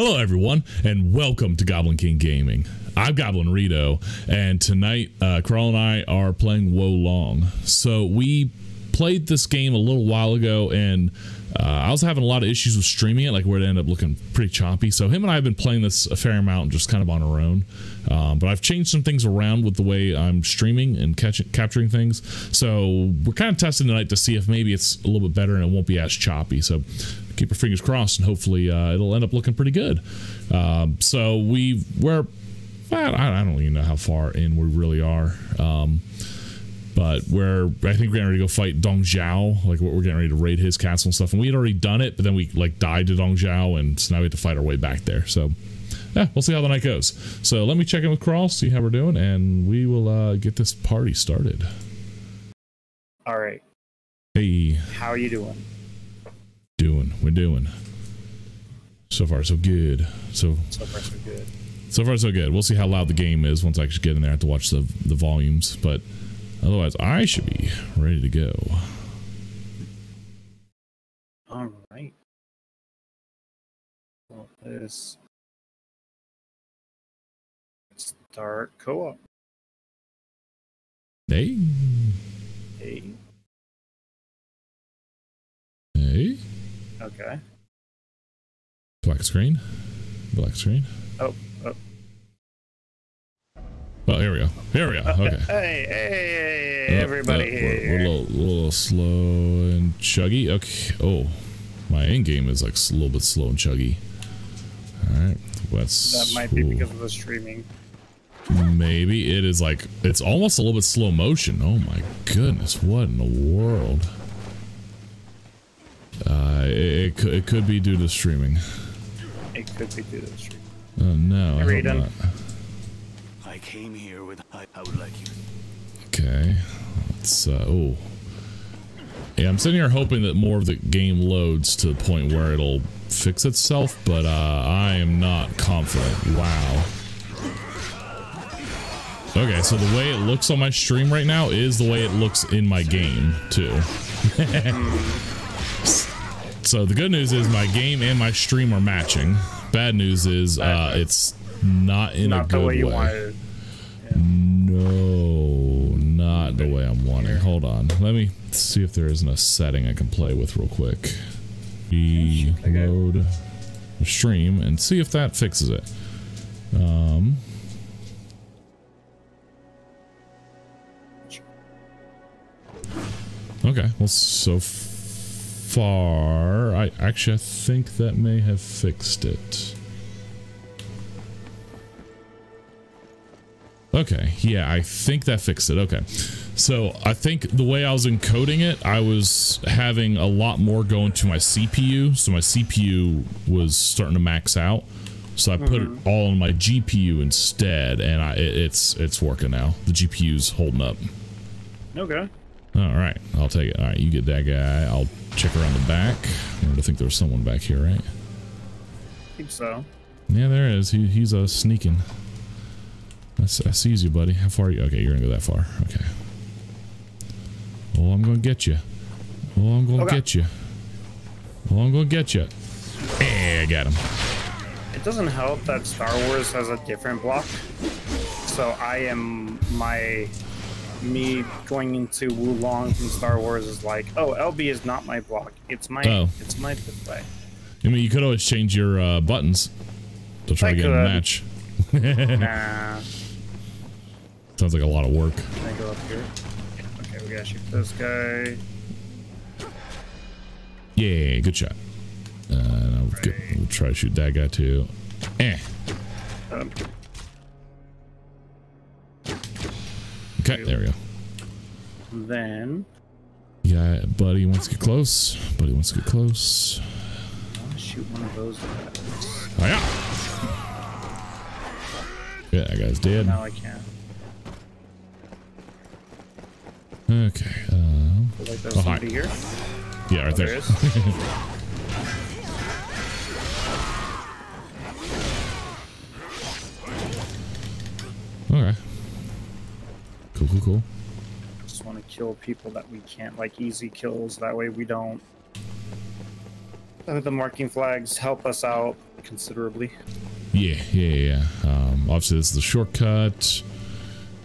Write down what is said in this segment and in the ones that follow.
Hello, everyone, and welcome to Goblin King Gaming. I'm Goblinrrito, and tonight, uh, Carl and I are playing Wo Long. So we played this game a little while ago, and uh, I was having a lot of issues with streaming it, like where it ended up looking pretty choppy. So him and I have been playing this a fair amount, just kind of on our own. Um, but I've changed some things around with the way I'm streaming and catch, capturing things. So we're kind of testing tonight to see if maybe it's a little bit better and it won't be as choppy. So keep our fingers crossed, and hopefully uh, it'll end up looking pretty good. Um, so we we're I don't even know how far in we really are. Um, but we're I think we're getting ready to go fight Dong Zhao. Like we're getting ready to raid his castle and stuff. And we had already done it, but then we like died to Dong Zhao, and so now we have to fight our way back there. So yeah, we'll see how the night goes. So let me check in with Crawl, see how we're doing, and we will uh, get this party started. All right. Hey. How are you doing? Doing. We're doing. So far, so good. So so far, so good. So far, so good. We'll see how loud the game is once I actually get in there. I have to watch the the volumes, but otherwise, I should be ready to go. All right. Well, this start co-op. Hey. Hey. Hey. Okay. Black screen. Black screen. Oh. Oh. Well, here we go. Here we go. Okay. Hey, hey, hey, everybody uh, here. We're, we're a, little, little slow and chuggy. Okay. Oh, my end game is like a little bit slow and chuggy. All right. That's that might be ooh. because of the streaming. Maybe it is like it's almost a little bit slow motion. Oh my goodness! What in the world? Uh, it, it, could, it could be due to streaming. It could be due to streaming. Oh no! I not. I came here with I, I would like you. Okay. Let's. Uh, oh. Yeah, I'm sitting here hoping that more of the game loads to the point where it'll fix itself, but uh, I am not confident. Wow. Okay, so the way it looks on my stream right now is the way it looks in my game, too. so the good news is my game and my stream are matching. Bad news is uh, it's not in not a good way. way. No, not the way I'm wanting. Hold on. Let me see if there isn't a setting I can play with real quick. Reload the stream and see if that fixes it. Um... Okay, well, so far, I actually I think that may have fixed it. Okay, yeah, I think that fixed it. Okay. So I think the way I was encoding it, I was having a lot more going to my CPU. So my CPU was starting to max out. So I put mm -hmm. it mm-hmm. all on my GPU instead, and I, it, it's it's working now. The GPU's holding up. Okay. All right, I'll take it. All right, you get that guy. I'll check around the back. I think there was someone back here, right? I think so. Yeah, there is. He, he's uh, sneaking. I, see you, buddy. How far are you? Okay, you're gonna go that far. Okay. Oh, I'm gonna get you. Oh, I'm gonna okay. get you. Oh, I'm gonna get you. Hey, I got him. It doesn't help that Star Wars has a different block. So I am my me going into Wo Long from Star Wars is like, oh, LB is not my block. It's my oh. it's my display. I mean, you could always change your uh, buttons to try I to get could. a match. nah. Sounds like a lot of work. Can I go up here? Okay, we gotta shoot this guy. Yeah, good shot. Uh, no, good. We'll try to shoot that guy too. Eh. Um, Okay, there we go. Then. Yeah, buddy wants to get close. Buddy wants to get close. I want to shoot one of those guys. Oh, yeah. Yeah, that guy's dead. Now I can. Okay. Um, like there's oh, hi. here. Yeah, right oh, there. there okay. Cool, cool, cool. Just want to kill people that we can't, like easy kills. That way we don't Uh, the marking flags help us out considerably. Yeah, yeah, yeah. Um, obviously, this is the shortcut.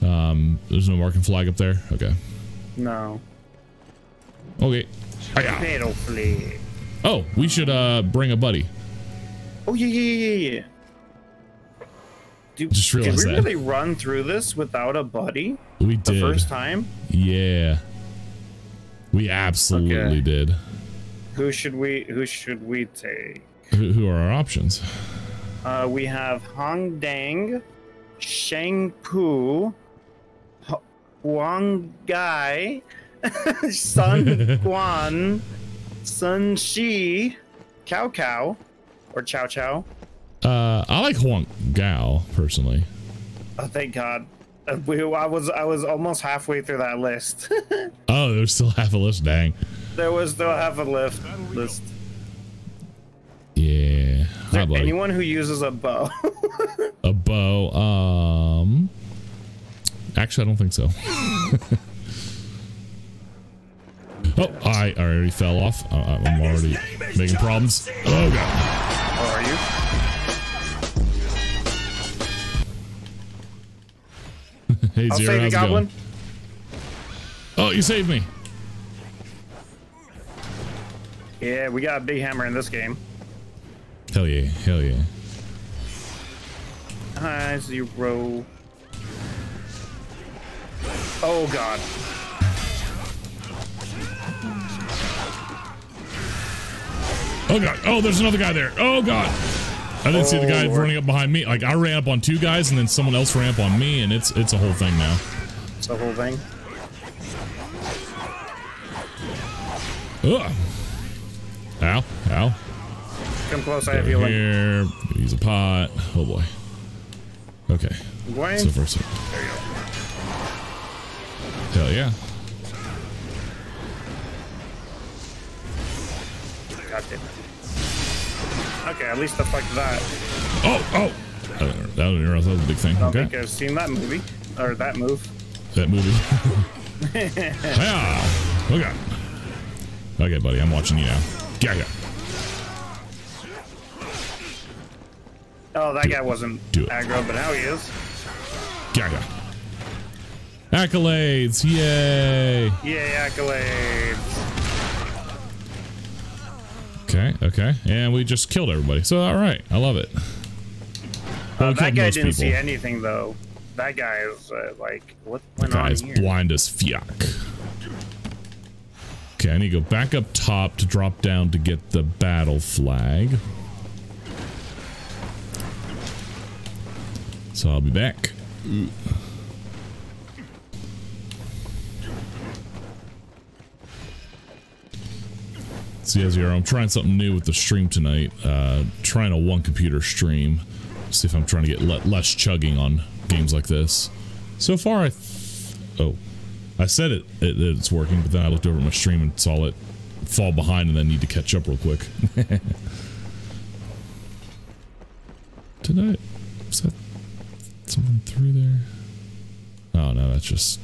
Um, there's no marking flag up there. Okay. No. Okay. Hi-ya. Oh, we should uh bring a buddy. Oh yeah, yeah, yeah, yeah. Do, Just did we that. really run through this without a buddy We the did. first time? Yeah. We absolutely Okay. did. Who should we? Who should we take? Who, who are our options? Uh, we have Hong Dang, Shang Pu, Huang Gai, Sun Guan, Sun Shi, Cao Cao, or Chow Chow. Uh, I like Huang Gao personally. Oh, thank God. Uh, we, I was I was almost halfway through that list. Oh, there's still half a list. Dang. there was still half a list. list. Yeah. Is there anyone who uses a bow? a bow. Um. Actually, I don't think so. oh, I already fell off. Uh, I'm already making problems. Oh god. How are you? Hey, I'll Zero, save how's it Goblin. going? Oh, you saved me. Yeah, we got a big hammer in this game. Hell yeah. Hell yeah. Hi, zero. Oh god. Oh god. Oh, there's another guy there. Oh god. I didn't see the Oh, guy Lord. running up behind me. Like I ran up on two guys and then someone else ran up on me and it's it's a whole thing now. It's a whole thing. Ugh. Ow. Ow. Come close, I have healing. here. Use a pot. Oh boy. Okay. So first. There you go. Hell yeah. God damn it. Okay, at least I fucked that. Oh, oh. That was, that was a big thing. I don't Okay. think I've seen that movie. Or that move. That movie. yeah. God. Okay, buddy. I'm watching you now. Yeah, yeah. Oh, that guy wasn't Do it. aggro, but now he is. Yeah, yeah. Accolades. Yay. Yay, accolades. Okay, okay. And we just killed everybody. So, all right. I love it. Well, Uh, that killed guy most didn't see anything, though. That guy is uh, like, what The went on guy's here? blind as fiak. Okay, I need to go back up top to drop down to get the battle flag. So I'll be back. See, as you're, I'm trying something new with the stream tonight. Uh, trying a one computer stream. See if I'm trying to get le less chugging on games like this. So far, I. Oh, I said it, it it's working, but then I looked over at my stream and saw it fall behind, and then need to catch up real quick. Did I? Was that someone through there? Oh no, that's just.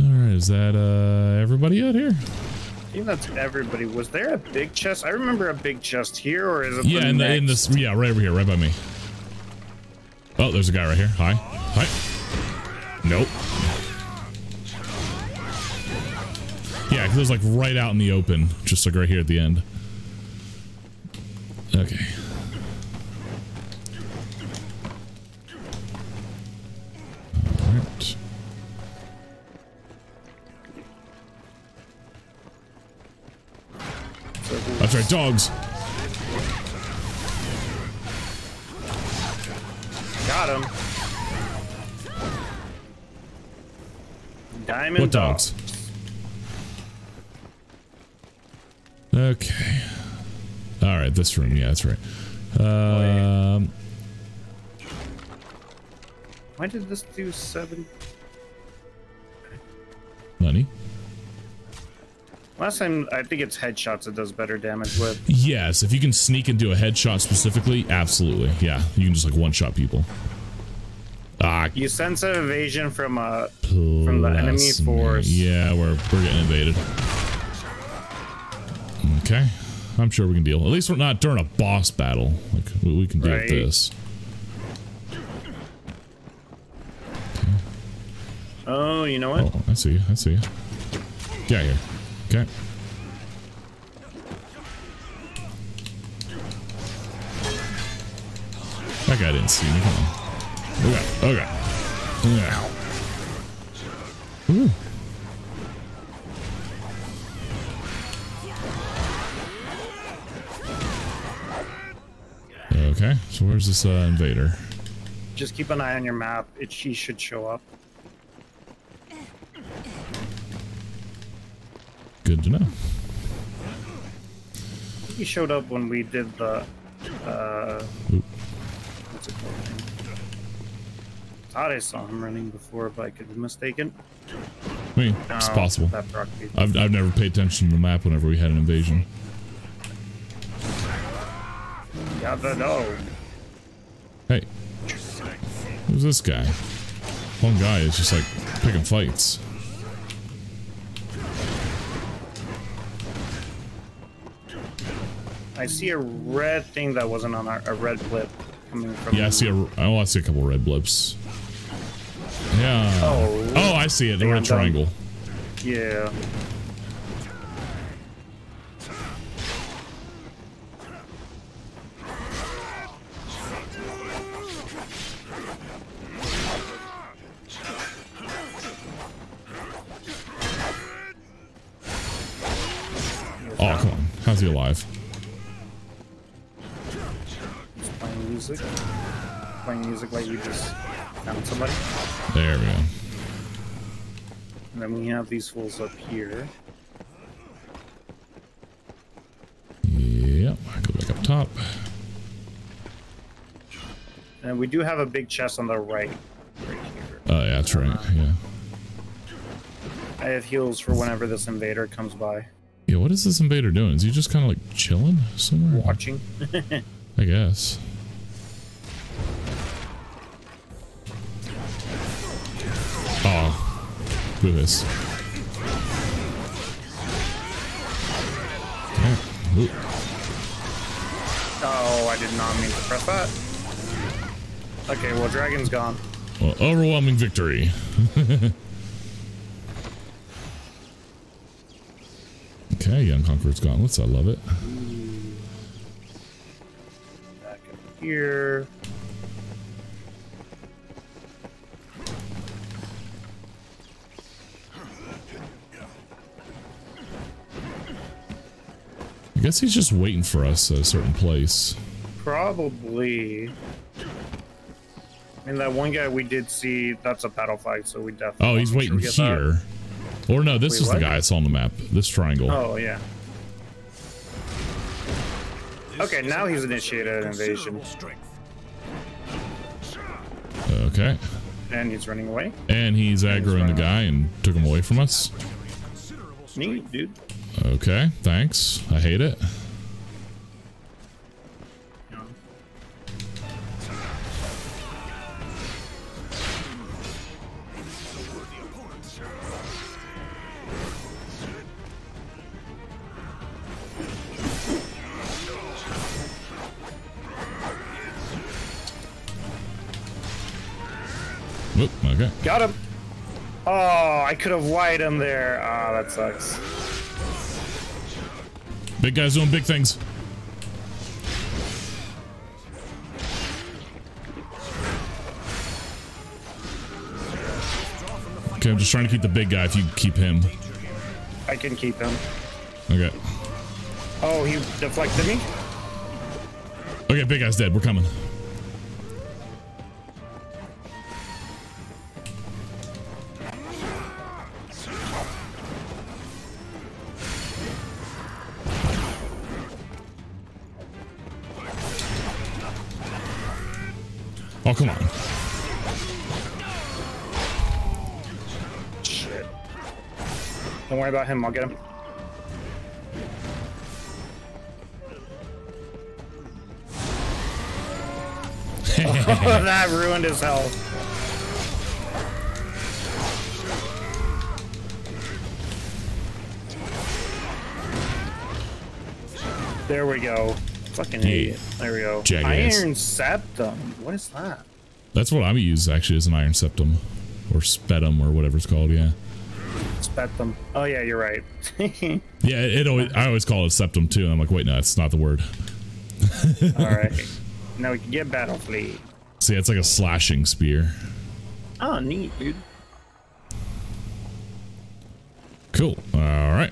All right, is that uh everybody out here? I think that's everybody. Was there a big chest? I remember a big chest here, or is it? Yeah, the in, the, in this. Yeah, right over here, right by me. Oh, there's a guy right here. Hi. Hi. Nope. Yeah, it was like right out in the open, just like right here at the end. Okay. Alright. That's right, dogs. Got him. Diamond What dogs? Okay. All right, this room. Yeah, that's right. Um, Why did this do seven? money. Last time, I think it's headshots it does better damage with. Yes, if you can sneak and do a headshot specifically, absolutely. Yeah, you can just like one shot people. Ah, You sense an evasion from uh from the enemy me. force. Yeah, we're we're getting invaded. Okay. I'm sure we can deal. At least we're not during a boss battle. Like we, we can deal Right. with this. Oh, you know what? Oh, I see you. I see you. Get out here. Okay. That guy didn't see me. Come on. Okay. Okay. Yeah. Ooh. Okay, so where's this uh, invader? Just keep an eye on your map. It she should show up. Good to know. He showed up when we did the uh Oop. what's it called? Thought I saw him running before, but I could be mistaken. I mean, it's possible. I've, I've never paid attention to the map whenever we had an invasion. The no. Hey, who's this guy? One guy is just like picking fights. I see a red thing that wasn't on our a red blip coming from. Yeah, I see a. Oh, I see a couple red blips. Yeah. Oh. Oh, I see it. The red triangle. Yeah. Oh, come on. How's he alive? Music. Playing music like you just found somebody. There we go. And then we have these fools up here. Yep. I Go back up top. And we do have a big chest on the right. Right here. Oh, yeah, that's right. Yeah. I have heals for whenever this invader comes by. Yeah, what is this invader doing? Is he just kind of like chilling somewhere? Watching. I guess. Oh, at this. Oh, oh, I did not mean to press that. Okay, well, dragon's gone. Well, overwhelming victory. okay, Young conqueror's Conqueror's Gauntlets. I love it. Back up here. Guess he's just waiting for us at a certain place. Probably. I mean, that one guy we did see, that's a battle fight, so we definitely. Oh, he's waiting sure we get that. here. Or no, this Wait, is the what? guy that's on the map. This triangle. Oh, yeah. Okay, now he's initiated an invasion. Okay. And he's running away. And he's aggroing the guy and took him away from us. Neat, dude. Okay, thanks. I hate it. Oop, okay. Got him. Oh, I could have wired him there. Ah, that sucks. Big guy's doing big things. Okay, I'm just trying to keep the big guy if you keep him. I can keep him. Okay. Oh, he deflected me? Okay, big guy's dead. We're coming. Worry about him, I'll get him. that ruined his health. There we go. Fucking Yeah. idiot. There we go. Jackass. Iron septum. What is that? That's what I use actually as an iron septum. Or spetum or whatever it's called, yeah. Septum. Oh yeah, you're right. Yeah, it, it always, I always call it septum too. And I'm like, wait, no, that's not the word. All right. Now we can get battle fleet. See, it's like a slashing spear. Oh, neat, dude. Cool. All right.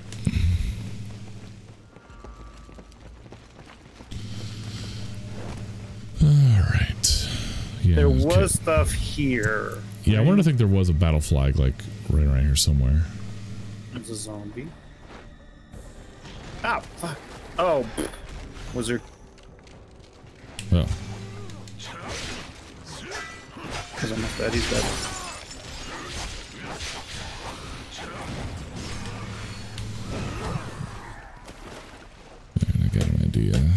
All right. Yeah, There okay. was stuff here. Yeah, I wanted to think there was a battle flag like right around here somewhere. There's a zombie. Ah, fuck. Oh, wizard. Oh, Because I'm not dead. He's dead. and I got an idea.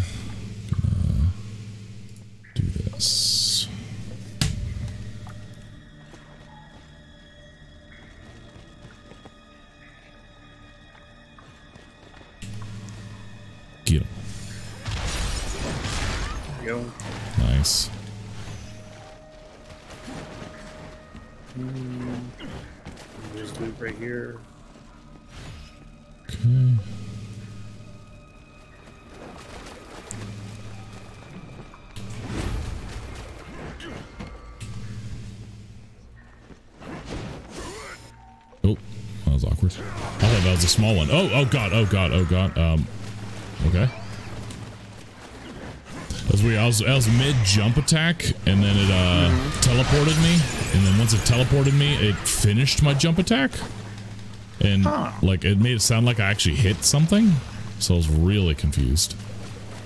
Small one. Oh, oh god, oh god, oh god. Um, okay. That was weird. I was, I was mid jump attack, and then it uh teleported me, and then once it teleported me, it finished my jump attack, and Huh. like it made it sound like I actually hit something, so I was really confused.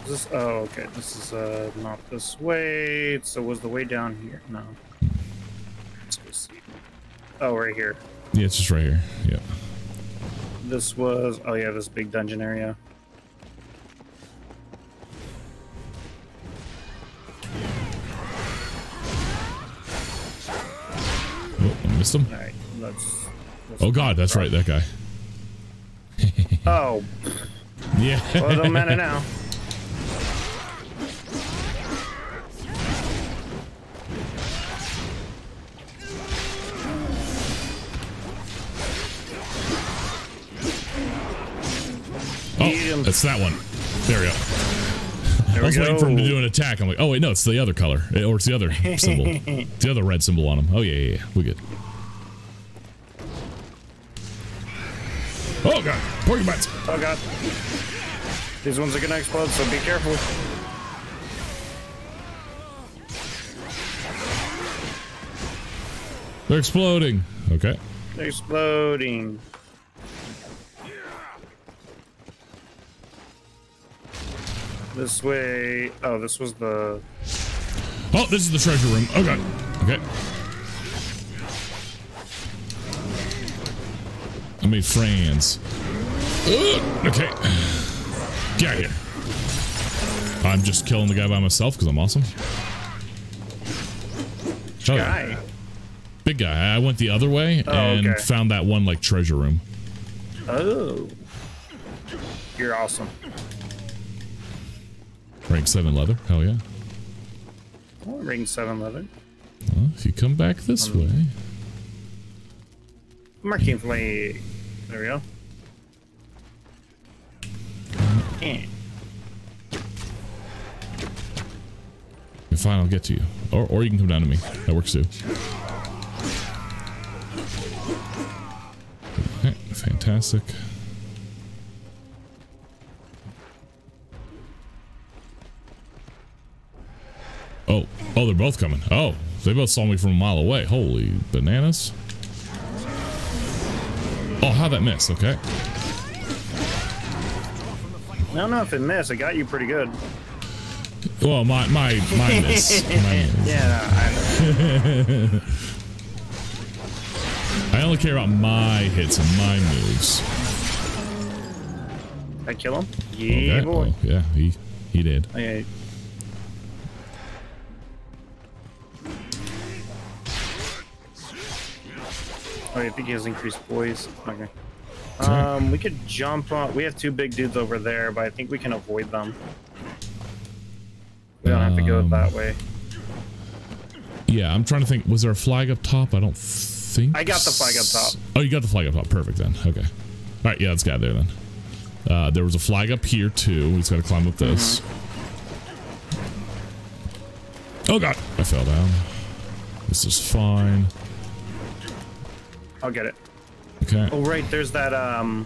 This? Oh, okay. This is uh not this way. So was the way down here? No. Let's go see. Oh, right here. Yeah, it's just right here. Yeah. This was. Oh yeah, this big dungeon area. Oh, I missed him. All right. Let's. let's Oh god, that's right, that guy. Oh, Yeah. well, it don't matter now. Oh, that's that one. There we go. There I was waiting for him to do an attack. I'm like, oh wait, no, it's the other color, or it's the other symbol, the other red symbol on him. Oh yeah, yeah, yeah. we good. Oh god, porcupines! Oh god. These ones are gonna explode, so be careful. They're exploding. Okay. They're exploding. This way. Oh, this was the. Oh, this is the treasure room. Oh god. Okay. I made friends. Ugh, okay. Get out of here. I'm just killing the guy by myself because I'm awesome. Oh, guy. Big guy. I went the other way Oh, and okay. found that one like treasure room. Oh. You're awesome. Rank 7 leather. Hell yeah. Oh, ring 7 leather. Well, if you come back this Um, way. Marking flag. There we go. Eh. If fine, I'll get to you. Or, or you can come down to me. That works too. Okay, fantastic. Oh, oh, they're both coming. Oh, they both saw me from a mile away. Holy bananas. Oh, how'd that miss? Okay. I don't know if it missed. It got you pretty good. Well, my, my, my miss. Yeah, I know. I only care about my hits and my moves. I kill him? Oh, yeah, Okay. boy. Oh, yeah, he he did. Okay. I think he has increased poise. Okay. Um, we could jump on. We have two big dudes over there, but I think we can avoid them. We don't have to go Um, that way. Yeah, I'm trying to think. Was there a flag up top? I don't think. I got the flag up top. Oh, you got the flag up top. Perfect then. Okay. All right. Yeah, let's get there then. Uh, there was a flag up here too. He's got to climb up this. Mm-hmm. Oh god, I fell down. This is fine. I'll get it. Okay. Oh right, there's that. Um,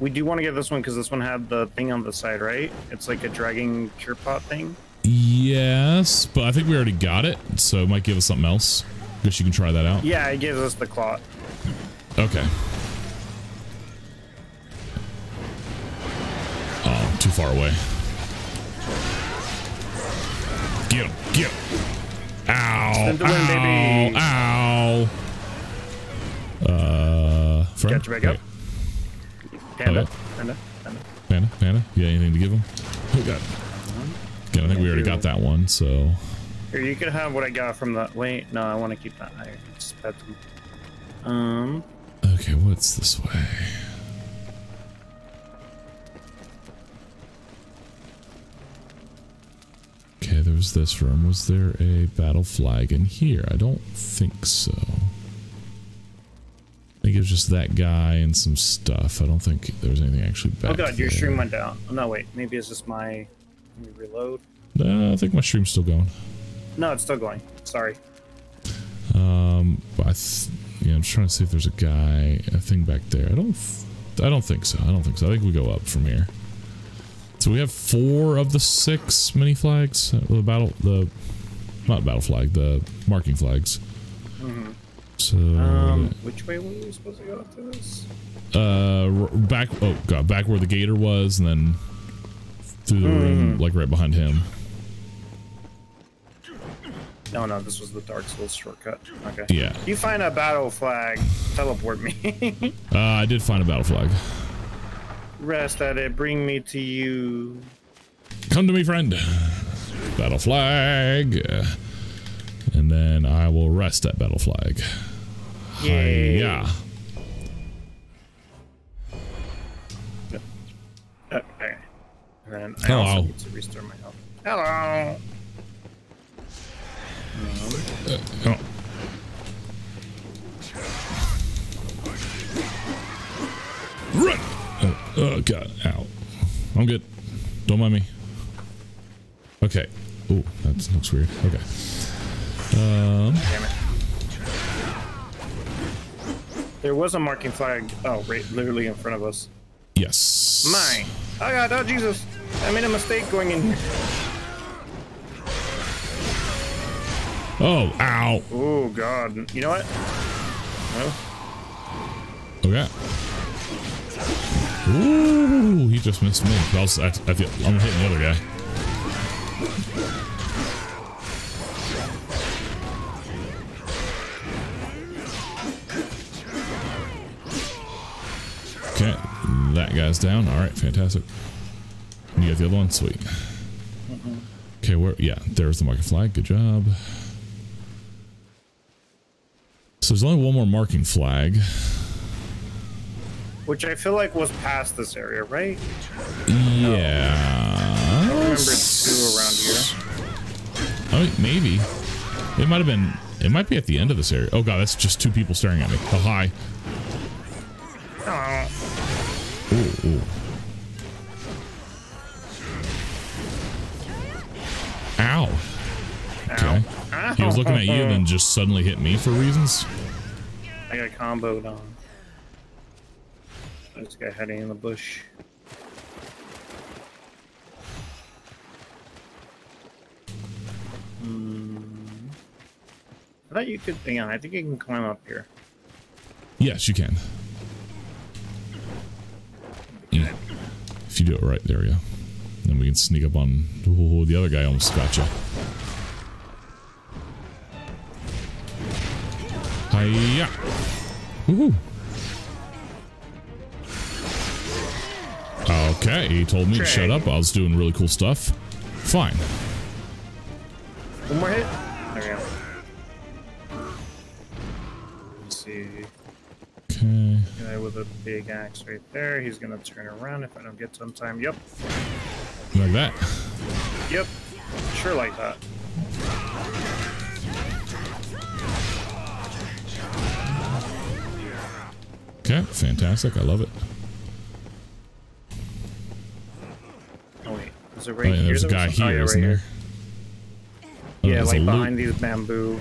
we do want to get this one because this one had the thing on the side, right? It's like a dragon cure pot thing. Yes, but I think we already got it, so it might give us something else. Guess you can try that out. Yeah, it gives us the clot. Okay. Oh, too far away. Get him, get him. Ow, wind, baby. ow, ow. Uh, friend? Got you back up. Panda, Okay. panda, panda. Panda, Panda, you got anything to give him? Oh, God. Okay, I think we already got that one, so... Here, you can have what I got from the. Wait, no, I want to keep that. I just pet them. Um, Okay, what's this way? Okay, there was this room. Was there a battle flag in here? I don't think so. I think it was just that guy and some stuff. I don't think there was anything actually back oh god, your there. stream went down. Oh, no, wait, maybe it's just my. Let me reload. No, I think my stream's still going. No, it's still going. Sorry. Um, I th- yeah, I'm just trying to see if there's a guy, a thing back there. I don't, I don't think so. I don't think so. I think we go up from here. So we have four of the six mini flags. uh, The battle, the not battle flag, the marking flags. So Um, which way were we supposed to go after this? uh, back. Oh god, back where the gator was, and then through the room, like right behind him. No, no, this was the Dark Souls shortcut. Okay. Yeah, You find a battle flag, teleport me. uh, I did find a battle flag. Rest at it, bring me to you. Come to me, friend. Battle flag. And then I will rest at battle flag. Yay. Yeah. Uh, okay. And then I Hello. also need to restore my health. Hello. Oh. Run! Oh, oh, God. Ow. I'm good. Don't mind me. Okay. Oh, that looks weird. Okay. Um, Damn it. There was a marking flag. Oh, right, literally in front of us. yes. Mine. Oh God! Oh Jesus! I made a mistake going in here. Oh, ow. Oh God! You know what? No. Okay. Ooh, he just missed me. I was, I, I feel, I'm hitting the other guy. That guy's down. All right, fantastic. You got the other one? Sweet. Mm-hmm. Okay, where? Yeah, there's the marking flag. Good job. So there's only one more marking flag. Which I feel like was past this area, right? Yeah. I don't remember two around here. I mean, maybe. It might have been. It might be at the end of this area. Oh god, that's just two people staring at me. Oh hi. Oh, Ooh, ooh. Ow. Okay. ow. He was looking at you and then just suddenly hit me for reasons. I got comboed on. A guy hiding in the bush. Hmm. I thought you could. Hang on, I think you can climb up here. Yes, you can. Yeah. If you do it right, there we go. Then we can sneak up on. Oh, the other guy almost got you. Hiya! Woohoo! Okay, he told me to shut up. I was doing really cool stuff. Fine. One more hit. There we go. Let's see. Okay. Guy with a big axe right there. He's gonna turn around if I don't get to him time. Yep. Like that. Yep. Sure like that. Okay, fantastic. I love it. Oh wait. Is it Oh, yeah, here? there's a guy oh, here, yeah, isn't right there? Oh, Yeah, like behind these bamboo.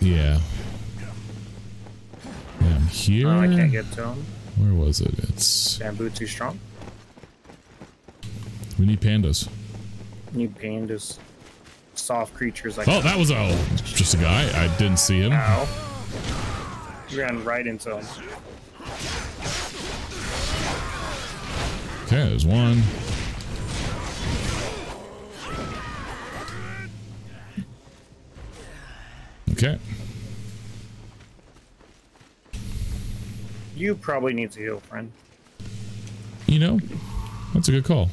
Yeah. Here. Oh, I can't get to him. Where was it? It's. Bamboo too strong. We need pandas. We Need pandas. Soft creatures like Oh, that was a just a guy. I didn't see him. Ow. You ran right into him. Okay, there's one. Okay. You probably need to heal, friend. You know, that's a good call.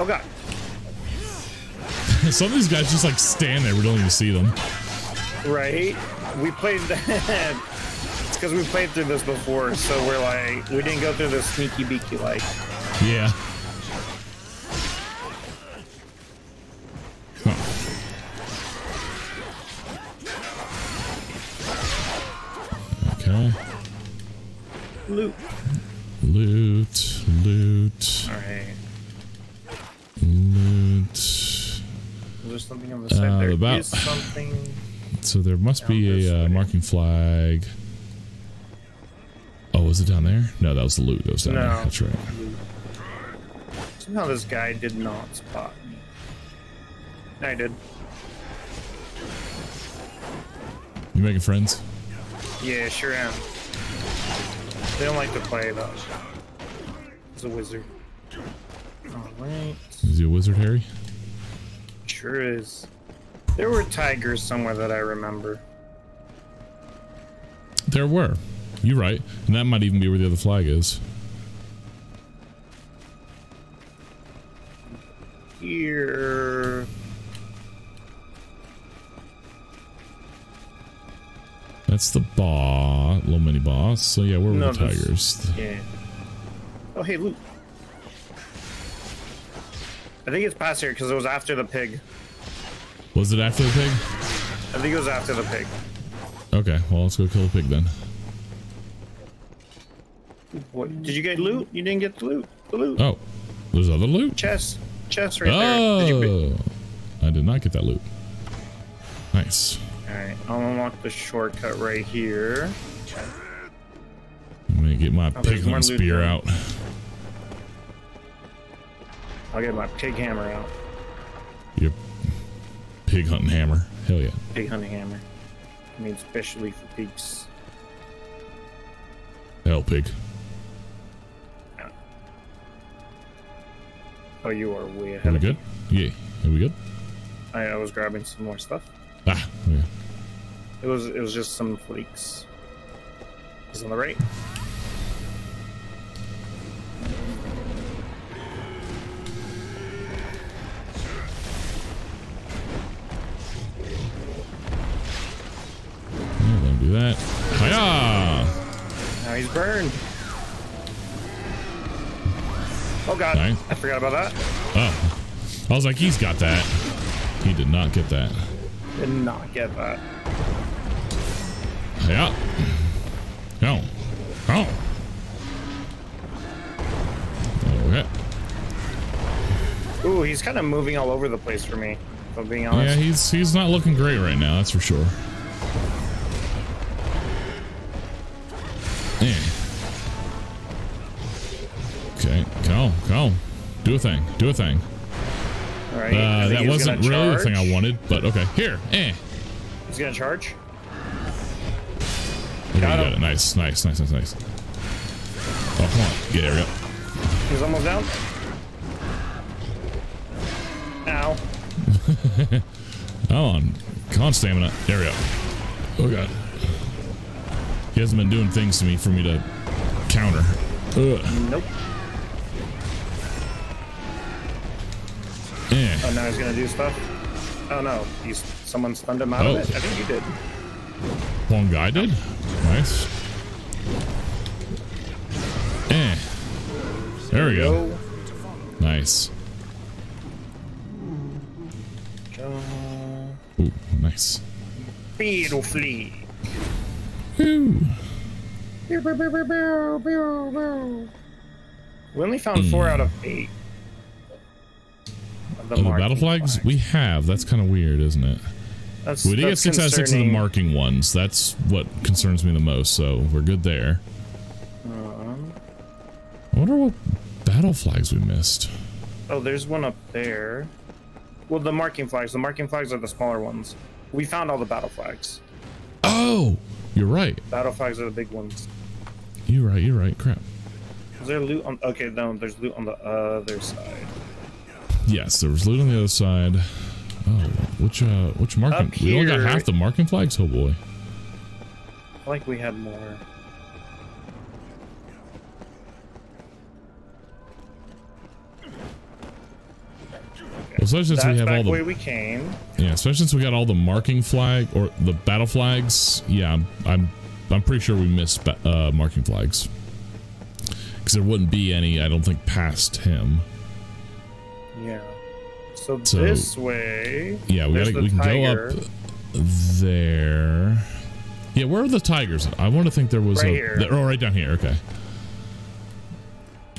Oh god. Some of these guys just like stand there. We don't even see them. Right? We played that. it's because we played through this before, so we're like, we didn't go through the sneaky beaky like. Yeah. Loot. Loot, loot, Alright. loot. Is there something on the side? Uh, there about- is something. So there must be a uh, marking flag. Oh, was it down there? No, that was the loot that was down there. No. That's right. Somehow this guy did not spot me. I did. You making friends? Yeah, sure am. They don't like to play though. He's a wizard. Alright. Is he a wizard, Harry? Sure is. There were tigers somewhere that I remember. There were. You're right. And that might even be where the other flag is. Here. That's the boss, little mini boss. So yeah, where were No, the tigers? Yeah. Oh, hey, loot. I think it's past here because it was after the pig. Was it after the pig? I think it was after the pig. Okay, well let's go kill the pig then. What? Did you get loot? You didn't get the loot. The loot. Oh, there's other loot. Chest. Chest right there. Did Oh, I did not get that loot. Nice. Alright, I'll unlock the shortcut right here. I'm gonna get my there's pig hunting spear out. I'll get my pig hammer out. Your pig hunting hammer. Hell yeah. Pig hunting hammer. I mean, especially for pigs. Hell pig. Oh, you are way ahead Are we me. good? Yeah. Are we good? I, I was grabbing some more stuff. Ah, yeah. It was it was just some flakes. Is on the right. Yeah, let him do that. Hiya! Now he's burned. Oh god. I forgot about that. Oh. I was like, he's got that. He did not get that. Did not get that. Yeah. Oh. Oh. Okay. Ooh, he's kind of moving all over the place for me. If I'm being honest. Yeah, he's he's not looking great right now, that's for sure. Yeah. Okay, go, go. Do a thing. Do a thing. all right. Uh, that wasn't really the thing I wanted, but okay. Here. Eh. He's gonna charge. Okay, Got him. got it. Nice, nice, nice, nice, nice. Oh, come on. Yeah, there we go. He's almost down. Ow. Come on. con stamina. There we go. Oh, God. He hasn't been doing things to me for me to counter. Ugh. Nope. Eh. Oh, now he's gonna do stuff. Oh no, he's someone stunned him out Oh. of it. I think he did. One guy did. Nice. Eh. There we go. Nice. Ooh, nice. Beautifully. Ooh. We only found mm. four hmm. out of eight. Of the, oh, the battle flags? flags we have. That's kind of weird, isn't it? That's, We did get six out of six of the marking ones. That's what concerns me the most, so we're good there. Um, I wonder what battle flags we missed. oh, there's one up there. Well, the marking flags. The marking flags are the smaller ones. We found all the battle flags. Oh! You're right. Battle flags are the big ones. You're right. You're right. Crap. Is there loot on? Okay, no, there's loot on the other side. Yes, there was loot on the other side. Oh, which uh, which marking? We only got half the marking flags. Oh boy. I like we had more. Well, especially since That's we have all the way we came. yeah, especially since we got all the marking flag or the battle flags. Yeah, I'm I'm, I'm pretty sure we missed uh, marking flags because there wouldn't be any. I don't think past him. So, So- this way. Yeah, we gotta we can tiger. go up there. Yeah, where are the tigers? I want to think there was Right a here. there- oh right down here. Okay.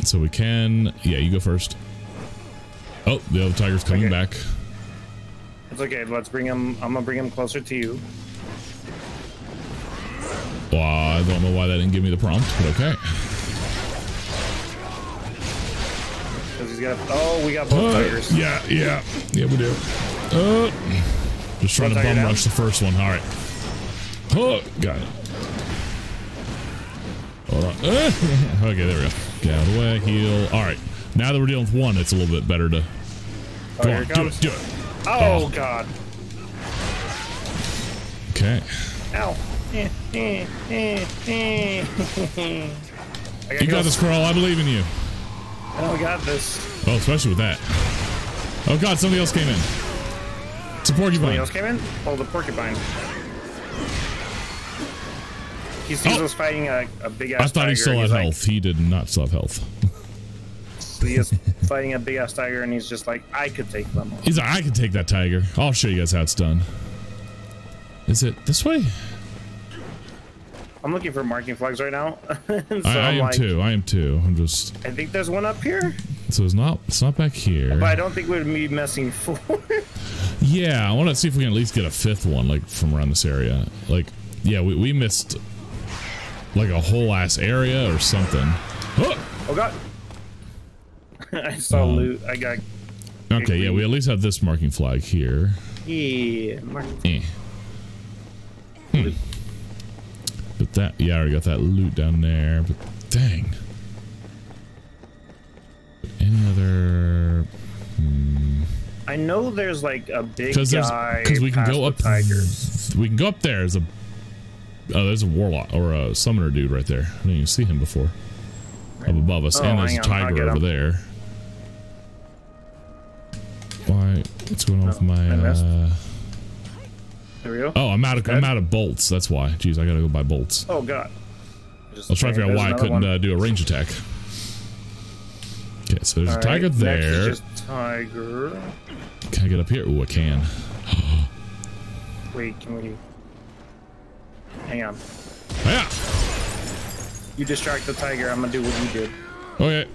So we can yeah, you go first. Oh, the other tiger's coming Okay. back. It's okay. Let's bring him. I'm gonna bring him closer to you. Well, I don't know why that didn't give me the prompt, but okay. He's got. Oh, we got both Uh, tigers. yeah, yeah, yeah, we do. Uh, just trying to bum rush the first one. All right. Oh, got it. Hold on. Uh, okay, there we go. Get out of the way. Heal. All right. Now that we're dealing with one, it's a little bit better to. Oh, Go on, it do it, do it. Oh, Oh. God. Okay. Ow. You got this, Carl. I believe in you. I know we got this. Oh, especially with that. Oh God, somebody else came in. It's a porcupine. Somebody else came in? Oh, the porcupine. He sees Oh. us fighting a, a big ass I thought he still had he's like- health. He did not still have health. See us fighting a big ass tiger, and he's just like, I could take them. on." He's like, I can take that tiger. I'll show you guys how it's done. Is it this way? I'm looking for marking flags right now. so I, I am like, too. I am too. I'm just I think there's one up here, so it's not it's not back here. but I don't think we'd be messing four. Yeah, I want to see if we can at least get a fifth one, like from around this area. Like, yeah, we, we missed like a whole ass area or something. Oh! oh God! I saw Um, loot. I got Okay, yeah, we at least have this marking flag here. yeah. Marking. Eh. Hmm. But that, yeah, I already got that loot down there. But dang. Any other? Hmm. I know there's like a big Because guy. because we can go up. Tigers. We can go up there. There's a oh, there's a warlock or a summoner dude right there. I didn't even see him before. Up above us, Oh, and there's a tiger over him. there. Why? What's going on with oh, my? I missed. There we go. oh, I'm out of I'm out of bolts. That's why. Jeez, I gotta go buy bolts. Oh God. Just I was trying to figure out why I couldn't uh, do a range attack. Okay, so there's All a tiger right, next is there. just tiger. Can I get up here? Ooh, I can. Wait, can we? Hang on. Yeah. You distract the tiger. I'm gonna do what you did. Okay.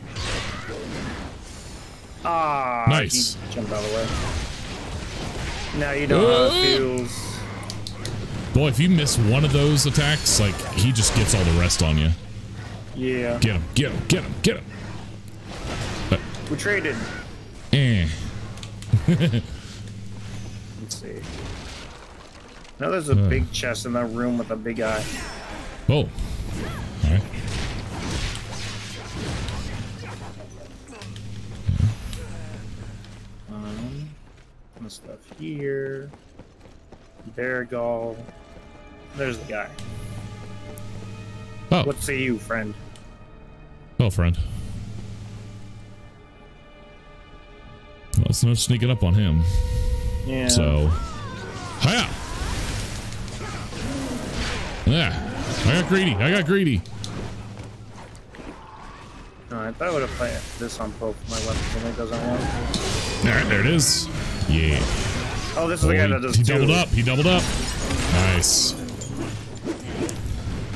Ah. Nice. Jump out of the way. Now you know how Uh. it feels. Boy, if you miss one of those attacks, like he just gets all the rest on you. Yeah. Get him, get him, get him, get him. We traded. Eh. Let's see. Now there's a Uh. big chest in that room with a big eye. Oh. Alright. Um, stuff here. Bear gall. There's the guy. Oh. What say you, friend? Oh, friend. Well, it's no sneaking up on him. Yeah. So. Hiya! Yeah. I got greedy. I got greedy. I thought I would have put this on both my weapons and it doesn't want All right, there it is. Yeah. Oh, this is Oh, the guy he, that does he doubled up. He doubled up. Nice.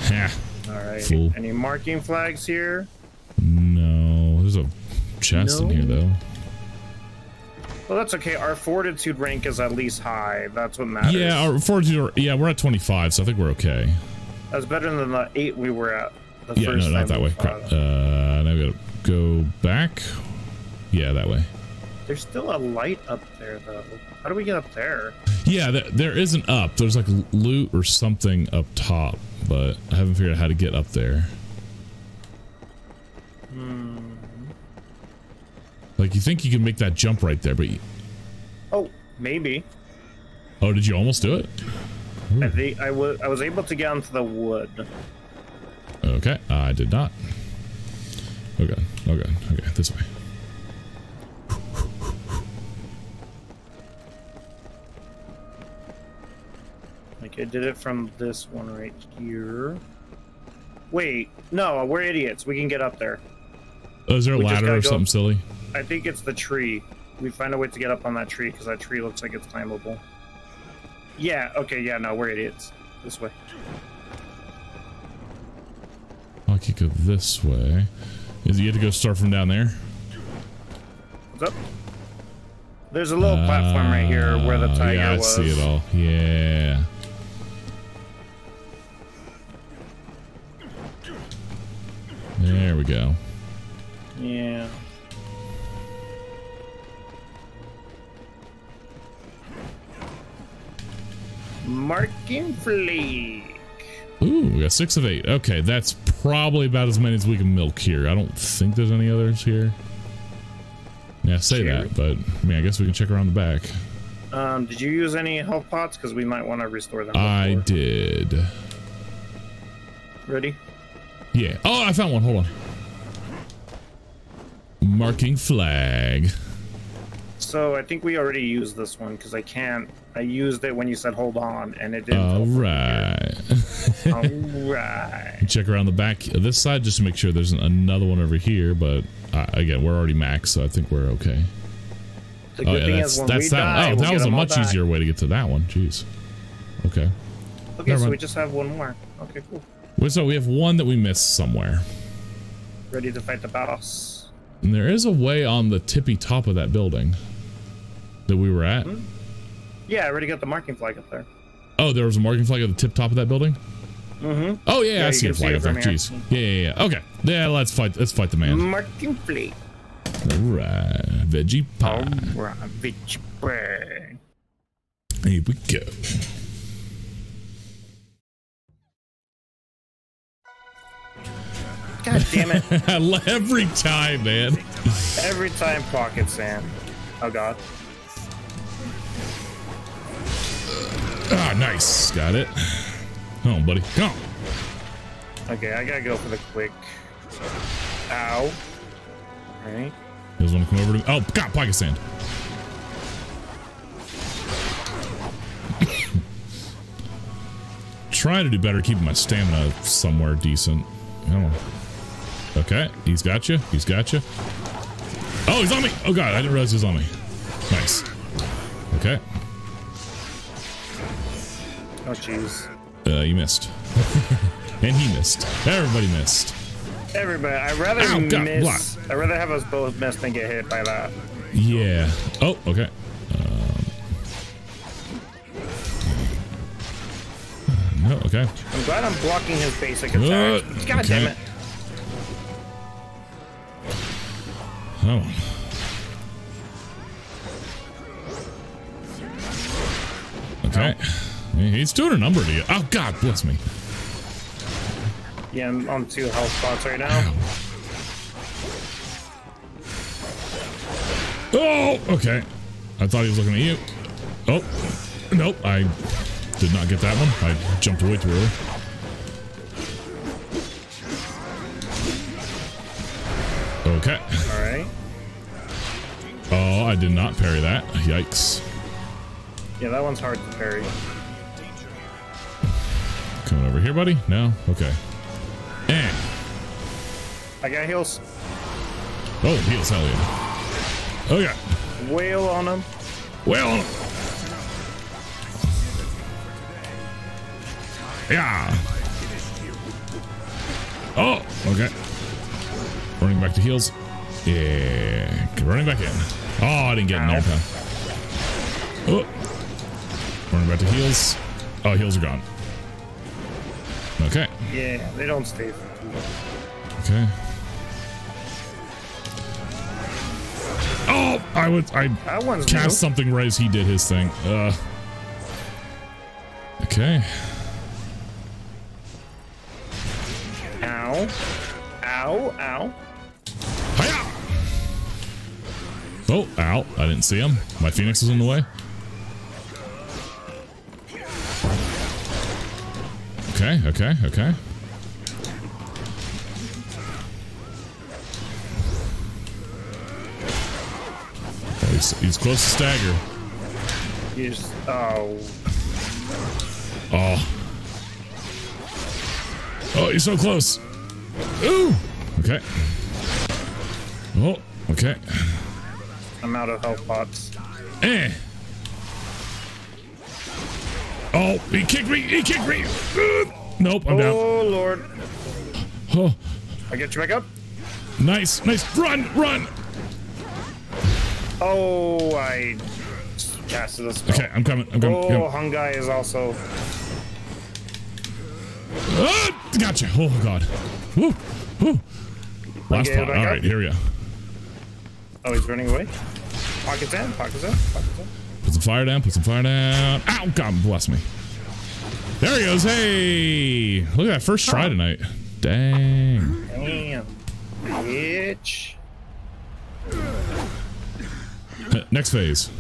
Ha. Alright. Fool. Any marking flags here? No, there's a chest in here though. Well, that's okay. Our fortitude rank is at least high. That's what matters. Yeah, our fortitude. Yeah, we're at 25, so I think we're okay. That's better than the eight we were at the Yeah, first no, time. not that way. Crap. Uh, now we gotta go back. Yeah, that way. There's still a light up there, though. How do we get up there? Yeah, th there is an up. There's like loot or something up top, but I haven't figured out how to get up there. Hmm. Like you think you can make that jump right there, but you, Oh, maybe. oh, did you almost do it? I think I was I was able to get onto the wood. Okay, I did not. Okay, okay, okay, this way. I did it from this one right here. Wait, no, we're idiots. We can get up there. Oh, is there a We ladder or something silly? I think it's the tree. We find a way to get up on that tree because that tree looks like it's climbable. Yeah. Okay. Yeah. No, we're idiots. This way. I could go this way. Is you have to go start from down there? What's up? There's a little platform right here where the Ah, tiger yeah, I was. see it all. Yeah. There we go. Yeah. Marking fleek. Ooh, we got six of eight. Okay, that's probably about as many as we can milk here. I don't think there's any others here. Yeah, say that, but I mean, I guess we can check around the back. Um, did you use any health pots? Because we might want to restore them. I did. Ready? Yeah. Oh, I found one. Hold on. Marking flag. So I think we already used this one because I can't. I used it when you said hold on, and it didn't. All right. All right. Check around the back of this side just to make sure there's another one over here. But uh, again, we're already max, so I think we're okay. The Oh yeah, that's that's that. die, one. Oh, we'll that was a much easier way to get to that one. Jeez. Okay. Okay, Never so mind. we just have one more. Okay, cool. Wait, So we have one that we missed somewhere. Ready to fight the boss. And there is a way on the tippy top of that building that we were at. Hmm? Yeah, I already got the marking flag up there. Oh, there was a marking flag at the tip top of that building. Mm-hmm. Oh yeah, Yeah, I see a flag up there. Jeez. Yeah, yeah, yeah. Okay. Yeah, let's fight. Let's fight the man. Marking flag. All right, veggie pie. Alright, veggie burn. Here we go. God damn it. Every time, man. Every time pocket sand. Oh god. Ah, nice. Got it. Come on, buddy. Come on. Okay, I gotta go for the quick. Ow. Alright. You guys want to come over to me? Oh, God, pocket sand. Trying to do better keeping my stamina somewhere decent. Come on. Okay, he's got you. He's got you. Oh, he's on me. Oh, God, I didn't realize he was on me. Nice. Okay. Oh jeez. Uh, you missed. and he missed. Everybody missed. Everybody, I'd rather Ow, God, miss. I'd rather have us both miss than get hit by that. Yeah. Oh, okay. Um, no, okay. I'm glad I'm blocking his basic Uh, attacks. God okay. damn it. Oh. Okay. He's doing a number to you. Oh, God, bless me. Yeah, I'm on two health spots right now. Oh, okay. I thought he was looking at you. Oh, nope. I did not get that one. I jumped way too early. Okay. Alright. Oh, I did not parry that. Yikes. Yeah, that one's hard to parry. Coming over here, buddy? No? Okay. Eh. I got heals. Oh, heals, hell yeah. Oh yeah. Whale on him. Well. Yeah. Oh, okay. Running back to heals. Yeah. Running back in. Oh, I didn't get in there. Huh? Oh. Running back to heals. Oh, heals are gone. Okay. Yeah, they don't stay for too long. Okay. Oh, I would I cast something right as he did his thing. Uh. Okay. Ow. Ow, ow. Oh, ow. I didn't see him. My phoenix was in the way. Okay, okay, okay. Oh, he's, he's close to stagger. Just, oh. Oh. Oh, he's so close. Ooh. Okay. Oh, okay. I'm out of health pots. Eh. Oh, he kicked me. He kicked me. Ugh. Nope, I'm down. Oh, Lord. Oh, I get you back up? nice, nice. Run, run. Oh, I casted a spell. Okay, I'm coming. I'm coming. Oh. Hungai is also. Ah, gotcha. Oh, God. Woo, woo. Last Okay, All up. here we go. Oh, he's running away. Pockets in, pockets in, pockets in. Put some fire down. Put some fire down. Ow, God bless me. There he goes. Hey, look at that first try tonight. Dang. Damn. Bitch. Next phase.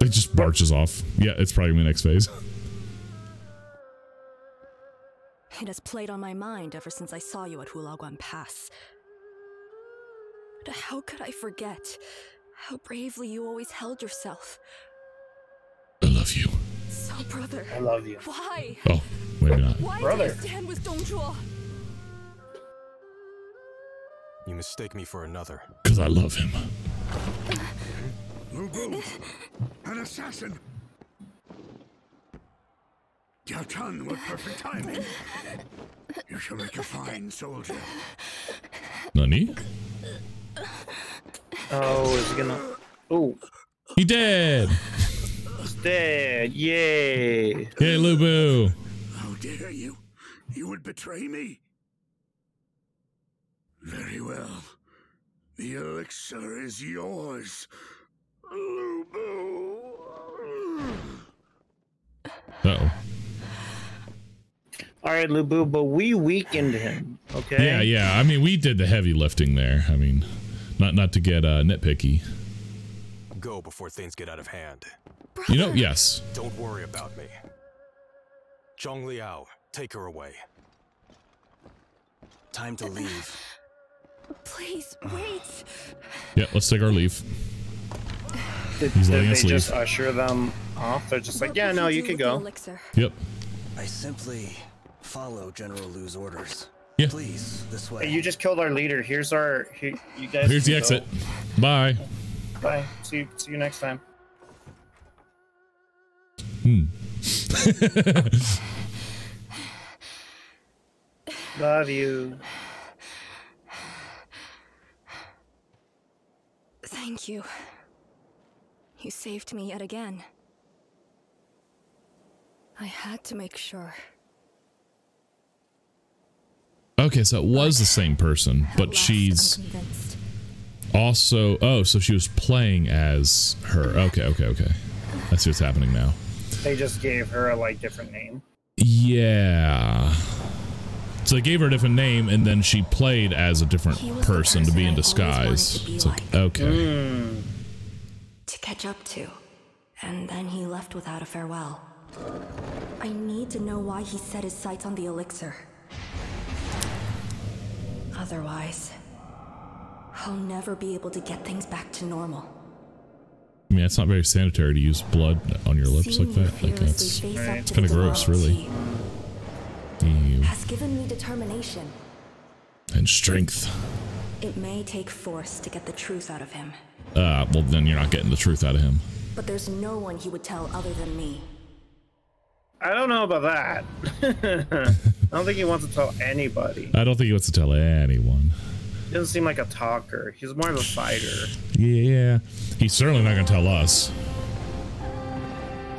It just marches off. Yeah, it's probably my next phase. It has played on my mind ever since I saw you at Hulaguan Pass. But how could I forget how bravely you always held yourself? I love you. So, brother, I love you. why? Oh, maybe not. Why Brother. did you stand with Dong Zhuo? You mistake me for another. Because I love him. Lu Bu, an assassin. Yao Chun with perfect timing. You shall make a fine soldier. Nani? Oh, is he gonna. Oh, He dead. he's dead. Yay. Hey, Lu Bu. How dare you? You would betray me? Very well. The elixir is yours. Lu Bu. Uh oh. All right, Lu Bu, but we weakened him. Okay. Yeah, yeah. I mean, we did the heavy lifting there. I mean, not not to get uh, nitpicky. Go before things get out of hand. You know, yes. Don't worry about me. Zhang Liao, take her away. Time to leave. Please, wait. Yeah, let's take our leave. Did, He's did letting they leave. just usher them off? They're just like, yeah, no, do you can go. elixir? Yep. I simply follow General Lu's orders. Yeah. Please, this way. Hey, you just killed our leader. Here's our. Here, you guys. Here's the can exit. go. Bye. Bye. See you. See you next time. Hmm. Love you. Thank you. You saved me yet again. I had to make sure. Okay, so it was the same person, but she's also. Oh, so she was playing as her. Okay, okay, okay. I see what's happening now. They just gave her a like different name. Yeah. So they gave her a different name, and then she played as a different He was the person to be in person I always wanted disguise. be It's like, like. okay. Hmm. to catch up to. And then he left without a farewell. I need to know why he set his sights on the elixir. Otherwise, I'll never be able to get things back to normal. I mean, it's not very sanitary to use blood on your lips Seeing like that. Like that's right. kinda gross, really. Ew. has given me determination. And strength. It may take force to get the truth out of him, Uh, well, then you're not getting the truth out of him. but there's no one he would tell other than me. I don't know about that. I don't think he wants to tell anybody. I don't think he wants to tell anyone. He doesn't seem like a talker. He's more of a fighter. Yeah. He's certainly not going to tell us.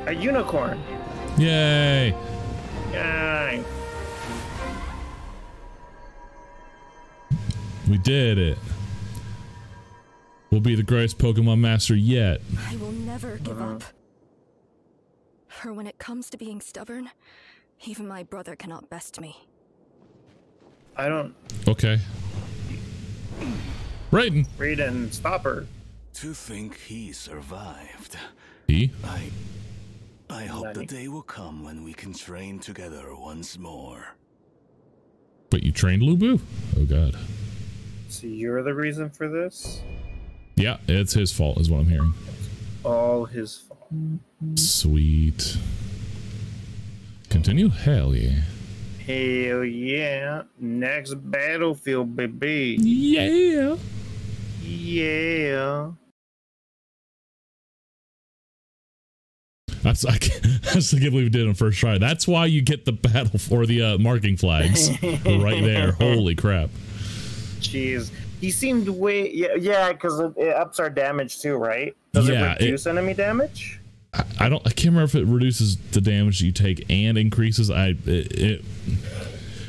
A unicorn. Yay. Yay. We did it. We'll be the greatest Pokemon master yet. I will never give up. For when it comes to being stubborn, even my brother cannot best me. I don't Okay. Raiden. read and stop her. To think he survived. He? I. I hope the day will come when we can train together once more. But you trained Lu Bu? Oh god. So you're the reason for this? Yeah, it's his fault, is what I'm hearing. All his fault. Sweet. Continue? Hell yeah. Hell yeah. Next battlefield, baby. Yeah. Yeah. That's I can't, I still can't believe we did it on first try. That's why you get the battle for the uh, marking flags right there. Holy crap! Jeez. He seemed way yeah yeah because it, it ups our damage too, right? Does Yeah, it reduce enemy damage? I, I don't. I can't remember if it reduces the damage you take and increases. I it, it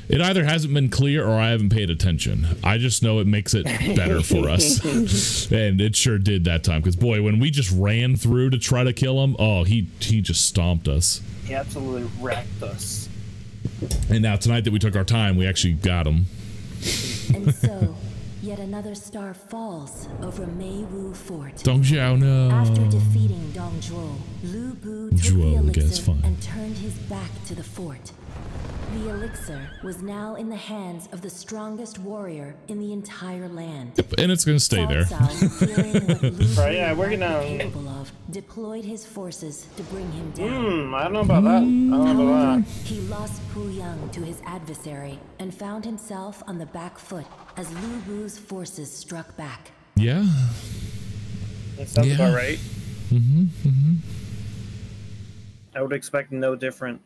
it either hasn't been clear or I haven't paid attention. I just know it makes it better for us, and it sure did that time. Because boy, when we just ran through to try to kill him, oh he he just stomped us. He absolutely wrecked us. And now tonight that we took our time, we actually got him. And so, yet another star falls over Meiwu Fort. Dong Zhuo, no. After defeating Dong Zhuo, Lu Bu took Zhuo, the elixir and turned his back to the fort. The elixir was now in the hands of the strongest warrior in the entire land. Yep, and it's gonna stay there. Cao Cao, fearing what Lu Bu Right, yeah, we're might gonna- capable of, deployed his forces to bring him down. Hmm, I don't know about that. I don't know about that. He lost Pu Yang to his adversary and found himself on the back foot as Lu Bu's forces struck back. Yeah. That sounds Yeah. about right. Mm-hmm. Mm-hmm. I would expect no different.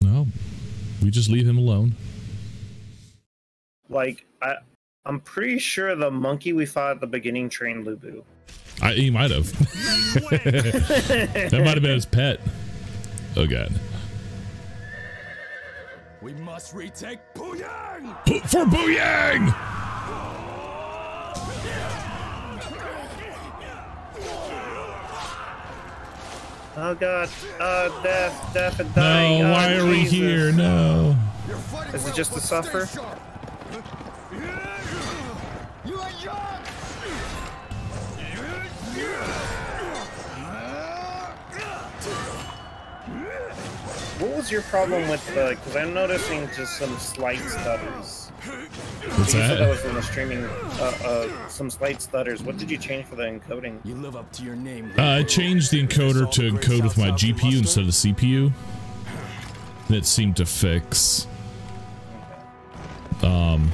No, we just leave him alone. Like I, I'm pretty sure the monkey we fought at the beginning trained Lu Bu. I, he might have. that might have been his pet. Oh god. We must retake Puyang! For Booyang! Oh god, uh, death, death and No, dying. Oh, why are we Jesus. here? No. Is it just to suffer? What was your problem with the? Because I'm noticing just some slight stutters. What's that that? was from the streaming. Uh, uh, some slight stutters. What did you change for the encoding? You live up to your name. Uh, I changed the encoder to encode with my GPU instead of the CPU. And it seemed to fix. Um,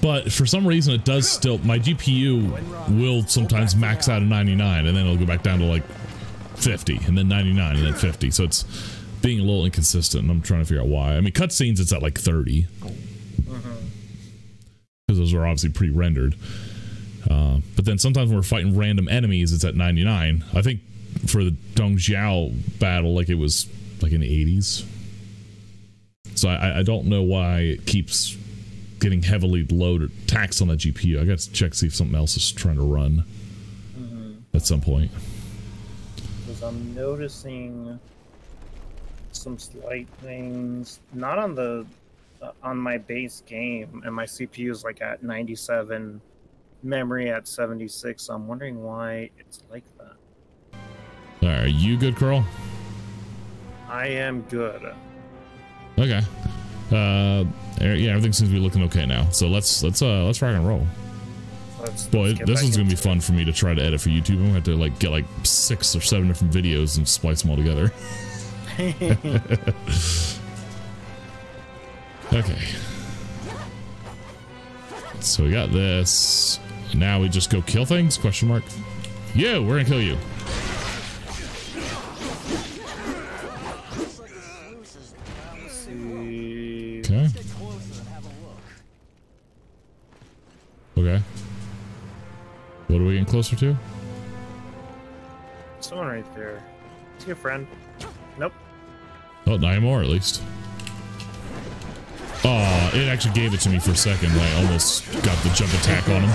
but for some reason, it does still. My GPU will sometimes max out at 99, and then it'll go back down to like 50, and then 99, and then 50. So it's being a little inconsistent. And I'm trying to figure out why. I mean, cutscenes, it's at like 30 because those are obviously pre-rendered. Uh, but then sometimes when we're fighting random enemies, it's at 99. I think for the Dong Zhuo battle, like it was like in the 80s. So I, I don't know why it keeps getting heavily loaded, taxed on that GPU. I got to check see if something else is trying to run at some point. Because I'm noticing some slight things. Not on the on my base game, and my CPU is like at 97, memory at 76. So I'm wondering why it's like that. Are you good, Carl? I am good. Okay. Uh, yeah, everything seems to be looking okay now. So let's let's uh let's rock and roll. Let's, Boy, let's this one's gonna be into fun for me to try to edit for YouTube. I'm gonna have to like get like six or seven different videos and splice them all together. okay. So we got this. Now we just go kill things? Question mark. Yeah, we're gonna kill you. Okay. Okay. What are we getting closer to? Someone right there. Is he a friend? Nope. Oh, nine more at least. Oh, it actually gave it to me for a second. I almost got the jump attack on him.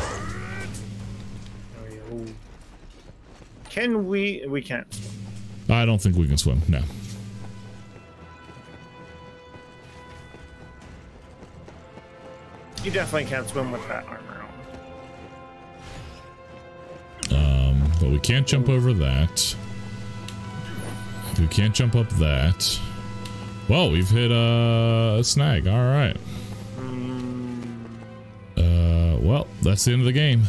Can we? We can't. I don't think we can swim. No. You definitely can't swim with that armor on. Um, but we can't jump over that. We can't jump up that. Well, we've hit uh, a snag. All right. Uh, well, that's the end of the game.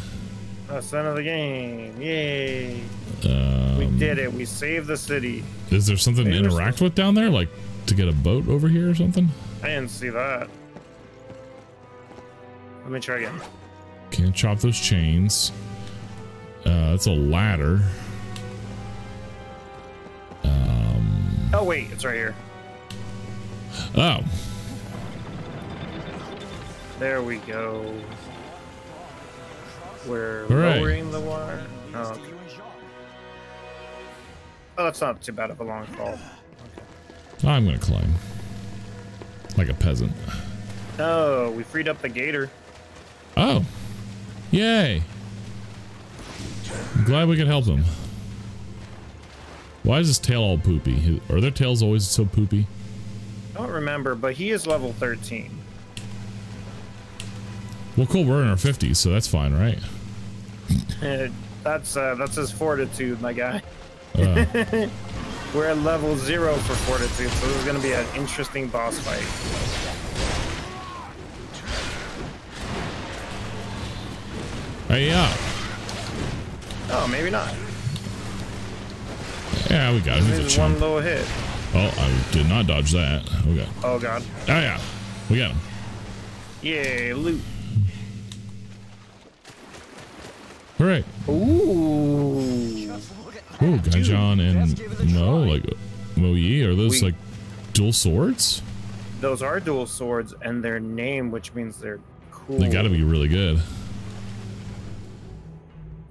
That's the end of the game. Yay! Um, We did it. We saved the city. Is there something to interact with down there, like to get a boat over here or something? I didn't see that. Let me try again. Can't chop those chains. Uh, that's a ladder. Um. Oh wait, it's right here. Oh, There we go. We're Hooray. lowering the water. Oh, oh, that's not too bad of a long fall. I'm gonna climb like a peasant. Oh, we freed up the gator. Oh, yay! I'm glad we could help them. Why is his tail all poopy? Are their tails always so poopy? Remember, but he is level 13. Well, cool. We're in our 50s, so that's fine, right? that's uh, that's his fortitude, my guy. Uh, We're at level zero for fortitude, so this is gonna be an interesting boss fight. hey, yeah, Oh, maybe not. yeah, we got a There's one little hit. Oh, I did not dodge that. Okay. Oh god. Oh yeah, we got him. Yay, loot. Hooray! Ooh. Ooh, Ganjiang and no, like Moye. Are those We- like dual swords? Those are dual swords, and their name, which means they're cool. They got to be really good.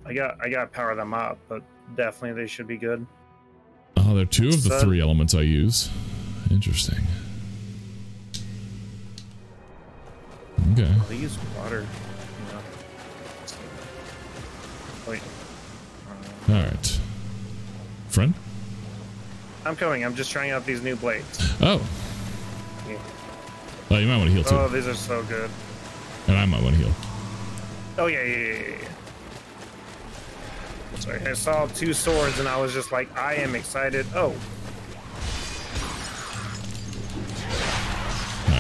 I got I got to power them up, but definitely they should be good. Uh-huh, oh, they're two of the three elements I use. Interesting. Okay. They use water. You know. Wait. Uh, All right. Friend? I'm coming. I'm just trying out these new blades. Oh. Yeah. Oh, you might want to heal too. Oh, these are so good. and I might want to heal. Oh yeah, yeah, yeah, yeah, I saw two swords and I was just like, I am excited. Oh,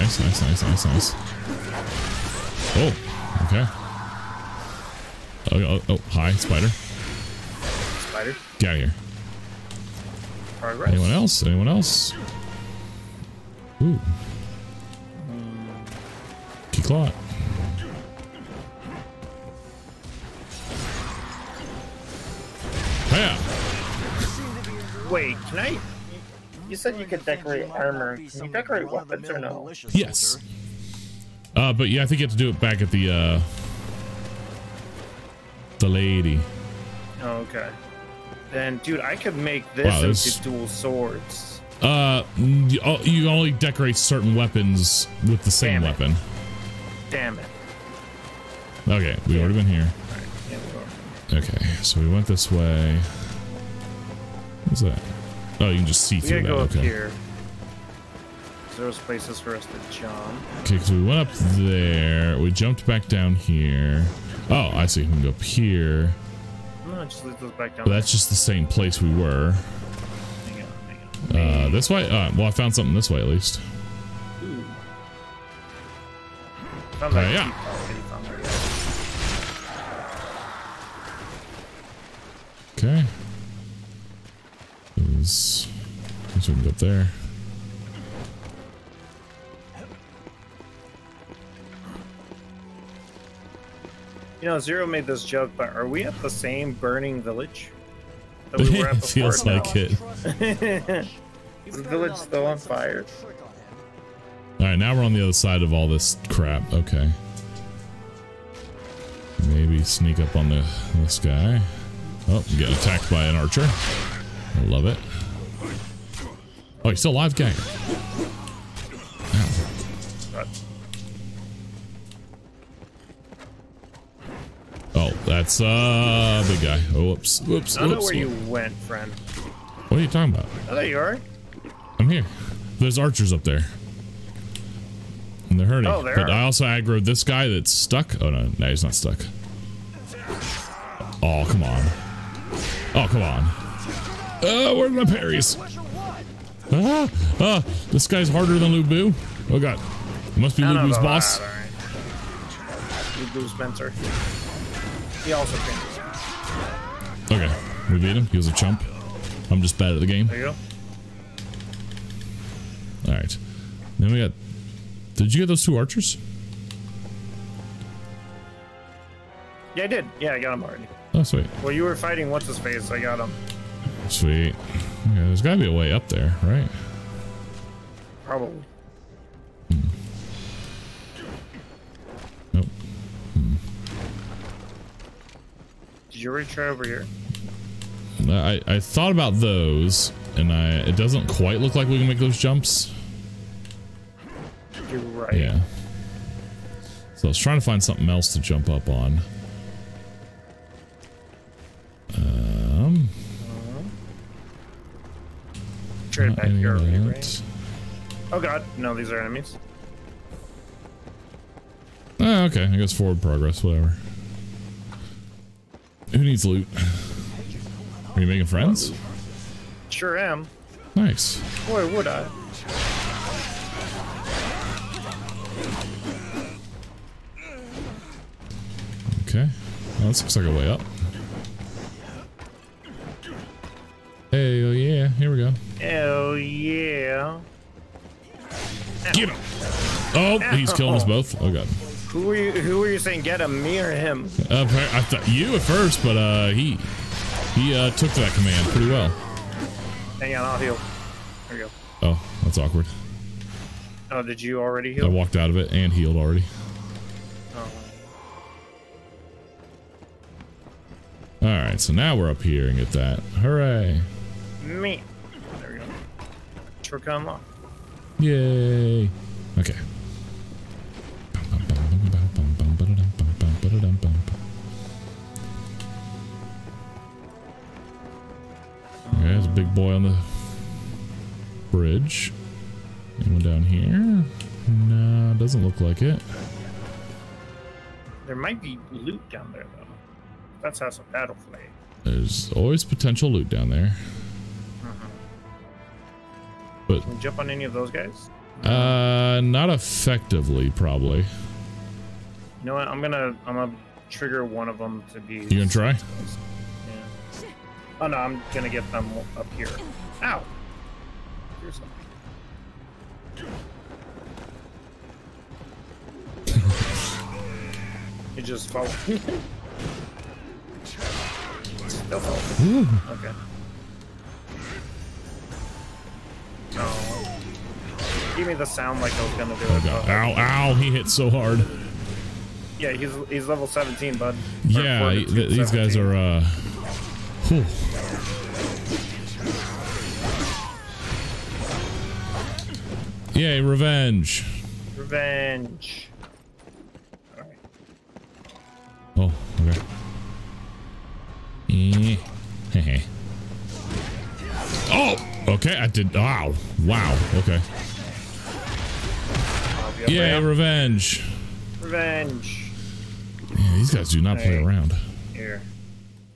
Nice, nice, nice, nice, nice. Oh, okay. Oh, oh, oh hi, spider. spider. Get out of here. Progress. Anyone else? Anyone else? Ooh. Key clot. Yeah. Wait, can I? You said you could decorate armor. Can you decorate weapons or no? Yes. Uh, but yeah, I think you have to do it back at the uh, the lady. Oh, okay. Then, dude, I could make this Wow, into dual swords. Uh, you oh, only decorate certain weapons with the same Damn weapon. Damn it. Okay, we've already been here. Alright, here we go. Okay, so we went this way. What's that? Oh, you can just see We through that. go up okay. here. There's places for us to jump. Okay, because we went up there. We jumped back down here. Oh, I see. We can go up here. No, just leads us back down. But that's just the same place we were. Hang on, hang on. Uh, this way? Uh, well, I found something this way at least. Ooh. Found that Uh, yeah. Okay. Is guess we can get up there. You know, Zero made this joke, but are we at the same burning village? that we were at it feels like it. Is the village still on fire? All right, now we're on the other side of all this crap. Okay. Maybe sneak up on the this guy. Oh, get attacked by an archer. I love it. Oh, he's still alive, gang. Oh, that's uh big guy. Oh, whoops, whoops, I don't know whoops. where you went, friend. What are you talking about? Oh, there you are. I'm here. There's archers up there. And they're hurting. Oh, there but are. I also aggroed this guy that's stuck. Oh no, no, he's not stuck. Oh, come on. Oh, come on. Oh, where's my parries? Ah, ah, this guy's harder than Lu Bu. Oh god. It must be Lu Bu's boss. that, alright. You Spencer. He also can. Okay, we beat him. He was a chump. I'm just bad at the game. There you go. All right. Then we got. Did you get those two archers? Yeah, I did. Yeah, I got them already. Oh, sweet. Well, you were fighting what's his face. I got him. Sweet. Okay, there's got to be a way up there, right? Probably. Hmm. Nope. Hmm. Did you already try over here? I, I thought about those, and I it doesn't quite look like we can make those jumps. You're right. Yeah. So I was trying to find something else to jump up on. Not back here of already, that. right? Oh god, no, these are enemies. Oh, okay. I guess forward progress, whatever. Who needs loot? Are you making friends? Sure am. Nice. Boy, would I. Okay. Well, this looks like a way up. Hell yeah. Get him! Oh, he's killing us both. Oh god. Who were you? Who were you saying get him? Me or him? Uh, I thought you at first, but uh, he he uh, took that command pretty well. Hang on, I'll heal. There we go. Oh, that's awkward. Oh, did you already heal? I walked out of it and healed already. Oh. All right, so now we're up here and get that. Hooray! Me. We go. Yay! Okay. Okay, there's a big boy on the bridge. Anyone down here? No, doesn't look like it. There might be loot down there though. That's how some Battle Flag. There's always potential loot down there. But Can we jump on any of those guys? uh not effectively probably. You know what? I'm gonna I'm gonna trigger one of them to be. You gonna try? Yeah. Oh no, I'm gonna get them up here. Ow. Here's something. It just fell. Still fell. Okay. Give me the sound like I was gonna do Oh it. god. Ow, ow, he hit so hard. Yeah, he's he's level 17, bud. Yeah, th- these guys are uh whew. Yay, revenge. Revenge. Oh, okay. Eh. Heh. oh, okay. I did. Wow. Wow. Okay. I'll be up Yay, there. revenge. Revenge. Yeah, these guys do not play around. Here.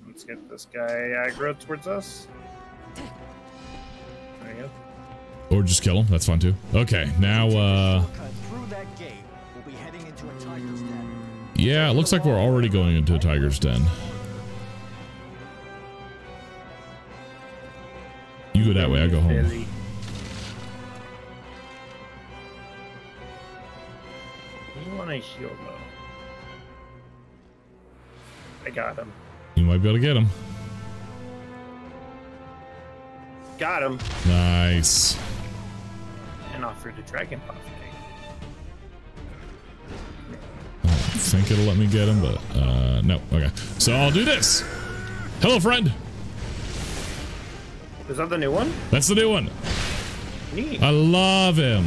Let's get this guy aggro towards us. There you go. Or just kill them. That's fine too. Okay, now, uh, Cut through that gate. We'll be heading into a tiger's den. yeah, it looks like we're already going into a tiger's den. You go that way, I go home. You want to heal though. I got him. You might be able to get him. Got him. Nice. And offered a dragon puff. I think it'll let me get him, but uh, no. Okay. So I'll do this. Hello, friend. Is that the new one? That's the new one. Neat. I love him.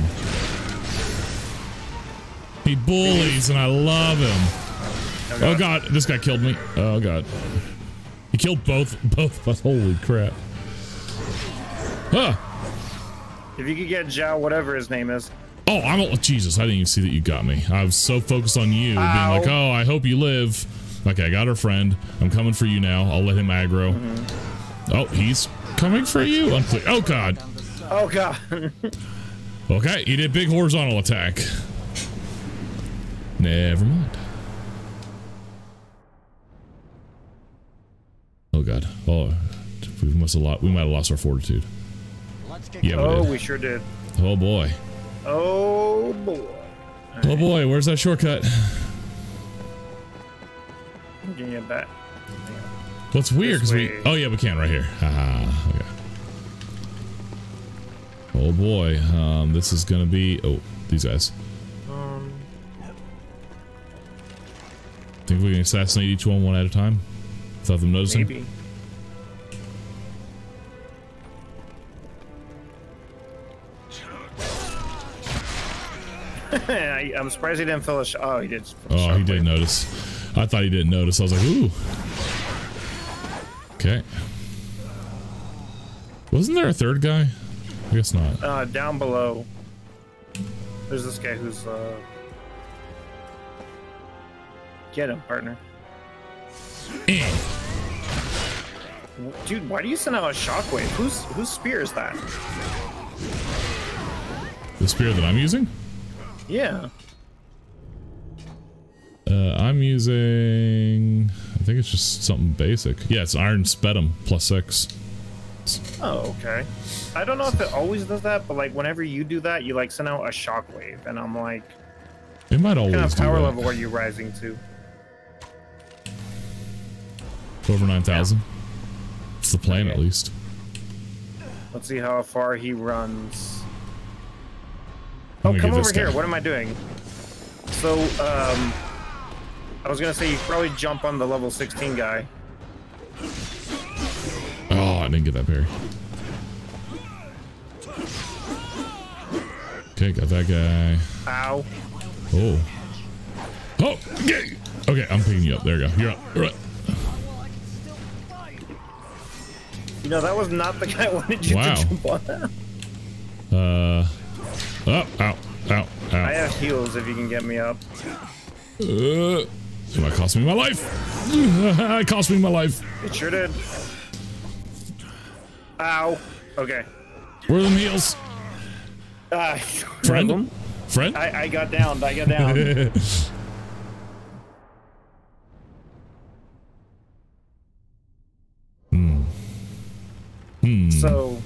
He bullies, and I love him. Oh god, this guy killed me. Oh god. He killed both both of us. Holy crap. Huh. If you could get Zhao, whatever his name is. Oh, I'm a, Jesus, I didn't even see that you got me. I was so focused on you, being like, oh, I hope you live. Okay, I got our friend. I'm coming for you now. I'll let him aggro. Mm-hmm. Oh, he's coming for you. Unclear. Oh god. Oh god. Okay, he did big horizontal attack. Never mind. Oh god. Oh, we must have lost. We might have lost our fortitude. Yeah, we oh, did. we sure did. Oh boy. Oh boy. Oh boy. Where's that shortcut? Give me a bet. What's weird because we. Oh yeah, we can right here. Ah, okay. Oh boy. Um, this is gonna be. Oh, these guys. Um, Think we can assassinate each one one at a time without them noticing? maybe. I, I'm surprised he didn't fill a sh- Oh, he did. Oh, he did notice. I thought he didn't notice. I was like, ooh. Okay. Wasn't there a third guy? I guess not. Uh, down below. There's this guy who's uh. Get him, partner. Eh. Dude, why do you send out a shockwave? Whose whose spear is that? The spear that I'm using? Yeah. Uh, I'm using. I think it's just something basic. Yeah, it's Iron Spetum plus six. Oh, okay. I don't know if it always does that, but like whenever you do that, you like send out a shockwave, and I'm like, It might always. what kind of power level are you rising to? Over 9,000. It's the plan, at least. Let's see how far he runs. I'm Oh, come over here. What am I doing? So, um, I was gonna say you probably jump on the level 16 guy. Oh, I didn't get that parry. Okay, got that guy. Ow. Oh. Oh, okay. Okay, I'm picking you up. There you go. You're up. You're up. You know that was not the guy I wanted you Wow. to jump on. Uh. Oh, ow, ow, I have heals if you can get me up. Uh, it might cost me my life. it cost me my life. It sure did. Ow. Okay. Where are them heals? Uh, Friend? Friend? I, I got down. I got down. Hmm. Hmm. So,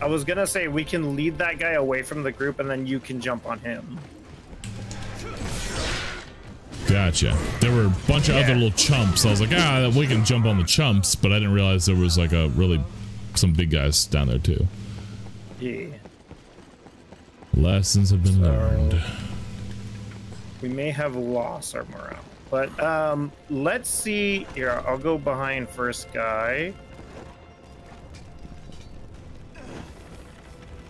I was gonna say we can lead that guy away from the group, and then you can jump on him. Gotcha. There were a bunch of other little chumps. I was like, ah, we can jump on the chumps, but I didn't realize there was like a really some big guys down there too. Yeah. Lessons have been learned. We may have lost our morale, but um, let's see. Here, I'll go behind first guy.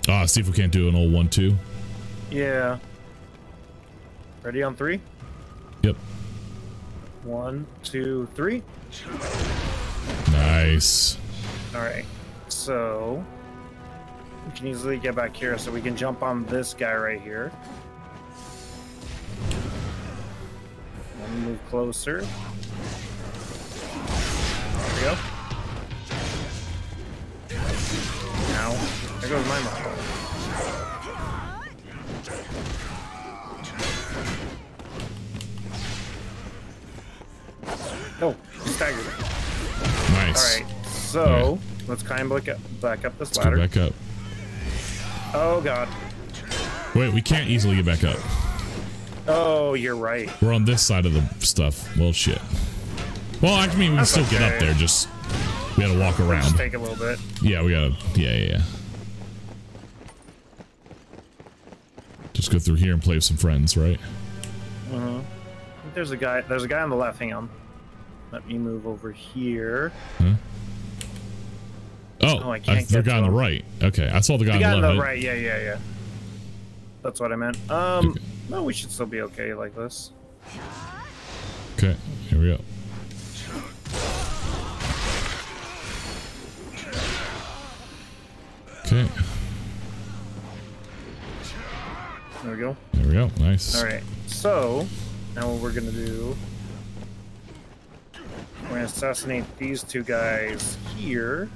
Ah, see if we can't do an old one-two. Yeah. Ready on three? Yep. One, two, three. Nice. All right. So we can easily get back here, so we can jump on this guy right here. And move closer. There we go. Now, there goes my model. Oh, staggered. Nice. All right, so let's kind of back up, back up this Let's ladder. back up. Oh god. Wait, we can't easily get back up. Oh, you're right. We're on this side of the stuff. Well, shit. Well, I mean, we can That's still get up there. Just we gotta walk Just around. take a little bit. Yeah, we gotta. Yeah, yeah, yeah. Just go through here and play with some friends, right? Uh-huh. There's a guy. There's a guy on the left. Hang on. Let me move over here. Huh? Oh, Oh, I I can't the get guy on the right. Okay, I saw the guy, The guy on the the left. right. Yeah, yeah, yeah. That's what I meant. Um, no, we should still be okay like this. Okay, here we go. Okay, There we go. there we go. Nice. All right. So now what we're gonna do? We're gonna assassinate these two guys here.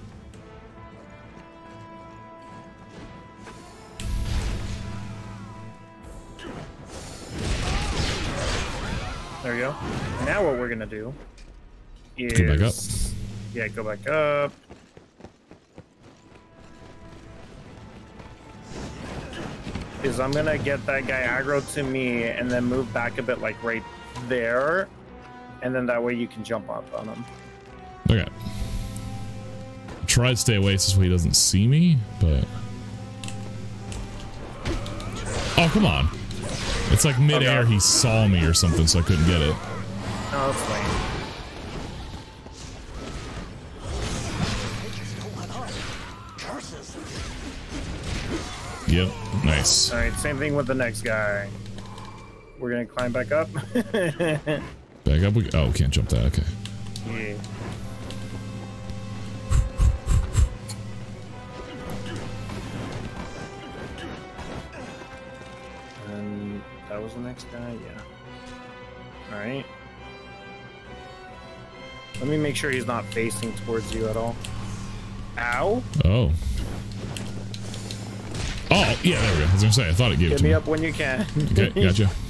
There we go. Now what we're gonna do is Go back up. Yeah, go back up. Is I'm gonna get that guy aggro to me and then move back a bit like right there. And then that way you can jump up on him. Okay. Try to stay away so he doesn't see me, but. Oh come on! It's like midair. Okay. He saw me or something, so I couldn't get it. No, that's fine. Yep. Nice. Alright, same thing with the next guy. We're gonna climb back up. Back up. Oh, we oh, can't jump that. Okay. yeah. And that was the next guy, yeah. Alright. Let me make sure he's not facing towards you at all. Ow! Oh. Oh yeah, there we go. I was gonna say I thought it gave it Get to me Get me. up when you can. Okay, gotcha.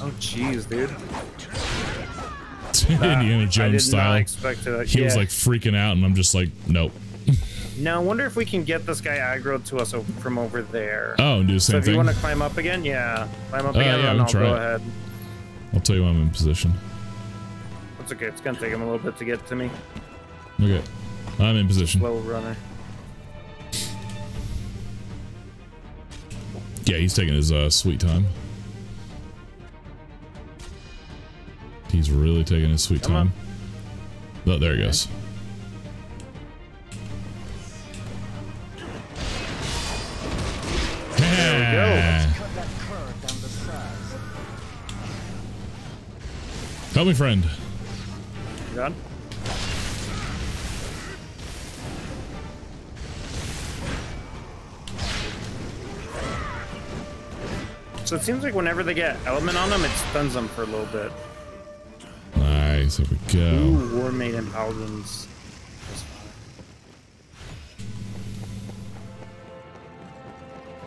oh jeez, dude. Indiana Jones not style. expect to. He was like freaking out, and I'm just like, nope. Now, I wonder if we can get this guy aggro to us o- from over there. Oh, and do the so same if you want to climb up again, yeah, climb up Oh, again, yeah, and we I'll can go it. ahead. I'll tell you when I'm in position. That's okay. It's gonna take him a little bit to get to me. Okay, I'm in position. Slow runner. Yeah, he's taking his uh, sweet time. He's really taking his sweet Come time. Oh, there he goes. There we go. Cut that curve down the sides. Help me, friend. You done? So it seems like whenever they get element on them, it stuns them for a little bit. Nice. There we go. Ooh, War Maiden Paladins.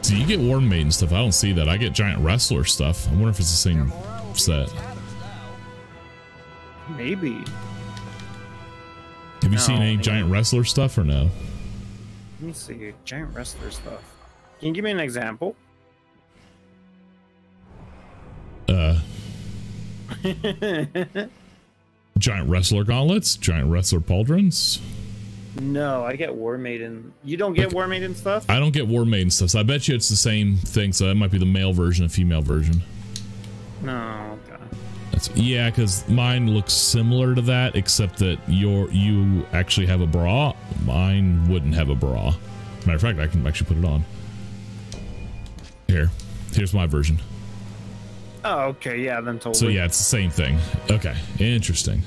So you get War Maiden stuff. I don't see that. I get Giant Wrestler stuff. I wonder if it's the same set. Maybe. Have you seen any hang Giant Wrestler stuff or no? Let me see. Giant wrestler stuff. Can you give me an example? Uh, Giant Wrestler gauntlets, Giant Wrestler pauldrons. No, I get War Maiden. You don't get War Maiden stuff? I don't get War Maiden stuff, so I bet you it's the same thing. So that might be the male version and female version. Oh, no, okay. That's yeah, because mine looks similar to that, except that your you actually have a bra. Mine wouldn't have a bra. Matter of fact, I can actually put it on. Here, here's my version. Oh, okay, yeah, then totally. So yeah, it's the same thing. Okay, interesting.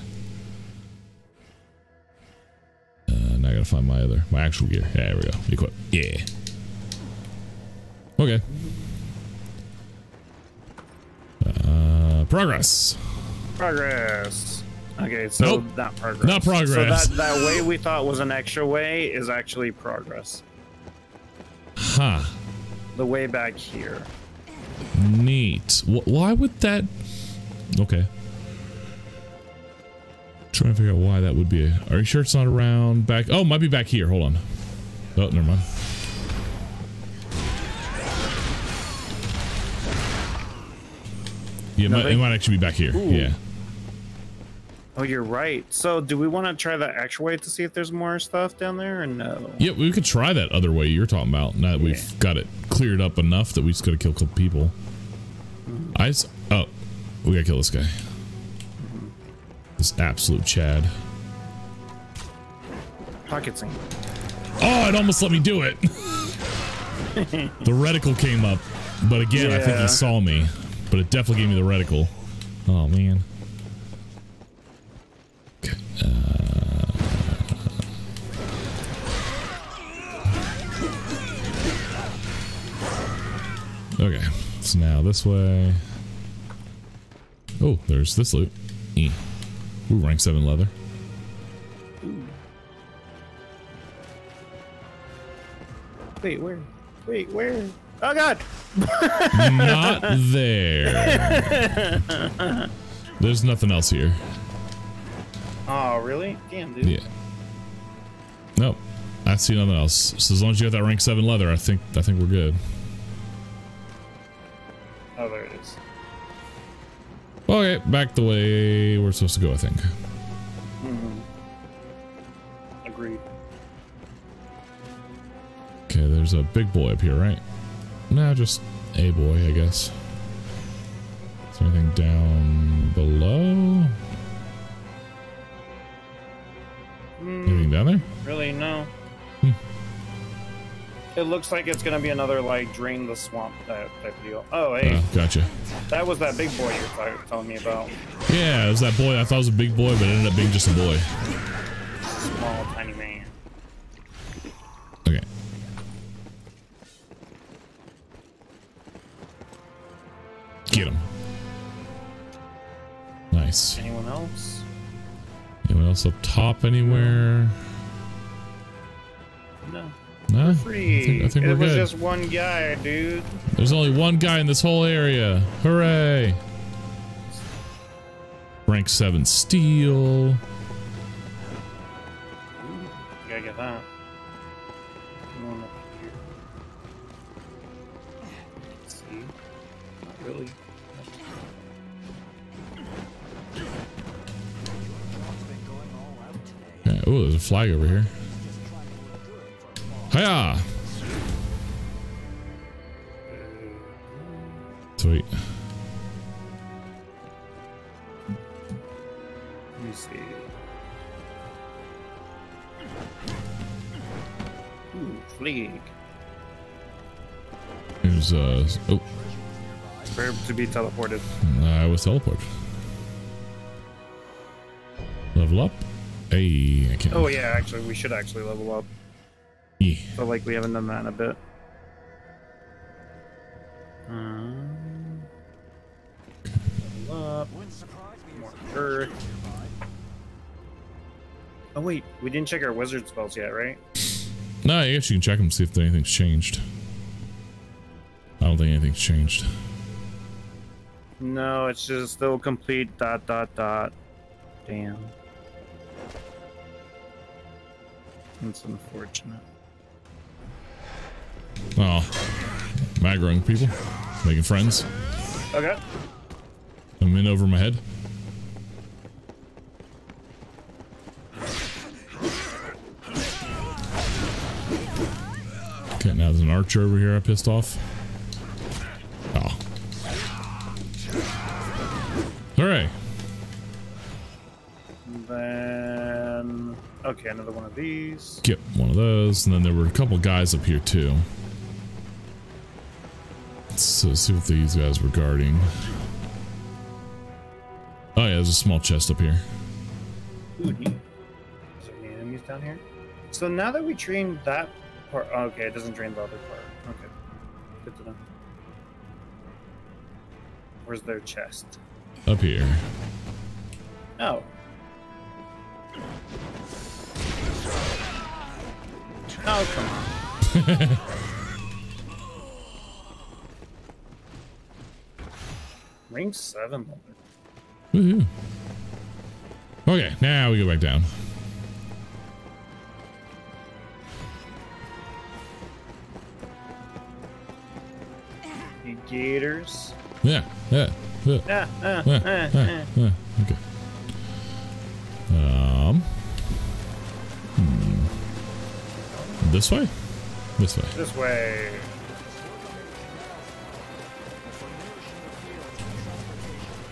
Uh, now I gotta find my other, my actual gear. Yeah, there we go. Equip. Yeah. Okay. Uh, progress. Progress. Okay, so Nope. not progress. Not progress. So that, that way we thought was an extra way is actually progress. Huh. The way back here. Neat. Wh- why would that? Okay. Trying to figure out why that would be. Are you sure it's not around back? Oh, might be back here. Hold on. Oh, never mind. Yeah, it might, it might actually be back here. Ooh. Yeah. Oh, you're right. So, do we want to try the actual way to see if there's more stuff down there, or no? Yeah, we could try that other way you're talking about. Now that we've got it cleared up enough that we just gotta kill a couple people. Mm-hmm. I s- oh, we gotta kill this guy. Mm-hmm. This absolute Chad. Pocket scene. Oh, it almost let me do it. the reticle came up, but again, I think he saw me. But it definitely gave me the reticle. Oh man. Okay, uh, Okay, so now this way. Oh, there's this loot. E. Ooh, rank 7 leather. Wait, where? Wait, where? Oh God! Not there. There's nothing else here. Oh, really? Damn, dude. Yeah. Nope. I see nothing else. So as long as you got that rank seven leather, I think I think we're good. Oh, there it is. Okay, back the way we're supposed to go, I think. hmm Agreed. Okay, there's a big boy up here, right? No, just a boy, I guess. Is there anything down below? Anything down there? Really? No. Hmm. It looks like it's gonna be another like drain the swamp type, type deal. Oh, hey, Oh, gotcha. that was that big boy you were telling me about. Yeah, it was that boy. I thought it was a big boy, but it ended up being just a boy. Small, tiny man. Okay. Get him. Nice. Anyone else? Anyone else up top anywhere? No. No? I think, I think it was good. just one guy, dude. There's only one guy in this whole area. Hooray! Rank 7 steel. You gotta get that. Oh, there's a flag over here. Hiya! Sweet. Let me see. Ooh, fleek. There's uh oh, Prepare to be teleported. I was teleported. Level up. Hey, I can't. Oh yeah, actually, we should actually level up. Yeah. Feel like we haven't done that in a bit. Um, level up. More earth. Oh wait, we didn't check our wizard spells yet, right? No, I guess you can check them see if anything's changed. I don't think anything's changed. No, it's just still complete dot dot dot. Damn. That's unfortunate. Oh, maggroing people, making friends. Okay. I'm in over my head. Okay, now there's an archer over here I pissed off. Oh. Hooray. Then okay, another one of these. Get one of those. And then there were a couple guys up here too. Let's uh, see what these guys were guarding. Oh yeah, there's a small chest up here. Ooh, neat. Is there any enemies down here? So now that we trained that part, oh, okay, it doesn't drain the other part. Okay, good to know. Where's their chest? Up here. Oh. Oh, come on. Ring 7. Woohoo. Okay, now we go back down. The gators. Yeah, yeah, yeah. Ah, ah, Yeah, ah, yeah, ah. Um. Hmm. This way? This way. This way.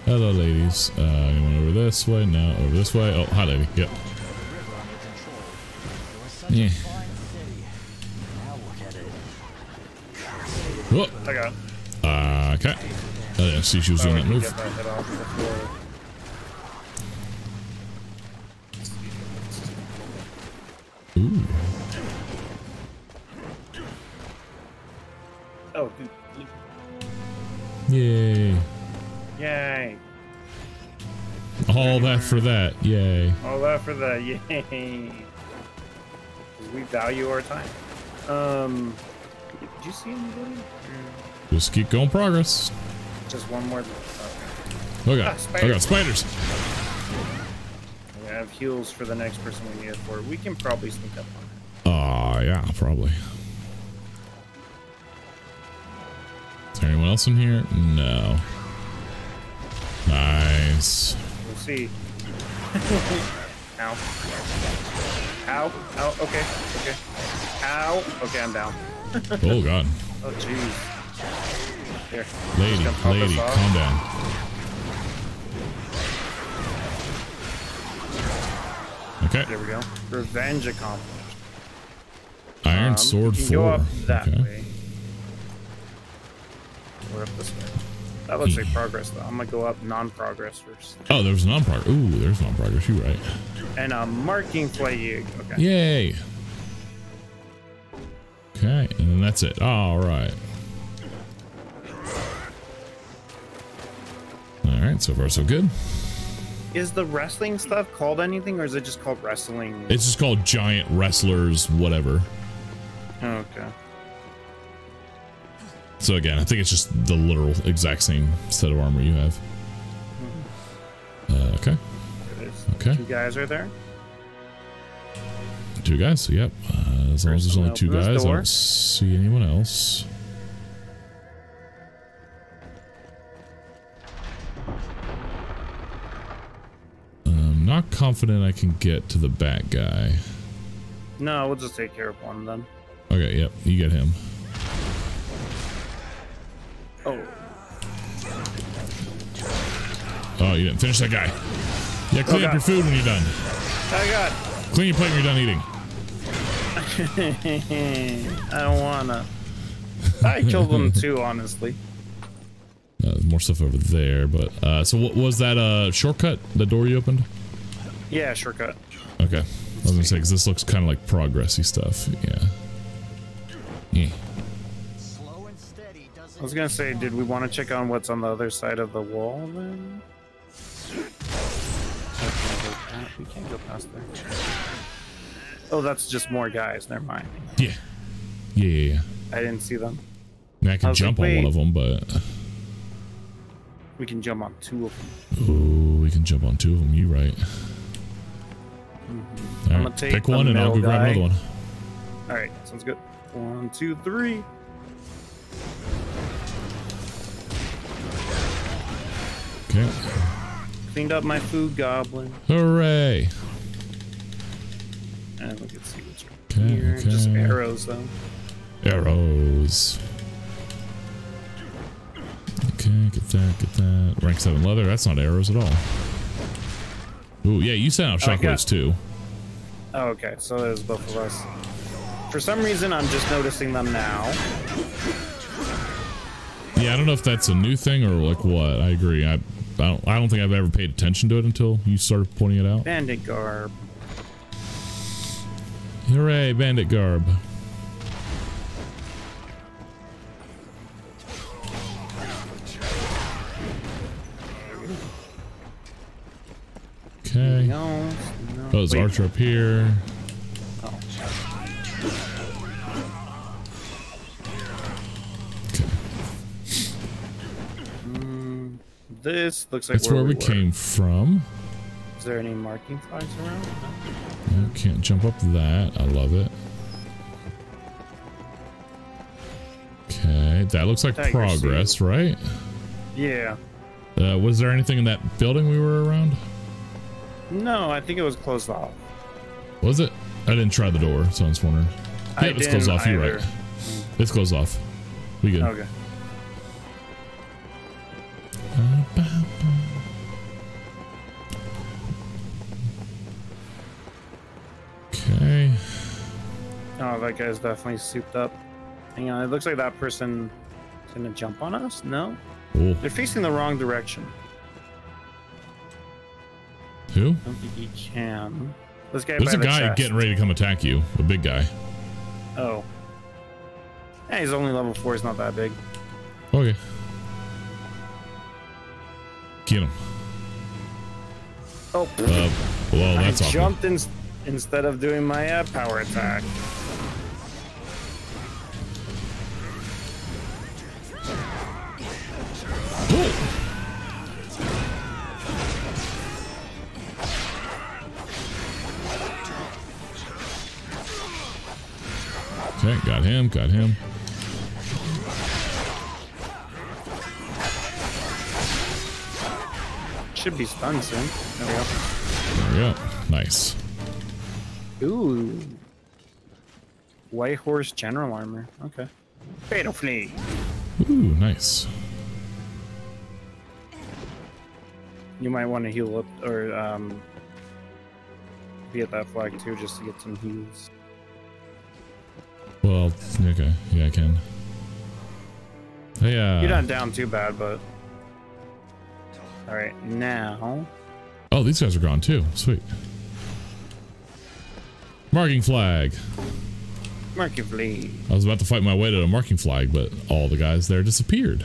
Hello, ladies. Uh, anyone over this way? No, over this way. Oh, hi, lady. Yep. Yeah. Whoa. I got. Uh, okay. Uh, I didn't see she was doing that move. Ooh. Oh, dude. Yay. Yay. All that for that. Yay. All that for that. Yay. we value our time. Um, did you see anybody? Just keep going progress. Just one more. Oh, Oh, Ah, God. spiders. God. Spiders. Heals for the next person we need it for. We can probably sneak up on it. Ah, yeah, probably. Is there anyone else in here? No. Nice. We'll see. Ow. Ow. Ow. Okay. Okay. Ow. Okay, I'm down. Oh, God. Oh, jeez. Here. Lady, Just gonna pop lady, calm down. Okay. There we go. Revenge accomplished. Iron Um, Sword you 4. can Go up that okay. way. Or up this way. That looks like progress though. I'm gonna go up non-progress first. Oh, there's non-progress. Ooh, there's non-progress. You're right. And a marking flag. Okay. Yay. Okay, and then that's it. All right. All right, so far so good. Is the wrestling stuff called anything, or is it just called wrestling? It's just called Giant Wrestlers, whatever. okay. So again, I think it's just the literal exact same set of armor you have. Uh, okay. Okay. Two guys are there. two guys. Yep. Uh, as long as there's only two guys, I don't see anyone else. Not confident I can get to the bat guy. No, we'll just take care of one then. Okay, yep, you get him. Oh, Oh, you didn't finish that guy. Yeah, clean Oh, up your food when you're done. I got. Clean your plate when you're done eating. I don't wanna. I killed them too, honestly. Uh, there's more stuff over there, but uh, so what was that uh shortcut? The door you opened? Yeah, shortcut. Okay, I was gonna say because this looks kind of like progressy stuff. Yeah. Yeah. Slow and steady I was gonna say, did we want to check on what's on the other side of the wall then? We can't go past there. Oh, that's just more guys. Never mind. Yeah. Yeah, yeah, yeah. I didn't see them. I, mean, I can I was like, jump on one of them, but We can jump on two of them. ooh, we can jump on two of them. You right? All. I'm right, gonna take pick one, and I'll go middle grab another one. All right, sounds good. One, two, three. Okay. Cleaned up my food goblin. Hooray! And we can see what's Okay, here. Just okay. arrows though. Arrows. Okay, get that, get that. Rank 7 leather, that's not arrows at all. Ooh, yeah, you sent out Oh, shockwaves too. Oh, okay, so there's both of us. For some reason, I'm just noticing them now. Yeah, I don't know if that's a new thing or like what. I agree. I, I don't. I don't think I've ever paid attention to it until you started pointing it out. Bandit garb. Hooray, bandit garb. Okay. No. Oh, there's wait. Archer up here. Oh. Okay. Mm, this looks like That's where, we, were. came from. Is there any marking flags around? No, can't jump up that. I love it. Okay, that looks like Tiger progress, right? Yeah. Uh, was there anything in that building we were around? No, I think it was closed off. Was it? I didn't try the door, so I was wondering. I Yeah, it's closed off. You're right. It's closed off. We good. Okay. Okay. Oh, that guy's definitely souped up. Hang on, it looks like that person is gonna jump on us. No, Oh, they're facing the wrong direction. Who? I don't think he can. This guy. There's a the guy chest. getting ready to come attack you. A big guy. Oh. Yeah, he's only level four. He's not that big. Okay. Get him. Oh. Uh, well, that's I awkward. jumped in, instead of doing my uh, power attack. Okay, got him, got him. Should be stunned soon. There we go. There we go. Nice. Ooh. White horse general armor. Okay. Fatal flee. Ooh, nice. You might want to heal up or um be at that flag too, just to get some heals. Well, okay. Yeah, I can. Hey, uh. You're not down too bad, but. All right, now. Oh, these guys are gone too. Sweet. Marking flag. Marky flee. I was about to fight my way to a marking flag, but all the guys there disappeared.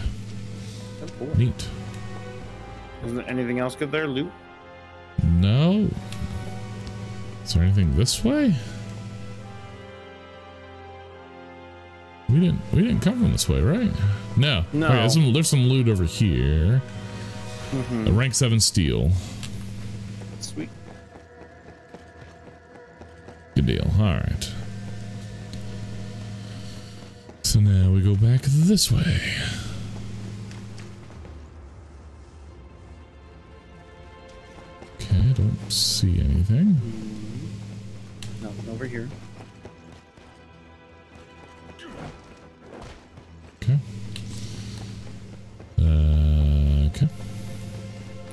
Oh, cool. Neat. Isn't there anything else good there? Loot? No. Is there anything this way? We didn't we didn't come from this way, right? No. No. Okay, there's, some, there's some loot over here. Mhm. A rank seven steel. Sweet. Good deal. All right. So now we go back this way. Okay, I don't see anything. Nothing over here.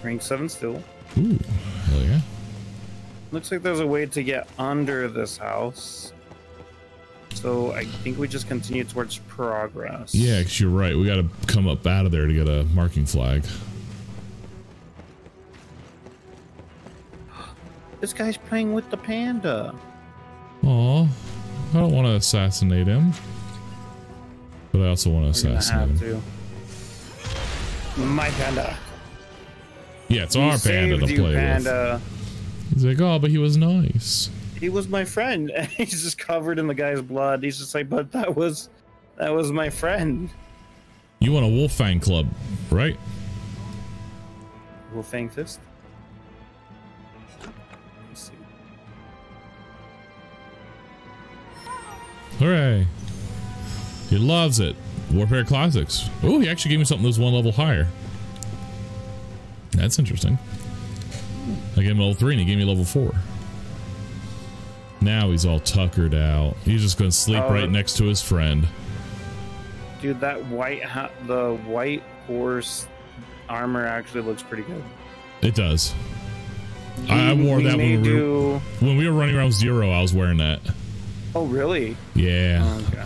Rank 7 still. Ooh, hell yeah. Looks like there's a way to get under this house. So I think we just continue towards progress. Yeah, because you're right. We got to come up out of there to get a marking flag. This guy's playing with the panda. Aw, I don't want to assassinate him. But I also want to assassinate him. have to. My panda. Yeah, it's We our panda to you, play with. panda. He's like, oh, but he was nice. He was my friend. And he's just covered in the guy's blood. He's just like, but that was that was my friend. You want a Wolfang Club, right? Wolfang Fist. Let's see. Hooray. He loves it. Warfare Classics. Oh, he actually gave me something that was one level higher. That's interesting. I gave him level 3 and he gave me level 4. Now he's all tuckered out. He's just going to sleep Oh. right next to his friend. Dude, that white ha- the white horse armor actually looks pretty good. It does. I, I wore We that when we, were, do- when we were running around Zero. I was wearing that. Oh, really? Yeah. Okay.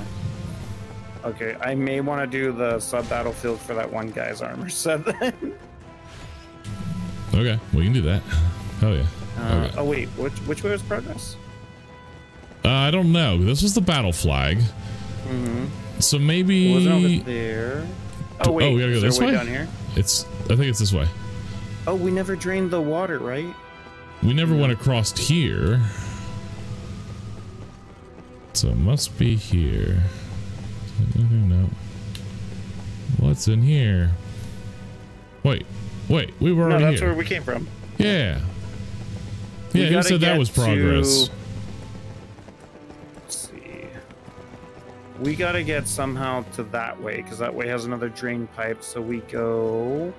Okay, I may want to do the sub battlefield for that one guy's armor set then. Okay, we can do that. Oh yeah. Uh, Okay. Oh wait, which which way was progress? Uh, I don't know. This was the battle flag. Mm-hmm. So maybe. Was it over there? Oh wait, oh, we gotta go this way down here? It's. I think it's this way. Oh, we never drained the water, right? We never went across here. So it must be here. No. What's in here? Wait, wait. We were No, already that's here. where we came from. Yeah. Yeah, who said that was progress? to- Let's see. We gotta get somehow to that way because that way has another drain pipe. So we go.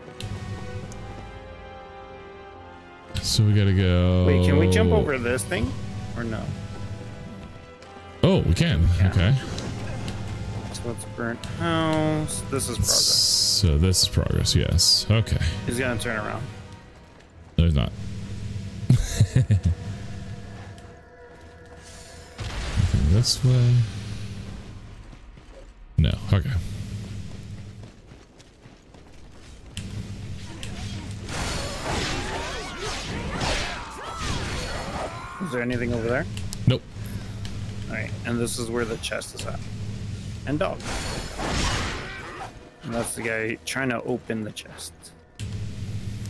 So we gotta go. Wait, can we jump over this thing or no? Oh, we can. Okay. So it's burnt house. This is progress. So this is progress. Yes. Okay. He's gonna turn around. No, he's not. This way. No. Okay. Is there anything over there? Nope. Alright, and this is where the chest is at. And dog. And that's the guy trying to open the chest.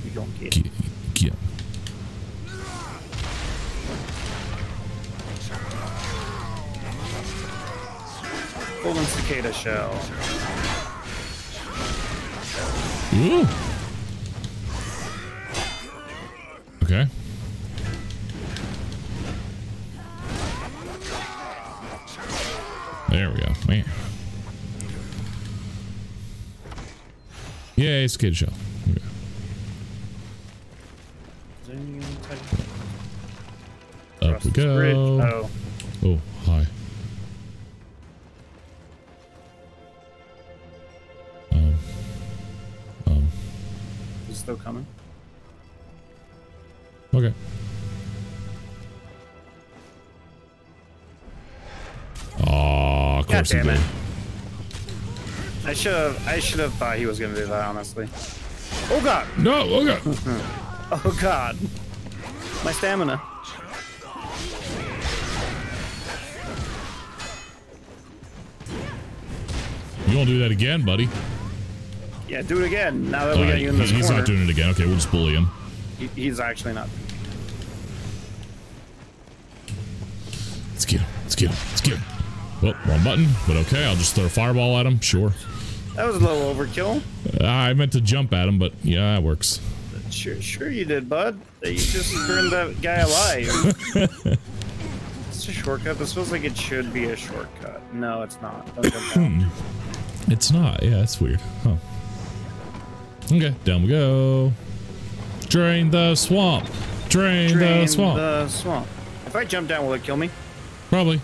You don't get Get, get. golden cicada shell. Ooh. Okay. There we go. Man. Yay, skid shell. Okay. Is there Up we go. Oh, Oh, hi. Um. Um. he's still coming. Okay. Aw, of God course he damn it. I should have I should have thought he was gonna do that, honestly. Oh god! No, oh okay. Oh god. My stamina. You won't do that again, buddy. Yeah, do it again. Now that we got you in this he's corner. not doing it again. Okay, we'll just bully him. He, he's actually not. Let's get him. Let's get him. Let's get him. Well, wrong button, but okay. I'll just throw a fireball at him. Sure. That was a little overkill. Uh, I meant to jump at him, but yeah, that works. Sure, sure you did, bud. You just burned that guy alive. it's a shortcut. This feels like it should be a shortcut. No, it's not. Don't jump down. It's not. Yeah, that's weird. Huh. Okay, down we go. Drain the swamp. Drain, Drain the swamp. the swamp. If I jump down, will it kill me? Probably.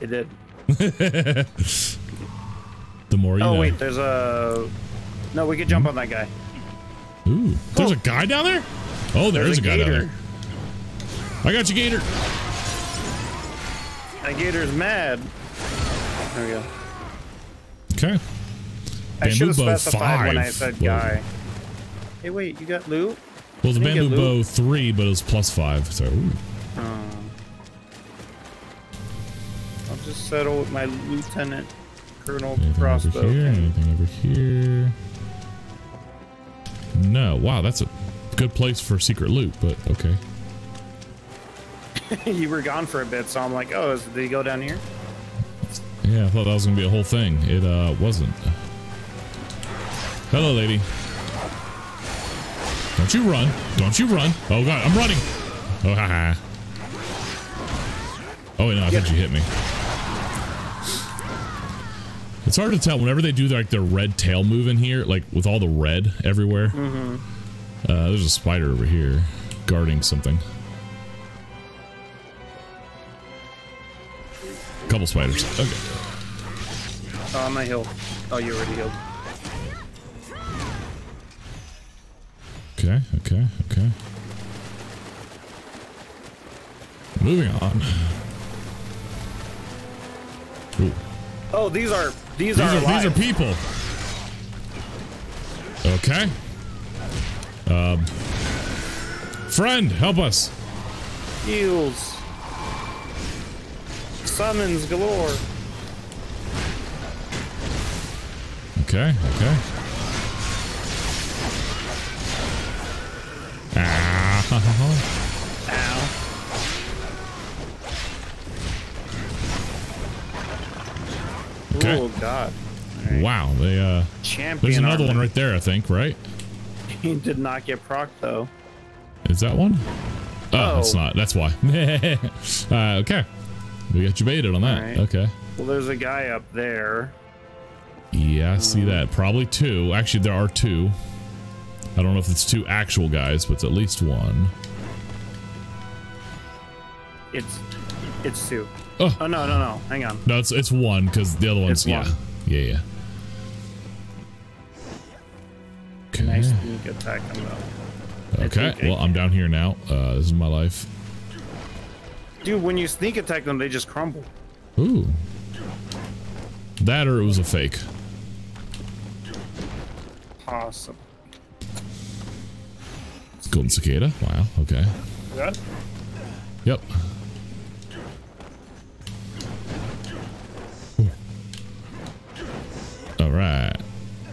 It did. The more you oh know. wait, there's a. No, we could jump on that guy. Ooh, there's a guy down there? Oh, there There's is a, guy gator. down there. I got you, Gator. That gator's mad. There we go. Okay. I should have Bamboo bow specified when I five. said Whoa. guy. Hey, wait, you got loot? Well, the bamboo bow three, but it was plus five. So. Um, I'll just settle with my lieutenant colonel anything crossbow. over here? Anything over here? No. Wow, that's a good place for secret loot. But okay. you were gone for a bit, so I'm like, oh, is, did he go down here? Yeah, I thought that was gonna be a whole thing. It uh wasn't. Hello, lady. Don't you run. Don't you run. Oh god, I'm running. Oh haha. Oh wait, no, I think you hit me. It's hard to tell whenever they do like their red tail move in here, like with all the red everywhere. Mm-hmm. Uh, there's a spider over here guarding something. A Couple spiders. Okay. Oh, I'm not healed. Oh, you already healed. Okay, okay, okay. Moving on. Ooh. Oh, these are these, These are, are, these are people. Okay. Um. Friend, help us. heals. Summons galore. Okay, okay. Ah. Okay. Oh God. Wow, they uh Champion. there's another one right there, I think, right? He did not get proc though. Is that one? Oh, Oh. it's not. That's why. uh, okay. We got you baited on that. Alright. Okay. Well, there's a guy up there. Yeah, I see that. Probably two. Actually, there are two. I don't know if it's two actual guys, but it's at least one. It's it's two. Oh. Oh no, no, no. Hang on. No, it's it's one because the other one's It's yeah, one. yeah, yeah. Okay. Nice sneak attack though. Okay. Well, I'm down here now. Uh, this is my life. Dude, when you sneak attack them, they just crumble. Ooh. That or it was a fake. Awesome. Golden cicada. Wow. Okay. Good. Yep. All right.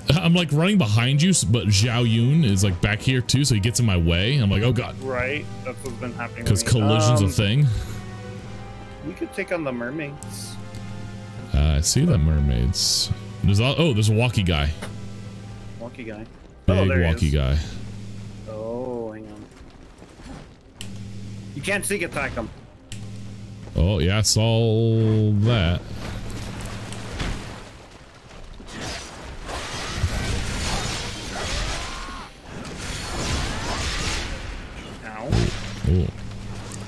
I'm like running behind you, but Zhao Yun is like back here too, so he gets in my way. I'm like, oh god, Right. That's what's been happening. because collision's Um, a thing. We could take on the mermaids. Uh, I see the mermaids. There's oh, there's a walkie guy, Walkie guy. big oh, there he walkie guy. Oh, hang on. You can't sneak attack him. Oh yeah, I saw that. Oh,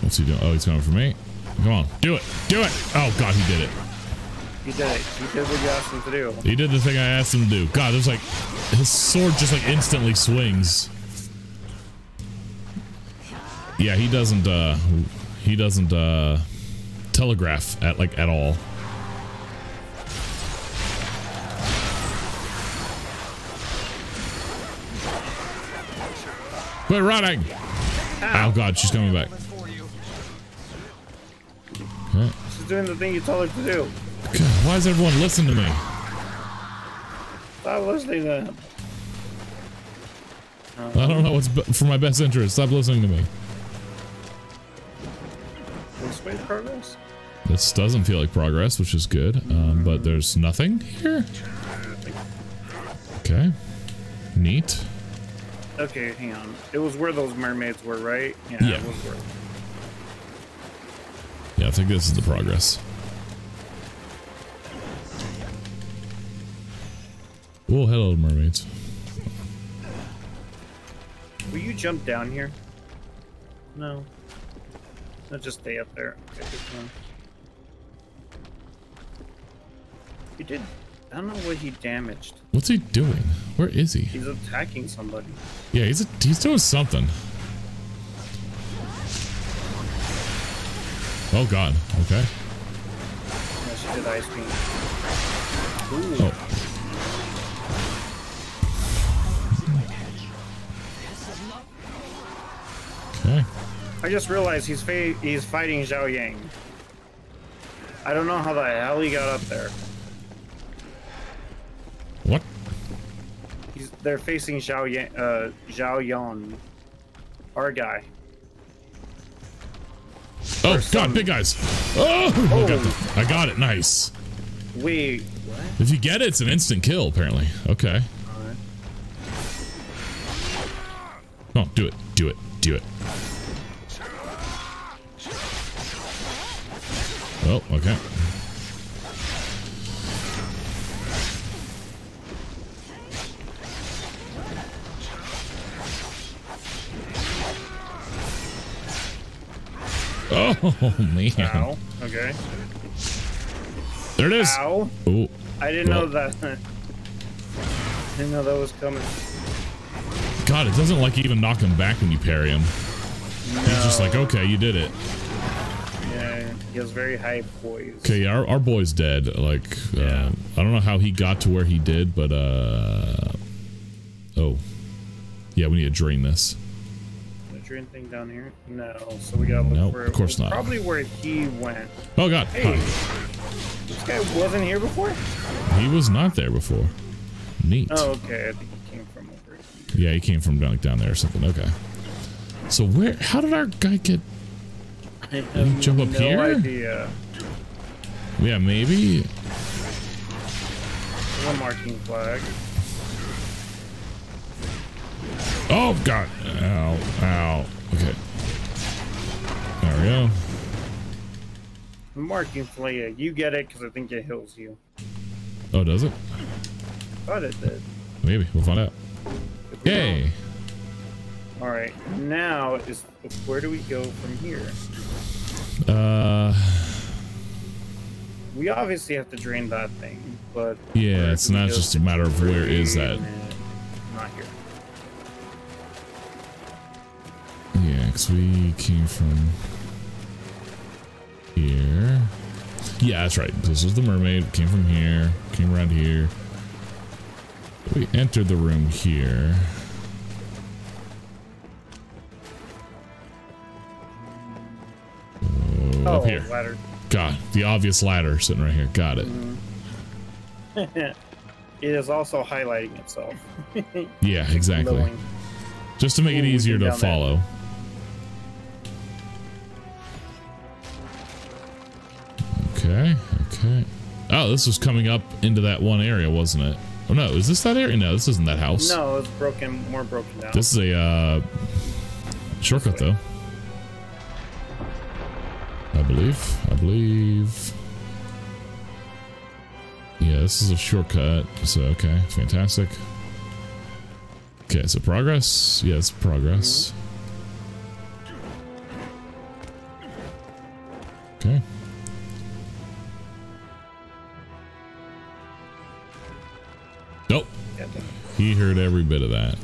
what's he doing? Oh, he's coming for me. Come on, do it, do it. Oh god, he did it. He did it. He did what you asked him to do. He did the thing I asked him to do. God, there's like his sword just like instantly swings. Yeah, he doesn't uh he doesn't uh telegraph at like at all. Quit running! Oh god, she's coming back. Okay. She's doing the thing you told her to do. God, why does everyone listen to me? Stop listening to him. I don't know what's for my best interest. Stop listening to me. This progress? This doesn't feel like progress, which is good. Um, but there's nothing here. Okay. Neat. Okay, hang on. It was where those mermaids were, right? Yeah, Yeah. it was where. Yeah, I think this is the progress. Oh, hello, mermaids. Will you jump down here? No. No, just stay up there. Okay. He did. I don't know what he damaged. What's he doing? Where is he? He's attacking somebody. Yeah, he's he's doing something. Oh God. Okay. Yeah, she did ice beam. Oh. Ooh. Oh. Okay. I just realized he's fa- he's fighting Zhao Yang. I don't know how the hell he got up there. What? He's they're facing Zhao Yang, uh, Zhao Yan, our guy. Oh some- God, big guys. Oh, I got, I got it. Nice. Wait, what? If you get it, it's an instant kill. Apparently. Okay. Alright. Oh, do it. Do it. Do it. Oh, okay. Oh man! Ow. Okay. There it is. Ow. Oh, I didn't know Well. that. didn't know that was coming. God! It doesn't like even knock him back when you parry him. He's just like, okay, you did it. Yeah, he has very high poise. Okay, yeah, our, our boy's dead. Like, uh, I don't know how he got to where he did, but uh, oh, yeah, we need to drain this. The drain thing down here? No. So we gotta look Nope, for of course not. Probably where he went. Oh God, Hey, Huh. this guy wasn't here before. he was not there before. Neat. Oh, okay. I think he came from over here. Yeah, he came from down, like, down there or something. Okay. So where? How did our guy get? I Did he jump up no here? idea. Yeah, maybe. One marking flag. Oh God! Ow! Ow! Okay. There we go. Marking flag. Yeah, you get it because I think it heals you. Oh, does it? Thought it did. Maybe we'll find out. Yay! All right. Now is where do we go from here? Uh, We obviously have to drain that thing, but Yeah, it's not just a matter of where is that. drain Yeah, because we came from here. Yeah, that's right. This is the mermaid. Came from here. Came around here. We entered the room here. Oh, Oh, up here. ladder. God, the obvious ladder sitting right here. Got it. Mm-hmm. it is also highlighting itself. Yeah, exactly. Just to make it Ooh, easier to follow. Okay, okay. Oh, this was coming up into that one area, wasn't it? Oh no, is this that area? No, this isn't that house. No, it's broken, more broken down. This is a uh, shortcut though. I believe. I believe. Yeah, this is a shortcut. So okay, fantastic. Okay, so progress. Yes, progress. Okay. Nope. Yeah, He heard every bit of that.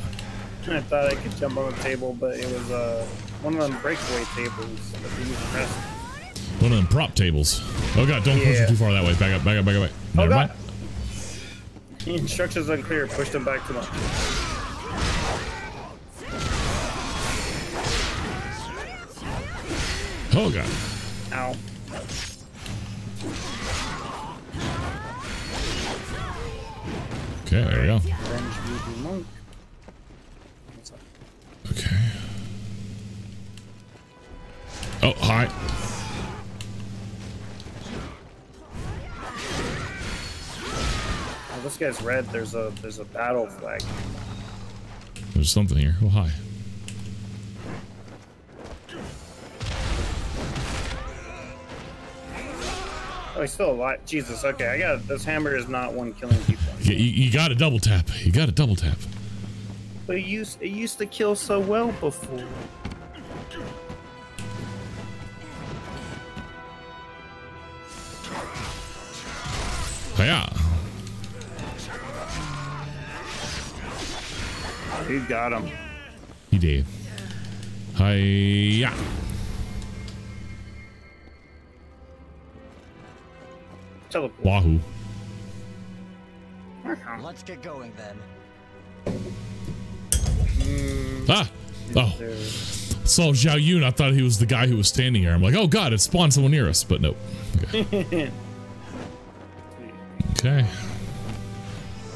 I thought I could jump on the table, but it was uh, one of them breakaway tables that we use in wrestling. One of them prop tables. Oh god, don't push Yeah. it too far that way. Back up, back up, back up. Back. Oh Never god! mind. The instructions unclear. Push them back to them. Oh god. Ow. Okay, there we go. Revenge voodoo monk. What's up? Okay. Oh, hi. Oh, this guy's red. There's a there's a battle flag. There's something here. Oh, hi. Oh, he's still alive. Jesus. Okay, I got this hammer is not one killing people. You, you, you got to double tap. You got to double tap. But it used it used to kill so well before. Hiya. Who got him? He did. Hiya. Teleport. Wahoo. Let's get going then. Ah. Oh. There. Saw Zhao Yun. I thought he was the guy who was standing here. I'm like, oh god, it spawned someone near us. But nope. Okay. okay.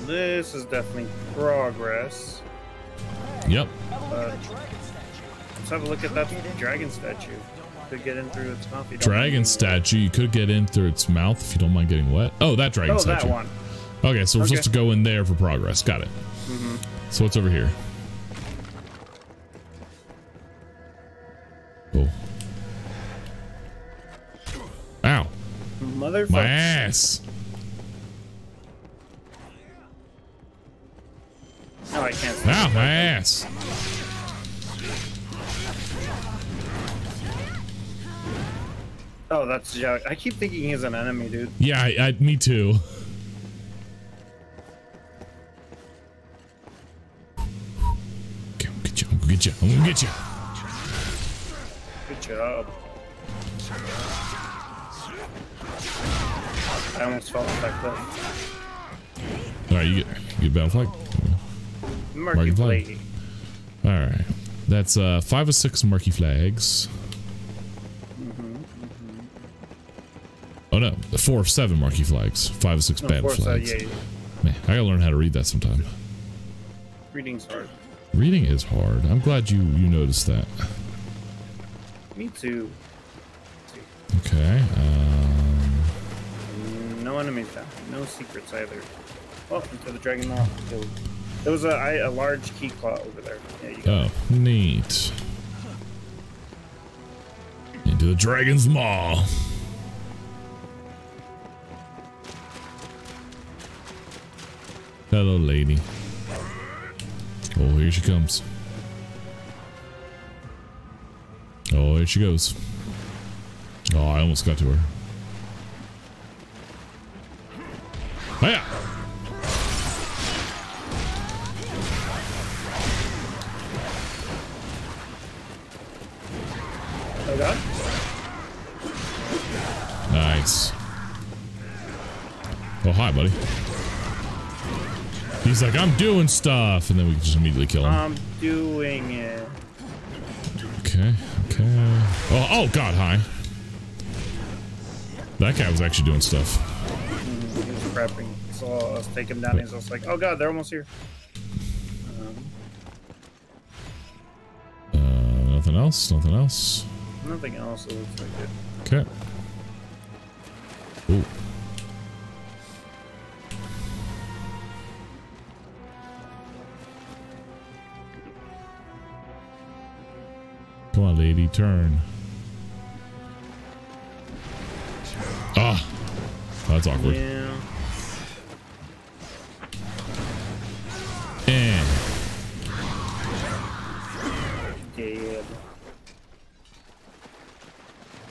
This is definitely progress. Yep. But let's have a look at that dragon statue. Could get in through its mouth. Dragon statue. You could get in through its mouth if you don't mind getting wet. Oh, that dragon Oh, statue. Oh, that one. Okay, so we're Okay. supposed to go in there for progress. Got it. Mhm. So what's over here? Oh. Ow. Motherfucker. My ass. No, I can't. Ow, my ass. Oh, that's Zhao. I keep thinking he's an enemy, dude. Yeah, I, I, me too. gonna get you. I'm gonna get you. I'm gonna get you. Good job. I almost fell off that cliff. All right, you get, you get battle flag. Murky Marky flag. Blade. All right, that's uh five or six marky flags. Oh no, four of seven marky flags. Five or six No, battle flags. yeah, yeah. Man, I gotta learn how to read that sometime. Reading's hard. Reading is hard. I'm glad you you noticed that. Me too. Okay. Um, No enemies down. No secrets either. Oh, into the dragon mouth. There- was a, I- a large key claw over there. Yeah, you got oh, neat. Into the dragon's maw. Hello, lady. Oh, here she comes. Oh, here she goes. Oh, I almost got to her. Hiya! Nice. Oh, hi, buddy. He's like, I'm doing stuff, and then we just immediately kill him. I'm doing it. Okay, okay. Oh, oh God, hi. That guy was actually doing stuff. Mm, He was prepping. So I was taking him down and I was like, oh god, they're almost here. Um, Uh, nothing else. Nothing else. nothing else. It looks like it. Okay. Turn. Ah, that's awkward. Yeah. And Dead.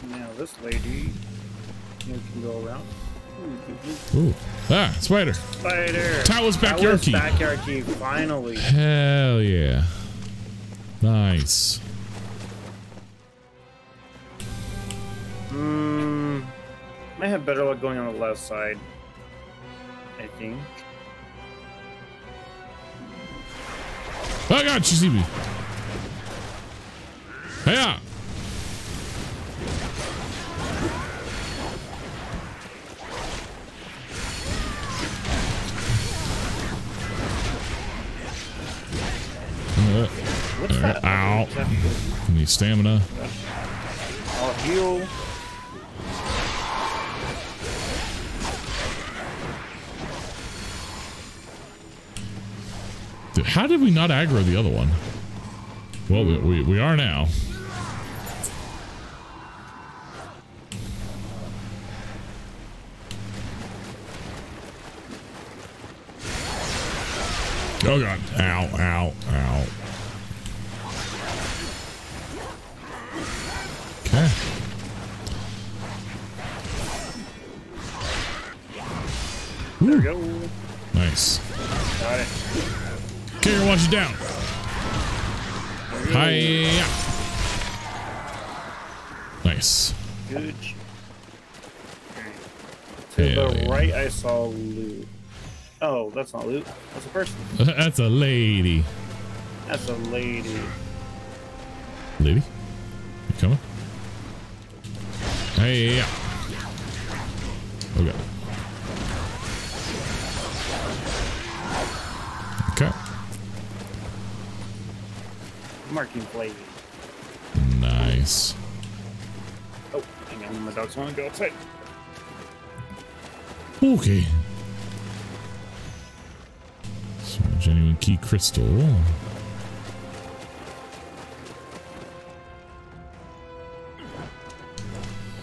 Now this lady can go around. Ooh, ah, spider. Spider. Tao's backyard Tao's key. Backyard key. Finally. Hell yeah. Nice. Hmm. I have better luck going on the left side. I think. Oh god, she see me. Hey Uh, What's that? ow. Need stamina. I'll heal. How did we not aggro the other one? Well, we, we, we are now. Oh god. Ow, ow. Loot. Oh, that's not loot. That's a person. That's a lady. That's a lady. Lady? You coming? Hey, yeah. Okay. Okay. Marking plate. Nice. Oh, hang on. My dogs want to go outside. Okay. So, genuine key crystal.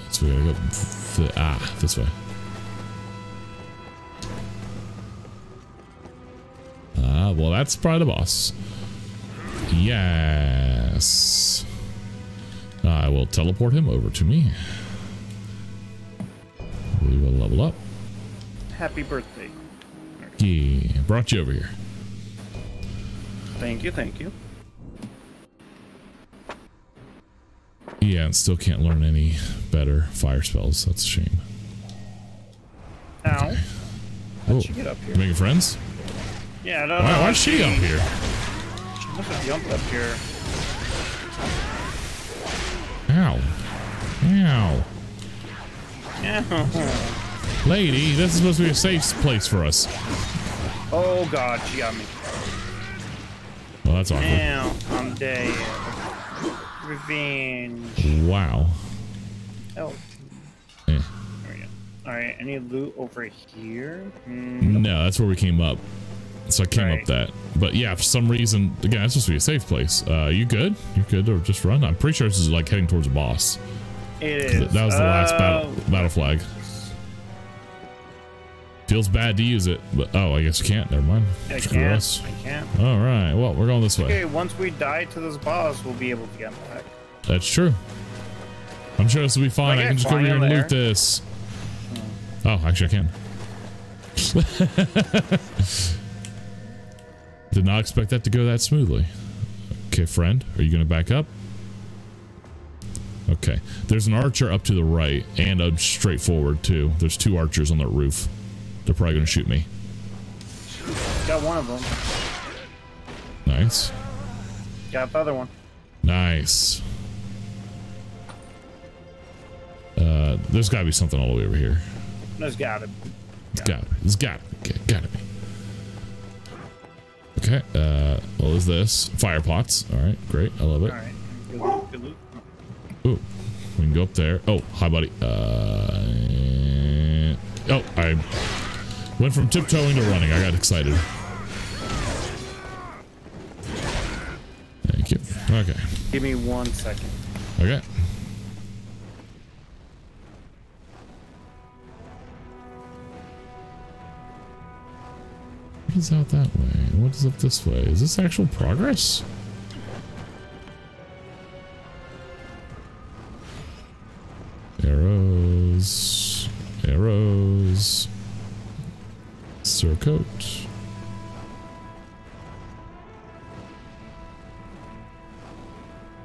So we gotta go th- ah this way. Ah, well that's probably the boss. Yes. I will teleport him over to me. We will level up. Happy birthday. Yeah, brought you over here. Thank you, thank you. Yeah, and still can't learn any better fire spells. That's a shame. Ow. Oh, How'd she get up here? you making friends? Yeah, I don't Why, know. why's she up here? She must have jumped up here. Ow. Ow. Yeah. Lady, this is supposed to be a safe place for us. Oh god, she got me. Well, that's awkward. Now I'm dead. Revenge. Wow. Oh, Eh. there we go. Alright, any loot over here? Hmm, No, that's where we came up. So I came up that. But yeah, for some reason, again, it's supposed to be a safe place. Uh, you good? You good or just run? I'm pretty sure this is like heading towards a boss. it is. That was the last battle, Oh, battle flag. Feels bad to use it, but oh, I guess you can't. Never mind. I Screw can't. us. I can't. All right. Well, we're going this way. Okay, once we die to this boss, we'll be able to get him back. That's true. I'm sure this will be fine. I I can just go over here and loot this. Oh, actually, I can. Did not expect that to go that smoothly. Okay, friend, are you going to back up? Okay. There's an archer up to the right and a straight forward too. There's two archers on the roof. They're probably going to shoot me. Got one of them. Nice. Got the other one. Nice. Uh, there's got to be something all the way over here. There's got it. It's got to. It's got to be. Got to be. Okay. Uh, what is this? Fire pots. All right. Great. I love it. All right. Good loot. Good loot. Ooh. We can go up there. Oh, hi, buddy. Uh, oh, I went from tiptoeing to running. I got excited. Thank you. Okay. Give me one second. Okay. What is out that way? What is up this way? Is this actual progress? Arrows. Arrows. Surcoat.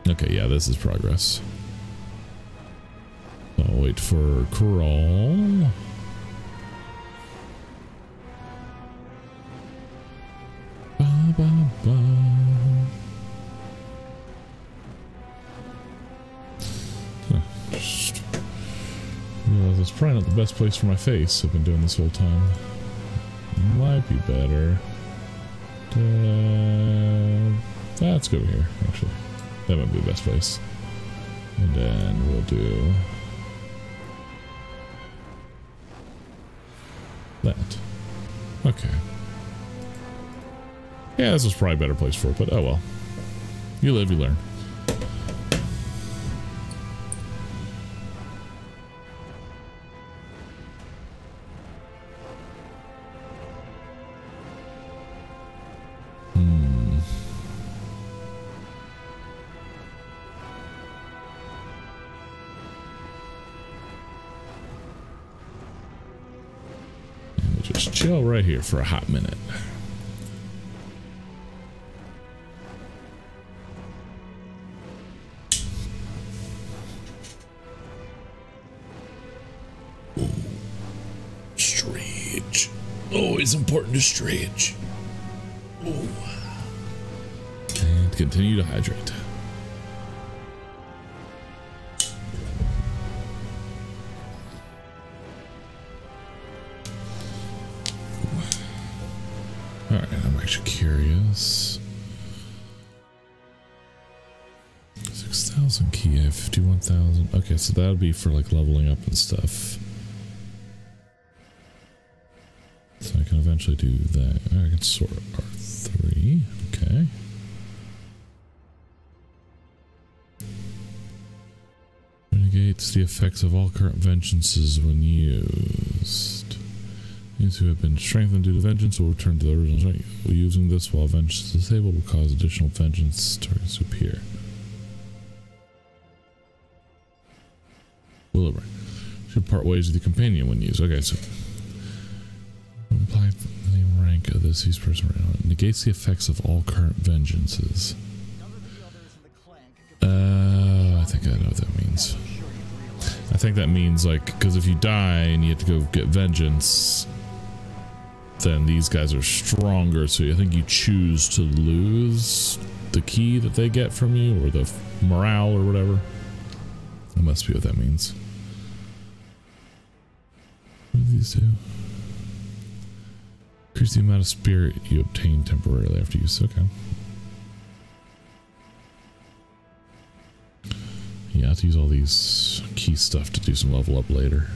Okay, yeah, this is progress. I'll wait for crawl. Ba, ba, ba. Huh. It's probably not the best place for my face I've been doing this whole time. Might be better. Uh, let's go over here, actually. That might be the best place. And then we'll do that. Okay. Yeah, this is probably a better place for it, but oh well. You live, you learn. For a hot minute. Stretch. Always important to stretch. Ooh. And continue to hydrate. Curious. 6,000 key, 51,000. Okay, so that'll be for like leveling up and stuff. So I can eventually do that. I can sort R3. Okay. Negates the effects of all current vengeances when used. These who have been strengthened due to vengeance will return to the original strength. Using this while vengeance is disabled will cause additional vengeance targets to appear. Will it should part ways with the companion when used. Okay, so apply the rank of the deceased person right now. Negates the effects of all current vengeances. Uh, I think I know what that means. I think that means like because if you die and you have to go get vengeance, then these guys are stronger. So I think you choose to lose the key that they get from you or the morale or whatever. That must be what that means. What do these do? Increase the amount of spirit you obtain temporarily after use. Okay. Yeah, I have to use all these key stuff to do some level up later.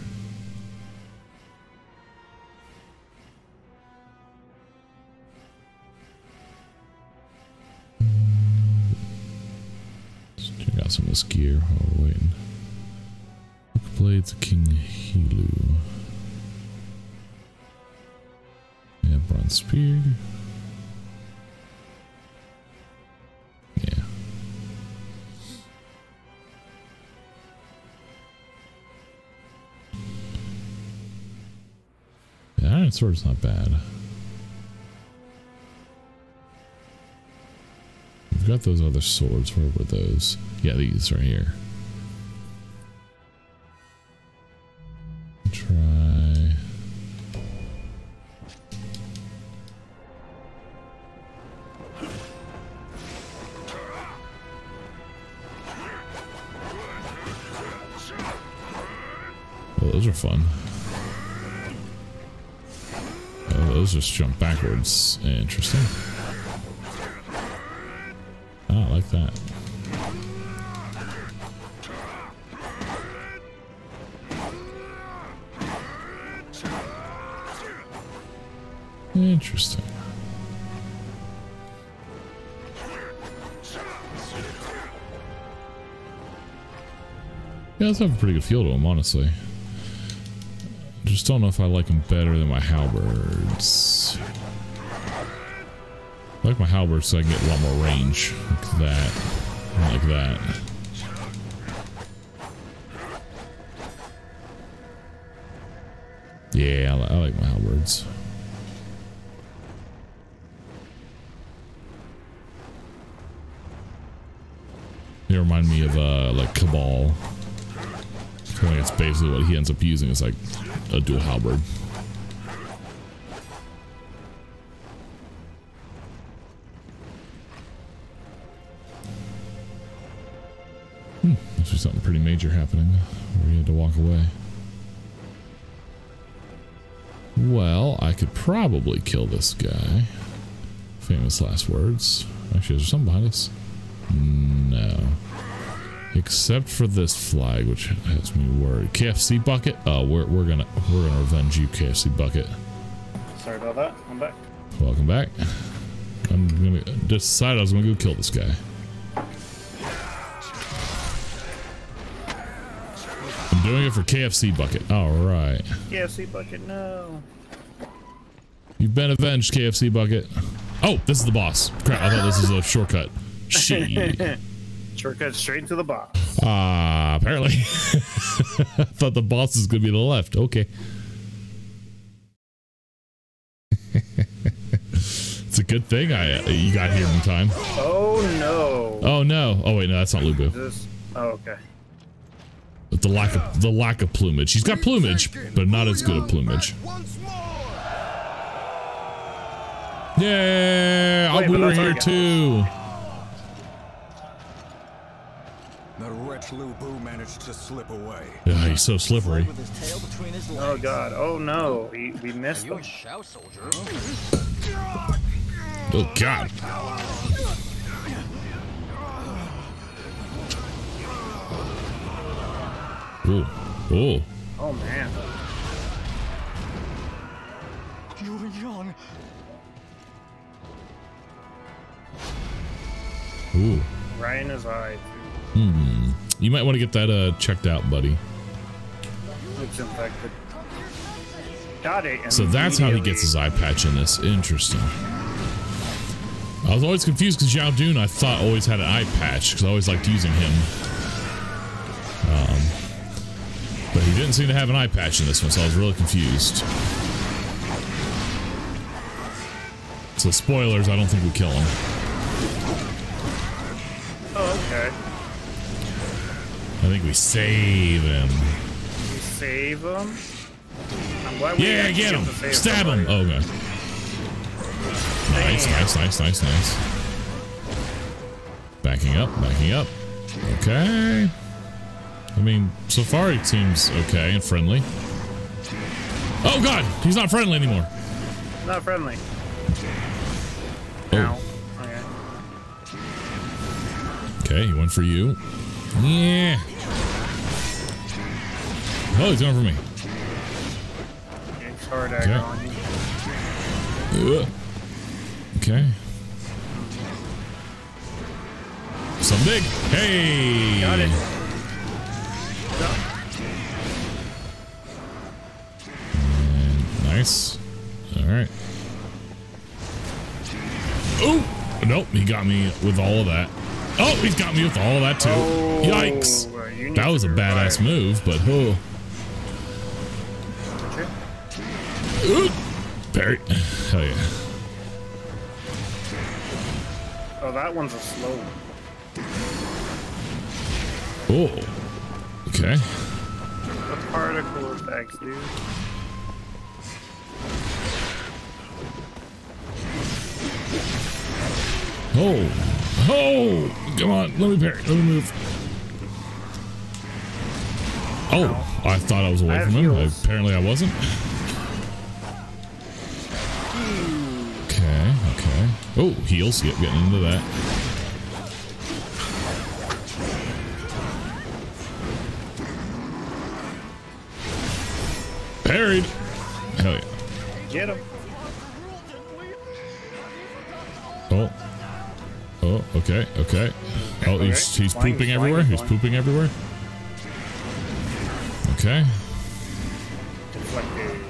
While we're waiting. Hook blades, King Helu. Yeah, bronze spear. Yeah. Yeah, Iron sword's not bad. Got those other swords. Where were those? Yeah, these right here. Try. Well, those are fun. Oh, those just jump backwards. Interesting. That. Interesting. Yeah, let's have a pretty good feel to them, honestly. Just don't know if I like them better than my halberds. My halberd so I can get a lot more range. Like that. Like that. Yeah, I, I like my halberds. They remind me of uh, like Cabal. I like it's basically what he ends up using is like a dual halberd. Major happening where he had to walk away. Well, I could probably kill this guy. Famous last words. Actually, is there something behind us? No. Except for this flag, which has me worried. KFC bucket. Oh, we're we're gonna we're gonna revenge you, KFC bucket. Sorry about that. I'm back. Welcome back. I'm gonna decide I was gonna go kill this guy. Doing it for KFC bucket. All right. KFC bucket, no. You've been avenged, KFC bucket. Oh, this is the boss. Crap! I thought this was a shortcut. Shit. Shortcut straight to the boss. Ah, apparently. I thought the boss was gonna be to the left. Okay. it's a good thing I you got here in time. Oh no. Oh no! Oh wait, no, that's not Lu Bu. This. Oh okay. But the lack of the lack of plumage. He's got plumage, but not as good a plumage. Yeah, Wait, we but were here too. The wretch Lu Bu managed to slip away. Yeah, he's so slippery. With his tail between his oh, legs. Oh god. Oh no. We we missed You him. soldier? Oh god. Ooh. Oh. Oh man. You're young. Ooh. Right in his eye. Hmm. You might want to get that uh checked out, buddy. Looks infected. Got it. So that's how he gets his eye patch in this. Interesting. I was always confused because Xiahou Dun I thought always had an eye patch because I always liked using him. Um, but he didn't seem to have an eye patch in this one, so I was really confused. So spoilers, I don't think we kill him. Oh okay. I think we save him. We save him. I'm glad we Yeah, get him. Stab him. Oh, okay. Nice, nice, nice, nice, nice. Backing up, backing up. Okay. I mean, Safari seems okay and friendly. Oh god, he's not friendly anymore. Not friendly. Oh. Ow. Okay. Okay, he went for you. Yeah. Oh, he's going for me. Hard aggro Okay. on you. Ugh. Okay. Some big. Hey. Got it. Nice. All right. Oh nope, he got me with all of that. Oh, he's got me with all of that too. Oh, Yikes! That was a badass move, but oh. Okay. Ooh. yeah. Oh, that one's a slow one. Oh. Okay. The particle effects, dude. Oh. Oh. Come on. Let me parry. Let me move. Oh. I thought I was away I from him. heals. Apparently I wasn't. Hmm. Okay. Okay. Oh, heals. Yep, getting into that. Parried. Hell yeah. Get him. Oh. Oh, okay, okay. Oh, he's, Okay. he's Flying, pooping flying, everywhere. He's pooping everywhere. Okay. Deflected.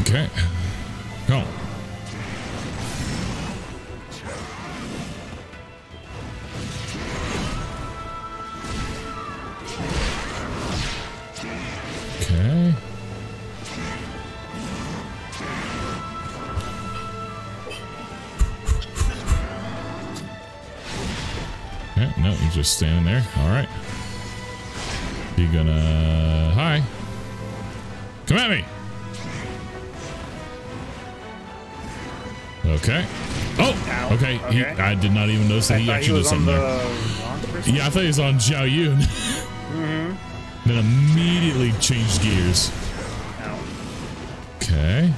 Okay. Go. Just standing there. All right. You gonna... Hi. Come at me. Okay. Oh, Ow. okay. He, I did not even notice that I he thought he actually did something the there. Yeah, I thought he was on Zhao Yun. Mm-hmm. then immediately changed gears. Ow. Okay.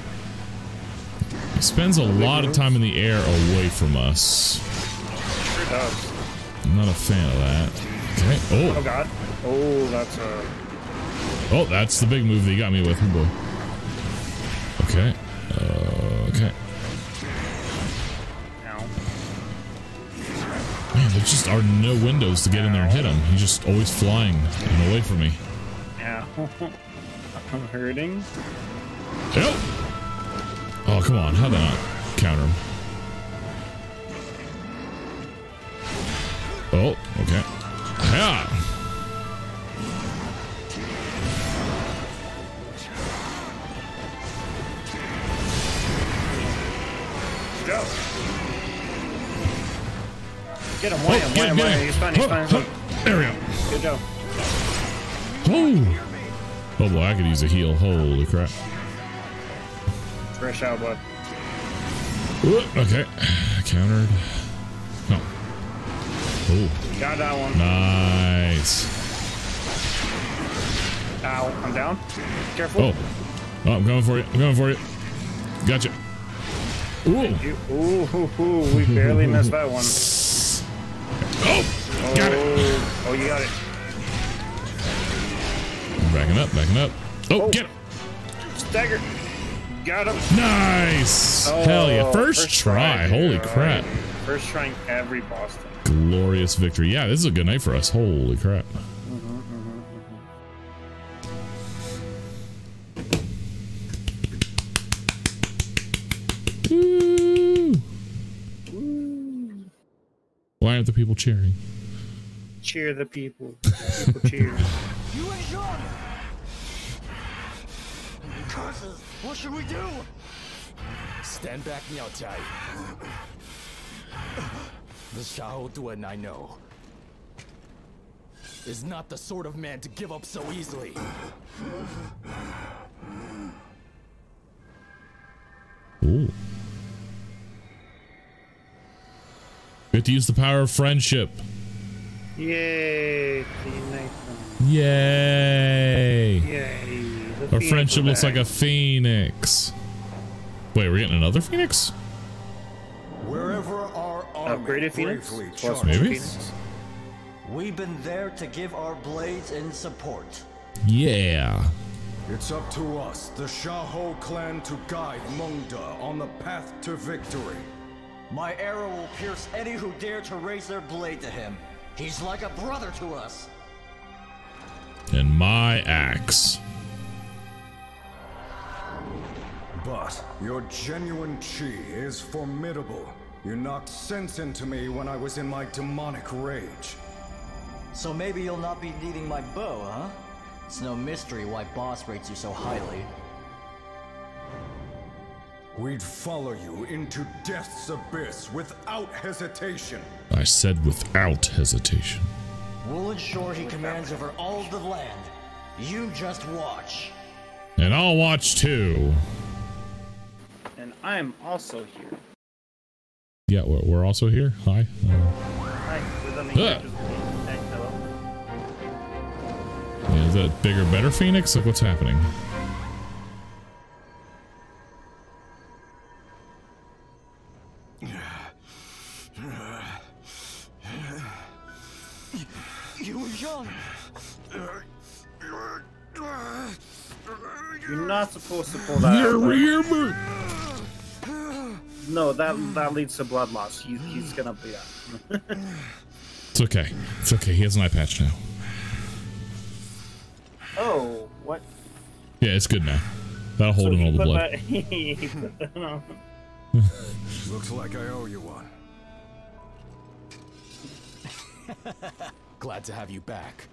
He spends a lot of time in the air away from us. Sure does. I'm not a fan of that. Okay. Oh Oh, god. Oh, that's a. oh, that's the big move that he got me with. Oh boy. Okay. Uh, okay. Ow. Man, there just are no windows to get in there and hit him. He's just always flying and away from me. Yeah. I'm hurting. Yep. Oh, come on. How did I not counter him? Oh, okay. Yeah. Go. Get him, wham, Oh, get him, him. He's fine, he's fine. There we go. Good job. Oh. Oh boy, I could use a heal. Holy crap. Fresh out, bud. Okay. Countered. No. Oh, Got that one. nice. Ow. I'm down. Careful. Oh. Oh, I'm going for you. I'm going for you. Gotcha. Ooh. You, ooh, hoo, hoo, we barely missed that one. Oh, got it. Oh, oh, you got it. Backing up, backing up. Oh, Oh. get him. Stagger. Got him. Nice. Oh, Hell yeah. Oh, first, try. dude. Holy crap. First trying every boss. Glorious victory. Yeah, this is a good night for us. Holy crap. Woo. Why aren't the people cheering? Cheer the people. People cheer. You and Jean! Curses! What should we do? Stand back, Miaocai. The Xiahou Dun I know is not the sort of man to give up so easily. Ooh. We have to use the power of friendship. Yay. Team Nathan. Yay. Yay. Our friendship looks like a phoenix. Wait, we're getting another phoenix? Wherever our army Upgraded Phoenix? Plus Maybe? Phoenix. We've been there to give our blades in support. Yeah. It's up to us, the Xiahou clan, to guide Mengde on the path to victory. My arrow will pierce any who dare to raise their blade to him. He's like a brother to us. And my axe. But your genuine chi is formidable. You knocked sense into me when I was in my demonic rage. So maybe you'll not be needing my bow, huh? It's no mystery why boss rates you so highly. we'd follow you into death's abyss without hesitation. I said without hesitation. We'll ensure he commands over all the land. You just watch. And I'll watch too. And I'm also here. Yeah, we're, we're also here. Hi. Uh, Hi, we're the. Hello. yeah, is that bigger, better Phoenix? Like, what's happening? You were young. You're not supposed to pull that out. Though. No, that that leads to blood loss. He, he's gonna be out. It's okay. It's okay. He has an eye patch now. oh, what? Yeah, it's good now. That'll hold in he all the put blood. that- he put that on. Looks like I owe you one. Glad to have you back.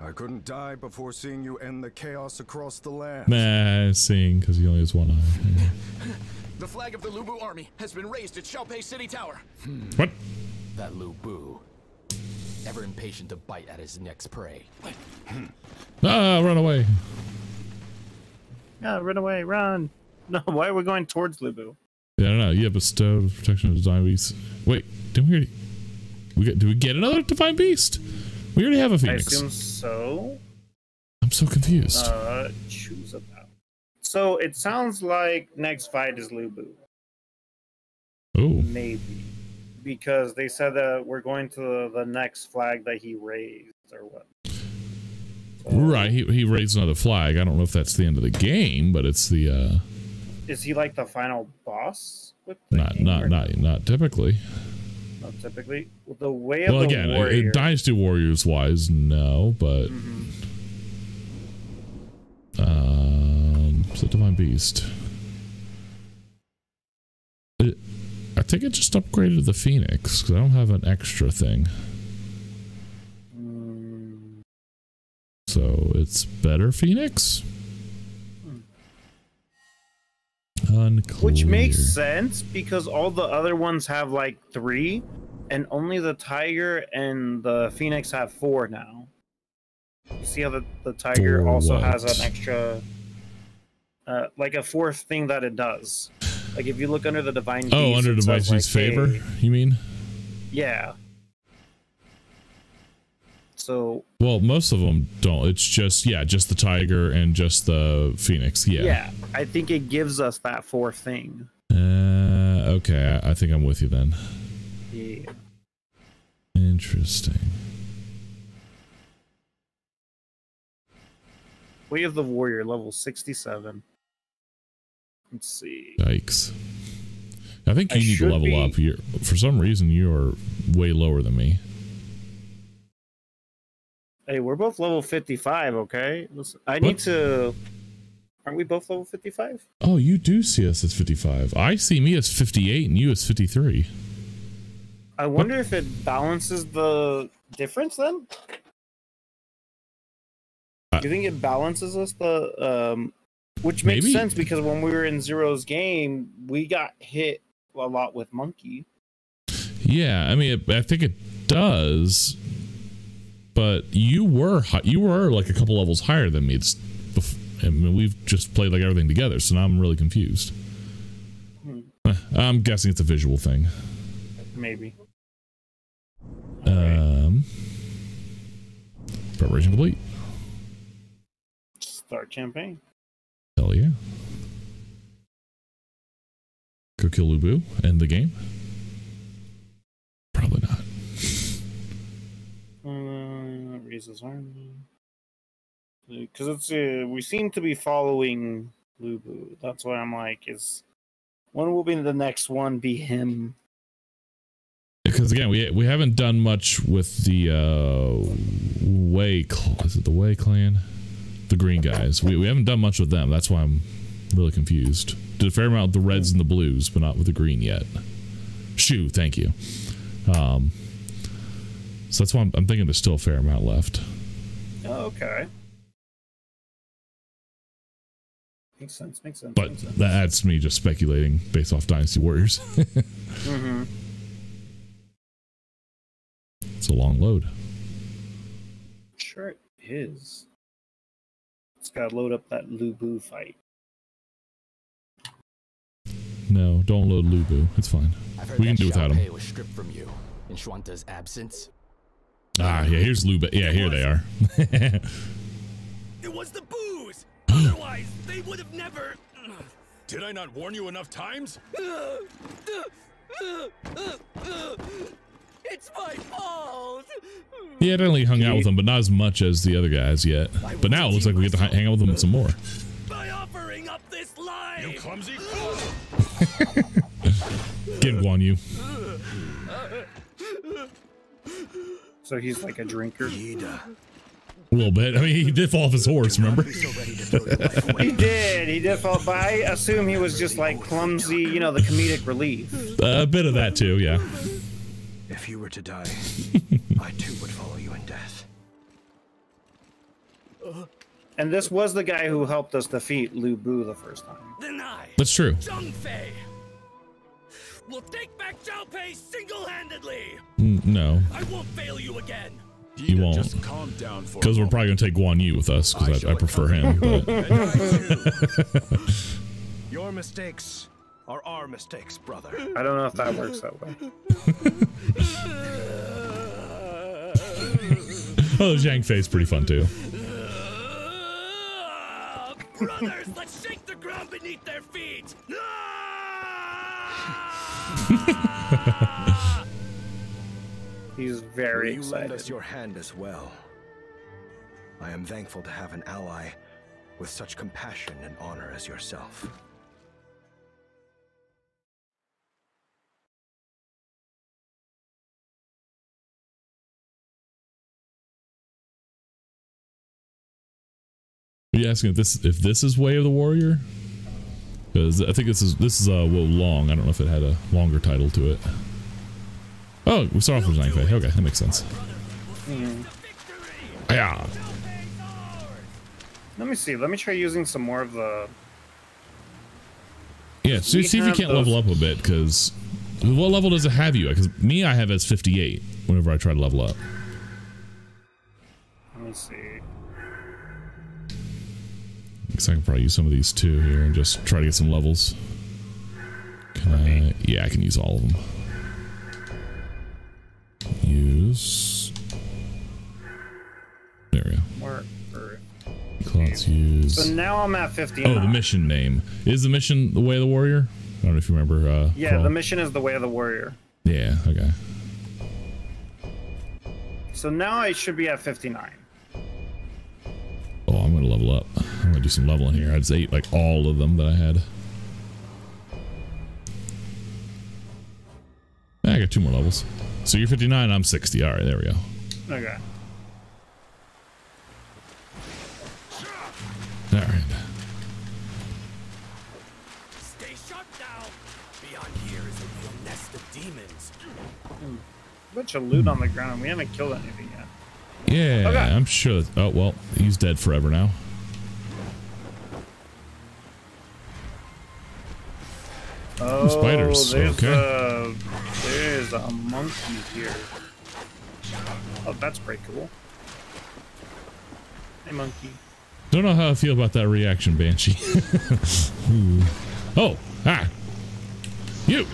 I couldn't die before seeing you end the chaos across the land. Nah, seeing because he only has one eye. The flag of the Lu Bu army has been raised at Xiaopei City Tower. What? That Lu Bu. Ever impatient to bite at his next prey. Ah, run away. Yeah, run away, run. No, why are we going towards Lu Bu? Yeah, I don't know. Yeah, bestowed protection of divine beast. Wait, didn't we already? We get? Do we get another divine beast? We already have a phoenix. I assume so. I'm so confused. Uh, choose a battle. So it sounds like next fight is Lu Bu. oh, Maybe. Because they said that we're going to the, the next flag that he raised or what. right. He he raised another flag. I don't know if that's the end of the game, but it's the uh, Is he like the final boss with the not not not not typically. not typically? Well, the way of Well, the again, uh, warrior. Dynasty Warriors wise, no, but Mhm. um, so Divine Beast. It, I think it just upgraded the Phoenix because I don't have an extra thing. So it's better Phoenix? Unclear. Which makes sense because all the other ones have like three, and only the tiger and the phoenix have four now. You see how the, the tiger also what? has an extra, uh, like a fourth thing that it does. Like if you look under the divine. Oh, under Divine Beast's like, favor, hey- you mean? yeah. So Well, most of them don't. It's just, yeah, just the Tiger and just the Phoenix. Yeah. yeah, I think it gives us that fourth thing. Uh, okay, I I think I'm with you then. Yeah. Interesting. Way of the Warrior, level 67. Let's see. Yikes. I think I you need to level be- up. You're, for some reason, you're way lower than me. Hey, we're both level 55, okay? Listen, I need What? to. Aren't we both level 55? Oh, you do see us as 55. I see me as 58 and you as 53. I wonder if it balances the difference then? Uh, Do you think it balances us the um which makes Maybe. sense because when we were in Zero's game, we got hit a lot with Monkey. Yeah, I mean, it, I think it does. But you were you were like a couple levels higher than me. It's, I mean, we've just played like everything together, so now I'm really confused. Hmm. Eh, I'm guessing it's a visual thing. Maybe. Um, preparation complete. Start campaign. Hell yeah. Go kill Lu Bu. End the game. Probably not. Uh, raise his army. Because it's uh, we seem to be following Lu Bu. That's why I'm like, is when will be the next one be him? Because again, we we haven't done much with the uh, Way. Is it the Way clan? The green guys. We we haven't done much with them. That's why I'm really confused. Did a fair amount with the reds and the blues, but not with the green yet. Shoo, thank you. Um, so that's why I'm, I'm thinking there's still a fair amount left. Oh, okay. Makes sense. Makes sense. But makes sense. that's me just speculating based off Dynasty Warriors. mm-hmm. It's a long load. Sure it is. It's got to load up that Lu Bu fight. No, don't load Lu Bu. It's fine. I've heard We can do without Xiao him. Was stripped from you in Xuande's absence. Ah, yeah, here's Lu Bu. Yeah, here they are. It was the booze! Otherwise, they would have never. Did I not warn you enough times? It's my fault! he had only hung out with them, but not as much as the other guys yet. But now it looks like we get to hang out with them some more. By offering up this life! You clumsy fool! Get Guan Yu. So he's like a drinker. A little bit. I mean, he did fall off his horse, remember? he did. He did fall, but I assume he was just like clumsy, you know, the comedic relief. a bit of that too, yeah. If you were to die, I too would follow you in death. And this was the guy who helped us defeat Lu Bu the first time. Then I, That's true. Zhang Fei, will take back Xiaopei single-handedly! Mm, No, I won't fail you again! he won't. Just calm down for Because we're probably going to take Guan Yu with us, because I, I prefer him. But Your mistakes are our mistakes, brother. I don't know if that works that way. oh, Zhang Fei's pretty fun too. Brothers, let's shake the ground beneath their feet! He's very Will you lend us your hand as well? I am thankful to have an ally with such compassion and honor as yourself. Are you asking if this if this is Way of the Warrior? Because I think this is this is uh Wo Long. I don't know if it had a longer title to it. Oh, we start off with Zhang Fei. Okay, that makes sense. Hmm. Yeah. Let me see. Let me try using some more of the. Yeah, see, see if you can't those- level up a bit, because what level does it have you at? Because me, I have as 58 whenever I try to level up. Let me see. Because I can probably use some of these too here and just try to get some levels. Can I? Yeah, I can use all of them. Use. There we go. Where? where- Let's use. So now I'm at 50. Oh, the mission name is the mission the way of the warrior. I don't know if you remember. Uh, Yeah, Crawl. the mission is the way of the warrior. Yeah. Okay. So now I should be at 59. Oh, I'm gonna level up. I'm gonna do some leveling here. I just ate like all of them that I had. I got two more levels. So you're 59. I'm 60. All right, there we go. Okay. All right. Stay sharp now! Beyond here is a real nest of demons. Hmm. A Bunch of loot on the ground, and we haven't killed anything yet. Yeah, Okay. I'm sure. Oh well, he's dead forever now. Oh, spiders, There's okay. A, there's a monkey here. Oh, that's pretty cool. Hey, monkey. Don't know how I feel about that reaction, Banshee. Oh, ah, you.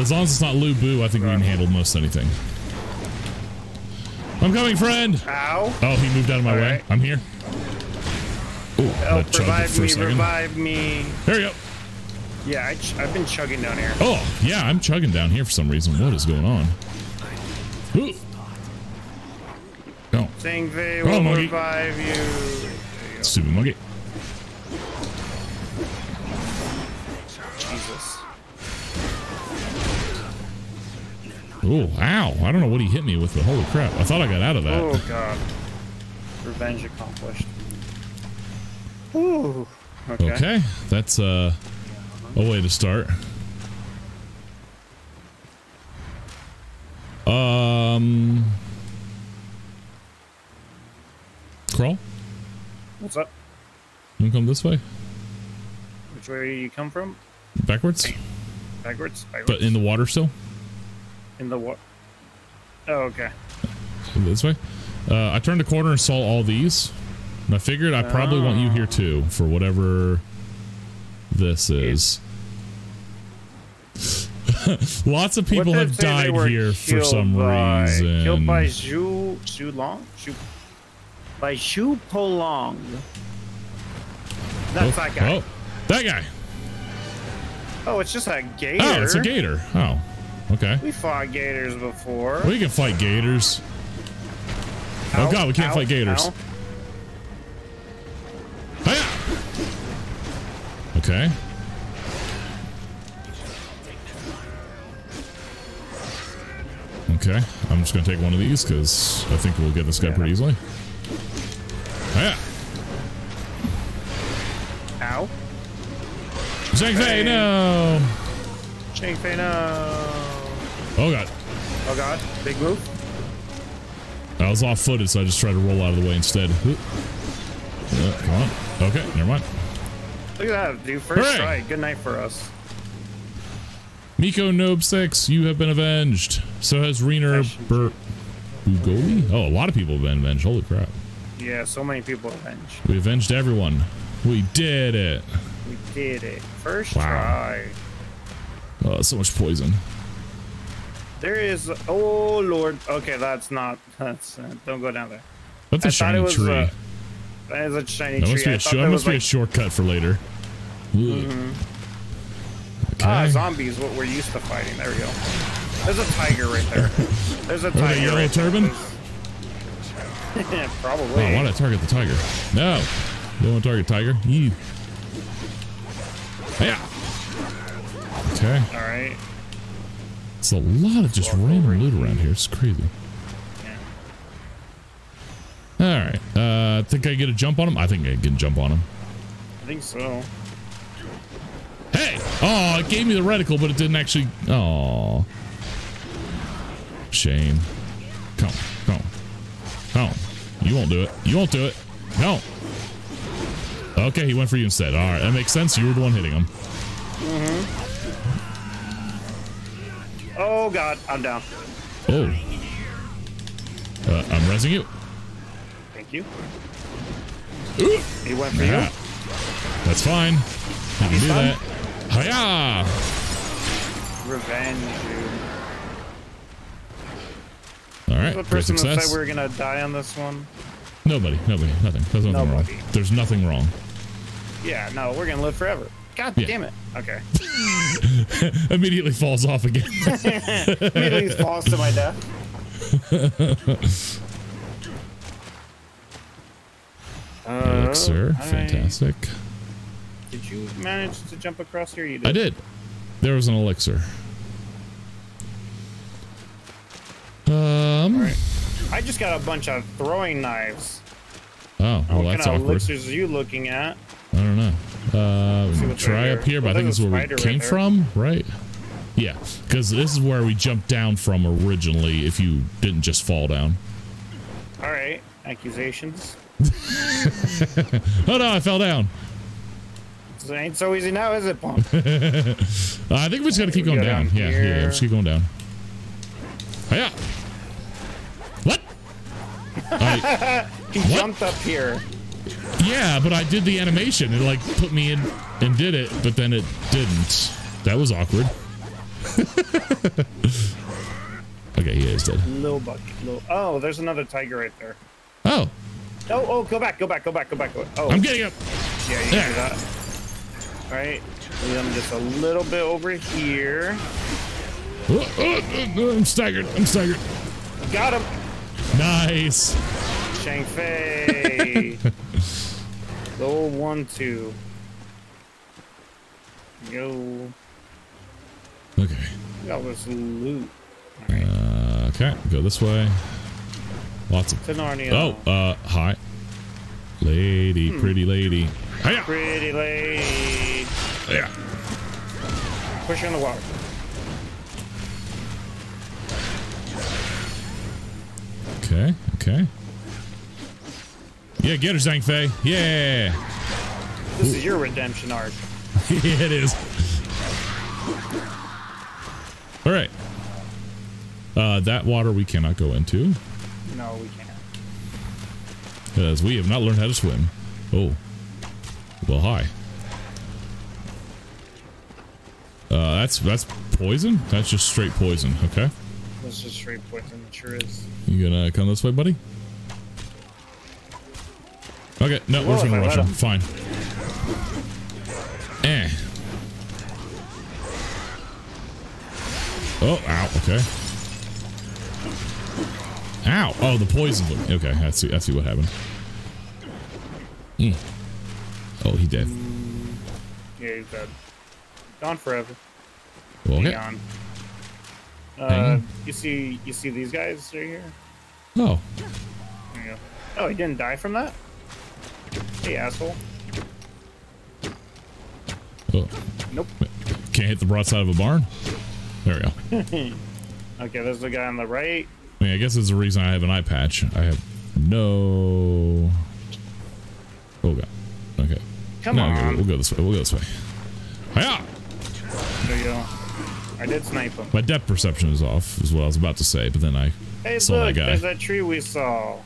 But as long as it's not Lu Bu, I think we can handle most anything. I'm coming, friend. Ow. Oh, he moved out of my way. Alright. I'm here. Oh, Help, revive me, revive me. There you go. Yeah, I ch- I've been chugging down here. Oh, yeah, I'm chugging down here for some reason. What is going on? Ooh. No, Saying they Oh, will monkey. revive you. stupid monkey. Jesus. Oh, ow. I don't know what he hit me with, but holy crap. I thought I got out of that. Oh god. Revenge accomplished. Ooh. Okay. Okay, that's uh, a way to start. Um, Crawl. What's up? You come this way? Which way do you come from? Backwards? Backwards? Backwards? But in the water still? In the what? Oh, okay. This way? Uh, I turned a corner and saw all these. And I figured I probably want you here too for whatever this is. Lots of people have it say they died here for some by? reason. Killed by Zhu Zhu Long? Zhu, by Zhu Polong. That's oh, that guy. Oh, that guy. Oh, it's just a gator. Oh, it's a gator. Oh, okay. We fought gators before. We can fight gators. Oh, ow, oh god, we can't ow, fight gators. ow. Okay. Okay, I'm just gonna take one of these because I think we'll get this guy pretty easily. Hiya! Ow. Zhang Fei, no! Zhang Fei, no. Oh god, Oh god, big move. I was off footed, so I just tried to roll out of the way instead. Yeah, uh, come on. Okay, never mind. Look at that, dude. First Hooray. try. Good night for us. Miko Nob 6, you have been avenged. So has Reiner Bur Bugoli? Oh, a lot of people have been avenged. Holy crap. Yeah, so many people avenged. We avenged everyone. We did it. We did it. First Wow. try. Oh, so much poison. There is. Oh lord. Okay, that's not. That's. Uh, don't go down there. That's a I shiny it was, tree. uh, that is a shiny that tree. must be I a, that must be a shortcut for later. Mhm. Okay. ah zombies. What we're used to fighting. There we go. There's a tiger right there. There's a tiger. yellow right turban? Probably. Oh, why did I target the tiger? No. Don't want to target tiger. Yeah. Okay. All right. It's a lot of just random loot around here. It's crazy. All right. Uh, think I get a jump on him? I think I can jump on him. I think so. Hey! Oh, it gave me the reticle, but it didn't actually. Oh. Shame. Come, come, come. You won't do it. You won't do it. No. Okay, he went for you instead. All right, that makes sense. You were the one hitting him. Mm-hmm. Oh god, I'm down. Oh. Uh, I'm resing you. Thank you. He went for Yeah. you. That's fine. You can do done. that. Hiya! Revenge, dude. All right, Who's the person success. said we were gonna die on this one? Nobody, nobody, nothing. There's nothing Nobody. wrong. There's nothing wrong. Yeah, no, we're gonna live forever. God Yeah. damn it. Okay. Immediately falls off again. Immediately falls to my death. Elixir, Uh, I- fantastic. Did you manage to jump across here? You did. I did. There was an elixir. Um. Right. I just got a bunch of throwing knives. Oh, well, what that's kind of awkward. elixirs are you looking at? I don't know. Uh, try up here. but I think is where we spider right came from, right? Yeah, because this is where we jumped down from originally. If you didn't just fall down. All right. Accusations. oh no, I fell down. It ain't so easy now, is it? Uh, I think we just gotta keep going go down. down Yeah, yeah, just keep going down. Yeah. What? I, he What? jumped up here. Yeah, but I did the animation. It like put me in and did it, but then it didn't. That was awkward. okay, he is dead. Little buck. Little. Oh, there's another tiger right there. Oh, Oh, oh, go back, go back, go back, go back. Go Oh, I'm getting up. Yeah, you can do that. All right. I'm just a little bit over here. Oh, oh, oh, I'm staggered. I'm staggered. Got him. Nice. Zhang Fei. The old one, two. Go. Okay. Got this loot. Uh, okay, go this way. Lots of. To Narnia. Oh, uh, hi, lady, Hmm. pretty lady. Hiya. Pretty lady. Yeah. Push in the water. Okay. Okay. Yeah, get her, Zhang Fei. Yeah. This is your redemption arc. yeah, it is. All right. Uh, that water we cannot go into. No, we can't. Because we have not learned how to swim. Oh. Well, hi. Uh, that's that's poison? That's just straight poison, okay? That's just straight poison. It sure is. You gonna come this way, buddy? Okay, no, we're just gonna rush him. Fine. Eh. Oh, ow, okay. Ow! Oh, the poison. Okay, I see. I see what happened. Eh. Oh, he dead. Yeah, he's dead. Gone forever. Okay. Gone. Uh, you see, you see these guys right here. Oh, There you go. Oh, he didn't die from that. Hey, asshole. oh. Nope. Can't hit the broadside of a barn. There we go. okay, there's the guy on the right. I mean, I guess there's a reason I have an eye patch. I have no. Oh god. Okay. Come no, okay, on. we'll go this way. We'll go this way. Hiya! There you go. I did snipe him. My depth perception is off, is what I was about to say, but then I Hey, saw look, that guy. there's that tree we saw.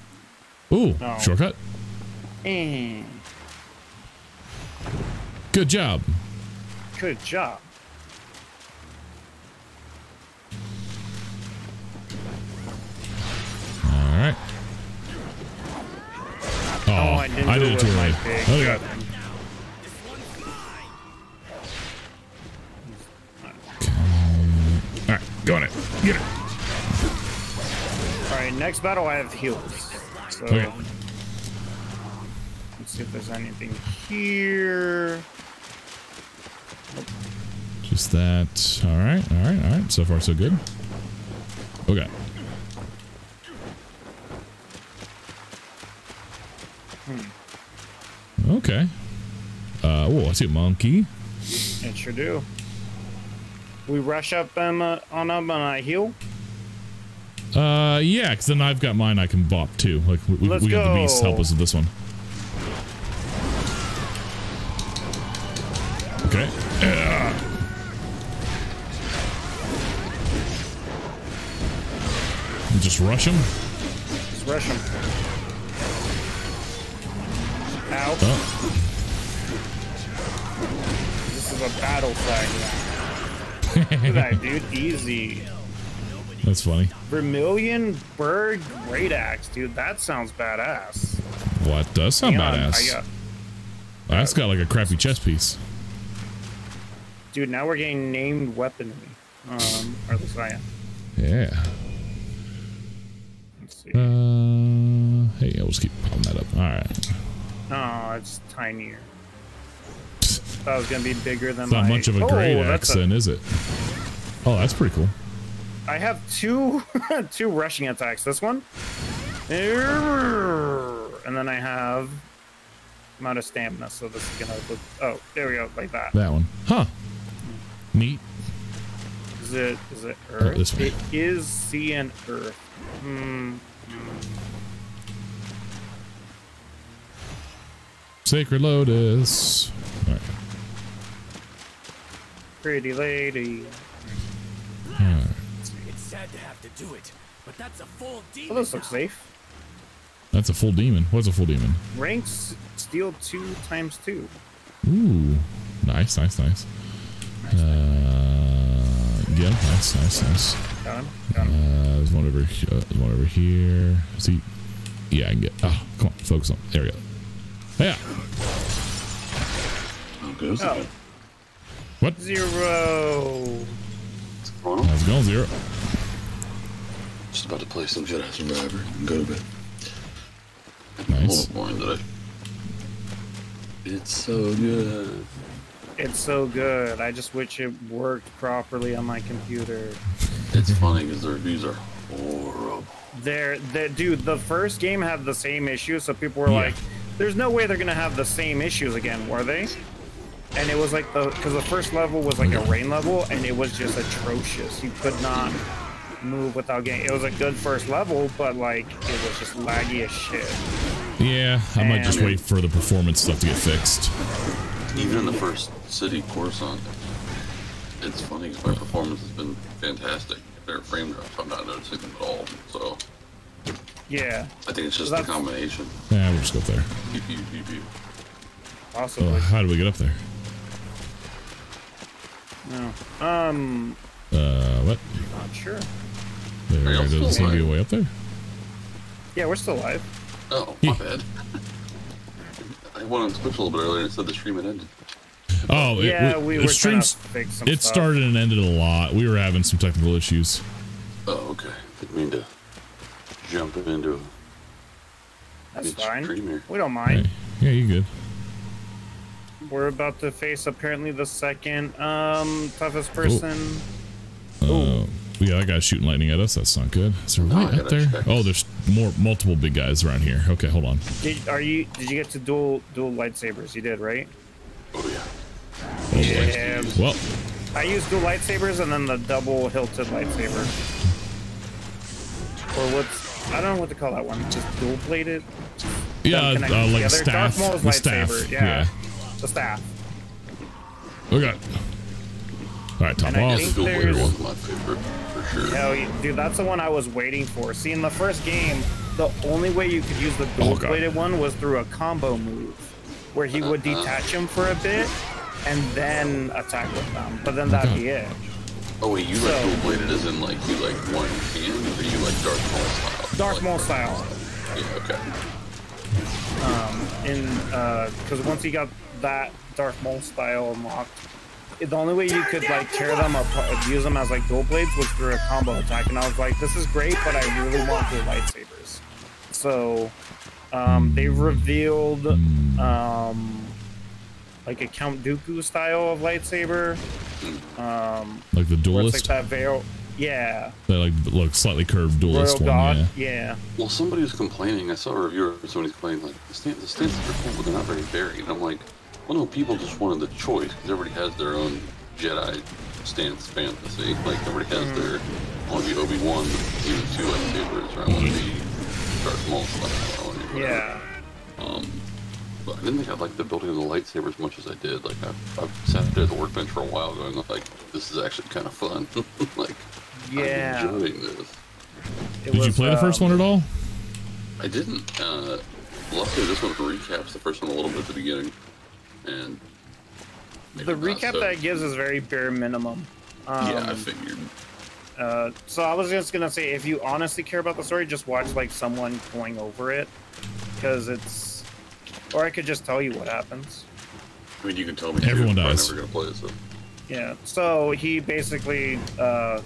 Ooh, No. shortcut. Eh, Good job. good job. All right. Oh, I didn't I do did it too my Oh, yeah. All right, go on it. Get it. All right, next battle I have heals. So Okay. See if there's anything here. Just that. All right, all right, all right. So far, so good. Okay. Okay. Uh, oh, I see a monkey. It sure do. We rush up um, uh, on them and I heal. Uh, yeah, because then I've got mine I can bop too. Like, we, we, Let's we got the beast help us with this one. Okay. Yeah. Just rush him. Just rush him. Ow. Oh, This is a battle flag now. Look at that, dude. Easy. that's funny. Vermilion Bird Great Axe, dude. That sounds badass. What does sound Hang on, badass? I got, That's got like a crappy chest piece. Dude, now we're getting named weaponry. Um, or at least I am. Yeah. Let's see. Uh, hey, I'll just keep popping that up. All right. Oh, it's tinier. Thought it was gonna be bigger than It's not my... much of a oh, great axe, a- is it? Oh, that's pretty cool. I have two two rushing attacks. This one, and then I have I'm out of stamina, so this is gonna look. Oh, there we go, like that. That one. Huh. Neat. Is it is it Oh, Earth? this way. It is sea and Earth. Hmm. Sacred Lotus. All right. Pretty lady. All right. It's sad to have to do it, but that's a full demon. Oh, this looks safe. That's a full demon. What's a full demon? Ranks steel two times two. Ooh. Nice, nice, nice. Uh, yeah, nice, nice, nice. Got him. Uh, Got him. there's one over here. Uh, there's one over here. See? Yeah, I can get. Oh, come on. Focus on. There we go. Yeah. goes Oh. What? Zero. How's it going, Zero? Just about to play some Jedi Survivor and go to bed. Nice. A little boring today. It's so good. It's so good. I just wish it worked properly on my computer. It's funny because the reviews are horrible. There, the dude, the first game had the same issue, so people were Yeah. like, "There's no way they're gonna have the same issues again, were they?" And it was like the because the first level was like a rain level, and it was just atrocious. You could not move without getting. It was a good first level, but like it was just laggy as shit. Yeah, I might just wait for the performance stuff to get fixed. Even in the first city, Coruscant, it's funny because my performance has been fantastic. Their frame drops, I'm not noticing them at all. So Yeah, I think it's just That's- the combination. Yeah, we'll just go up there. Pew, pew, pew, pew. possibly. Oh, how do we get up there? No. Um, Uh, what? not sure. There Are y'all doesn't seem to be a way up there. Yeah, we're still alive. Oh, my bad. I went on Twitch a little bit earlier and said the stream had ended. Oh, it- Yeah, we the were trying to streams. fix some It stuff. started and ended a lot. We were having some technical issues. Oh, okay. Didn't mean to jump into That's fine. dreamier. We don't mind. Yeah, you good? We're about to face apparently the second um toughest person. Uh, yeah, that guy's shooting lightning at us. That's not good. Is there a No, way I up there? check. Oh, there's more, multiple big guys around here. Okay, hold on. Did, are you? Did you get to dual dual lightsabers? You did, right? Oh yeah. Oh, boy. Yeah. Well, I used dual lightsabers and then the double hilted lightsaber. Or what's I don't know what to call that one. Just dual plated. yeah, uh, connected like a together. staff. Darth Maul's The lightsaber, staff. yeah. Yeah. The staff. Okay. All right, top And I off. think Dual Blader there's- one's my favorite for sure. Hell, yeah, dude, that's the one I was waiting for. See, in the first game, the only way you could use the Oh, God. bladed one was through a combo move, where he would Uh-huh. detach him for a bit and then attack with them. But then that'd be it. Oh wait, you like So- dual bladed as in like you like one hand, or you like Darth Maul style? Dark Like- Maul style. Yeah. Okay. Um, in uh, because once he got that Darth Maul style unlocked, the only way you could like tear them apart, use them as like dual blades was through a combo attack. And I was like, this is great, but I really want the lightsabers. So um, they revealed um, like a Count Dooku style of lightsaber. Um, Like the where it's like that veil. Yeah, That like look slightly curved duelist Royal one. God. Yeah. Yeah. Well, somebody was complaining. I saw a reviewer. Somebody's complaining like the, stand, the stances are cool, but they're not very varied. And I'm like, well, no, people just wanted the choice because everybody has their own Jedi stance fantasy. Like everybody has Mm-hmm. their. I want to be Obi Wan, even two lightsabers, or I want to be Darth Maul style. I wanna be whatever. Yeah. Um, but I didn't think I liked the building of the lightsaber as much as I did. Like I've, I've sat there at the workbench for a while, going like, this is actually kind of fun. like, Yeah. I'm enjoying this. It Did you was, play the first um, one at all? I didn't. Uh, luckily, this one recaps the first one a little bit at the beginning, and The not recap so. that it gives is very bare minimum. Um, yeah, I figured. Uh, so I was just gonna say, if you honestly care about the story, just watch like someone going over it, because it's. Or I could just tell you what happens. I mean, you can tell me. Everyone but dies. Never gonna play it, so. Yeah. So he basically uh,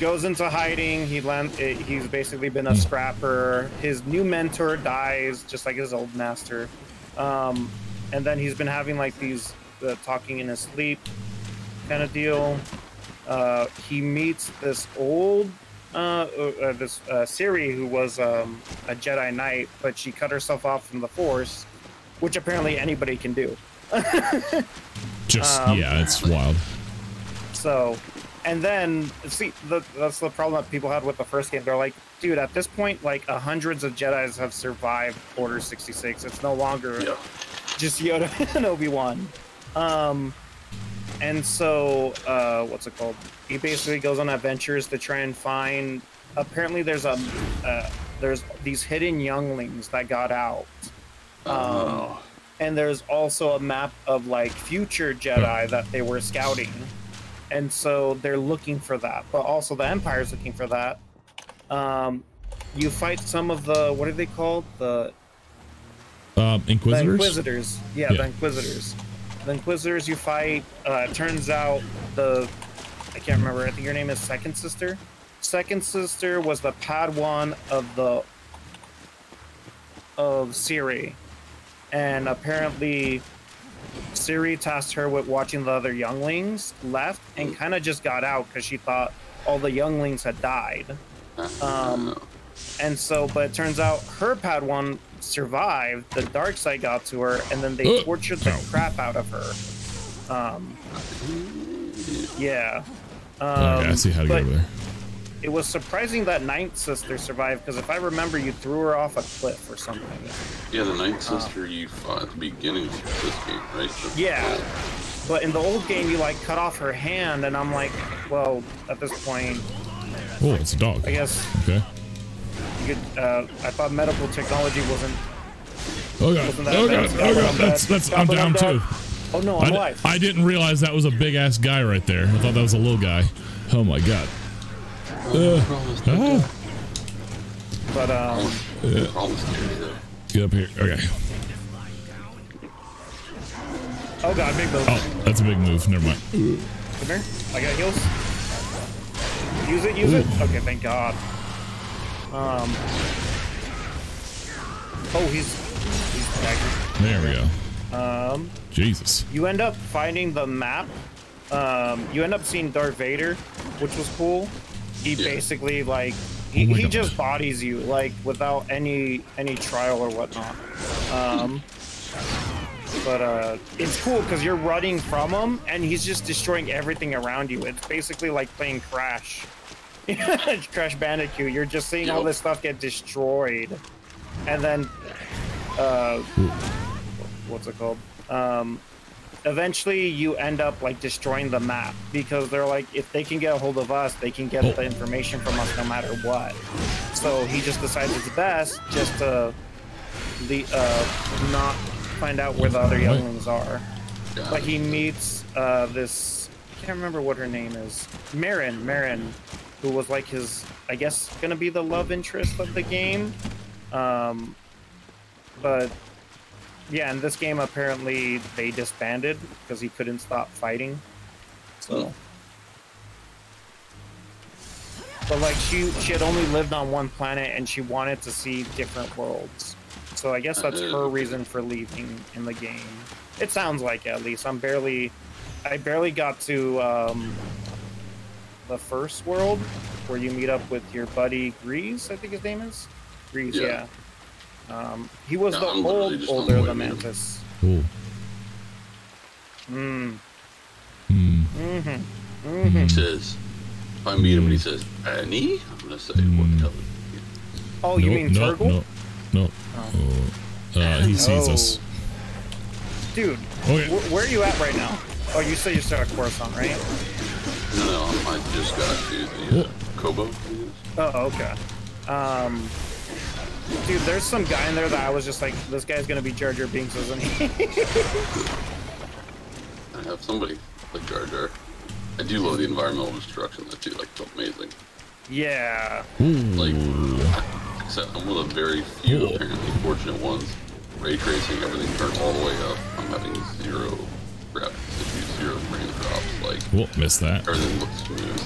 goes into hiding. He land. eh, He's basically been a scrapper. His new mentor dies, just like his old master. Um, and then he's been having like these uh, talking in his sleep kind of deal. Uh, he meets this old uh, uh, this uh, Cere who was um, a Jedi Knight, but she cut herself off from the Force, which apparently anybody can do. Just um, yeah, it's wild. So, and then see, the, that's the problem that people had with the first game. They're like, dude, at this point, like uh, hundreds of Jedi's have survived Order sixty six. It's no longer Yeah. Just Yoda and Obi Wan. Um, and so, uh, what's it called? He basically goes on adventures to try and find. Apparently, there's a uh, there's these hidden younglings that got out. Um, Oh. and there's also a map of like future Jedi that they were scouting, and so they're looking for that. But also the Empire's looking for that. Um, you fight some of the what are they called? The Um, the Inquisitors. Inquisitors. Yeah, Yeah. the Inquisitors. The Inquisitors you fight. Uh, turns out the I can't remember. I think your name is Second Sister. Second Sister was the Padawan of the of Cere, and apparently Cere tasked her with watching the other younglings left and kind of just got out because she thought all the younglings had died. Um, and so, but it turns out her Padawan survived. The dark side got to her, and then they Uh, tortured the ow. crap out of her. Um, yeah. Um, okay, I see how to get over there. it was surprising that Ninth Sister survived because if I remember, you threw her off a cliff or something. Yeah, the Ninth Sister you fought at the beginning of this game, right? The- Yeah, but in the old game, you like cut off her hand, and I'm like, well, at this point, Oh, it's a dog. I guess Okay. You could. Uh, I thought medical technology wasn't. Oh god. wasn't that Oh god. Oh god. I'm That's dead. that's. I'm But down dead. too. Oh no, I, I'm di- alive. I didn't realize that was a big ass guy right there. I thought that was a little guy. Oh my god. Uh, ah, But um, uh, Almost scary though. get up here. Okay. oh god, big move. Oh, that's a big move. Never mind. Come here. I got heals. Use it. Use it. Okay, thank God. Um. Oh, he's he's. There we go. Um, Jesus. you end up finding the map. Um, you end up seeing Darth Vader, which was cool. He basically like he, Oh he just bodies you like without any any trial or whatnot. Um, but uh, it's cool because you're running from him and he's just destroying everything around you. It's basically like playing Crash, Crash Bandicoot. You're just seeing all this stuff get destroyed, and then uh, what's it called? Um, eventually, you end up like destroying the map because they're like, if they can get a hold of us, they can get Oh. the information from us no matter what. So he just decides it's best just to the uh, not find out where the other younglings are. But he meets uh, this. I can't remember what her name is. Merrin. Merrin, who was like his, I guess, gonna be the love interest of the game. Um, but yeah, in this game, apparently they disbanded because he couldn't stop fighting. So. But like she, she had only lived on one planet and she wanted to see different worlds. So I guess that's her reason for leaving in the game. It sounds like at least. I'm barely, I barely got to um, the first world where you meet up with your buddy Greez. I think his name is Greez. Yeah. Yeah. Um, he was Yeah, the I'm old older the man. Mantis. Cool. Mm. Hmm. Mm-hmm. Mm-hmm. He says, if I meet him and he says, Annie, I'm gonna say, what the hell? Oh, you No, mean no, Turgle? No. No. Oh. Uh, he sees us. Dude, Okay. wh- where are you at right now? Oh, you said you're still at Coruscant, right? No, no, I just got to the uh, Koboh. Oh, okay. Um, dude, there's some guy in there that I was just like, this guy's gonna be Jar Jar Binks, isn't he? I have somebody like Jar Jar. I do love the environmental destruction though too. Like it's amazing. yeah. Like, except I'm one of the very few apparently fortunate ones. Ray tracing, everything turned all the way up. I'm having zero graphics issues, zero frame drops. Like Whoop, missed that. everything looks smooth.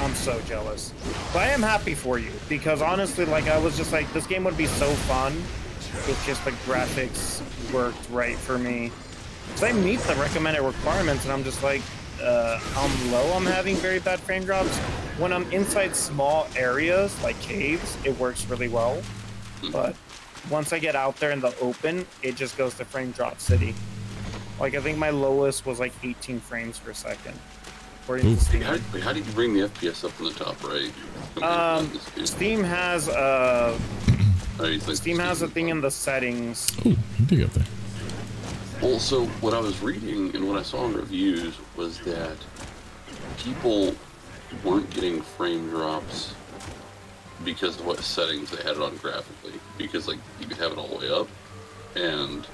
I'm so jealous. But I am happy for you because honestly, like I was just like, this game would be so fun if just the graphics worked right for me. Because I meet the recommended requirements, and I'm just like, uh, how low I'm having very bad frame drops. When I'm inside small areas like caves, it works really well. But once I get out there in the open, it just goes to frame drop city. Like I think my lowest was like 18 frames per second. According to Steam. How, wait, how do you bring the FPS up in the top right? Um, Steam has uh, Oh, you think Steam has a thing in the settings. Ooh, you dig up there. Also, what I was reading and what I saw in reviews was that people weren't getting frame drops because of what settings they had it on graphically. Because like you could have it all the way up, and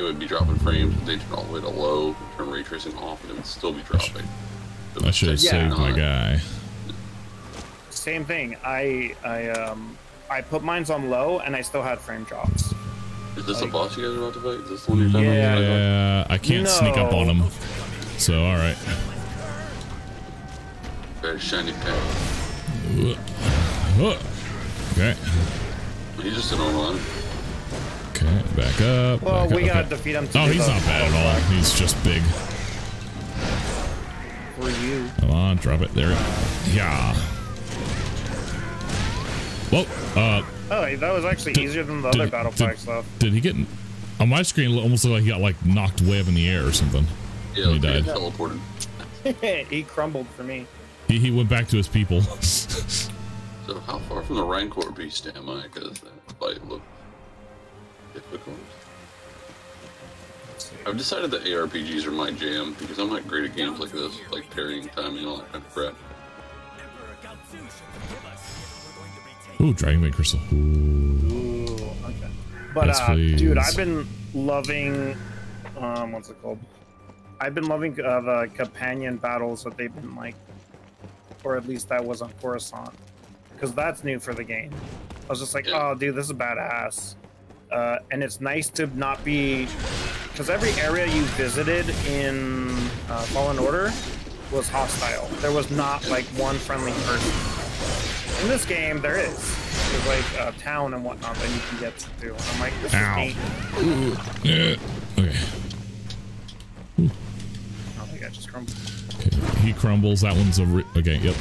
it would be dropping frames. But they turn all the way to low, turn ray tracing off, and it would still be dropping. It I should have just saved my guy. Same thing. I I um I put mines on low and I still had frame drops. Is this a boss you guys are about to fight? Is this the one you're talking Yeah. about? Yeah, I can't sneak up on him. So, all right. Very shiny pen. Okay. He's just a normal enemy. Okay, back up. Well, back we up, gotta back- defeat him. To Oh, he's the not bad at all. He's just big. For you. Come on, drop it. There. Yeah. Well, uh, Oh, that was actually easier than the other battle pack stuff. did he get on my screen? It almost looked like he got like knocked way up in the air or something. Yeah, he okay, died. teleported. he crumbled for me. He, he went back to his people. So how far from the Rancor beast am I? Because that fight looked difficult. I've decided that ARPGs are my jam because I'm not great at games like this, like parrying, timing, all that kind of crap. Ooh, Dragon Maid Crystal. Ooh. Ooh, okay. But Yes, uh, dude. I've been loving um what's it called? I've been loving uh, the companion battles that they've been like or at least that was on Coruscant. Because that's new for the game. I was just like, oh dude, this is badass. Uh, and it's nice to not be because every area you visited in uh, Fallen Order was hostile. There was not like one friendly person. In this game, there is. There's like a town and whatnot that you can get to. And I'm like, this Ow. is neat. Ooh. Yeah. Okay. Oh, the guy just crumbled. okay. He crumbles. That one's a. Re- okay. Yep.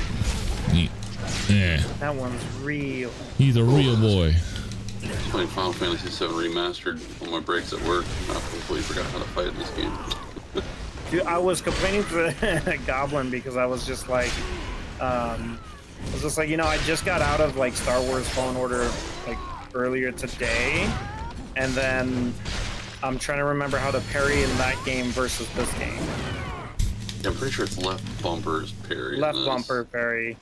Neat. Yeah. That one's real. He's a real boy. Just playing Final Fantasy VII Remastered on my breaks at work. I completely forgot how to fight in this game. Dude, I was complaining to a Goblin because I was just like, um, I was just like, you know, I just got out of like Star Wars Fallen Order like earlier today, and then I'm trying to remember how to parry in that game versus this game. I'm pretty sure it's left bumper's parry. Left bumper parry.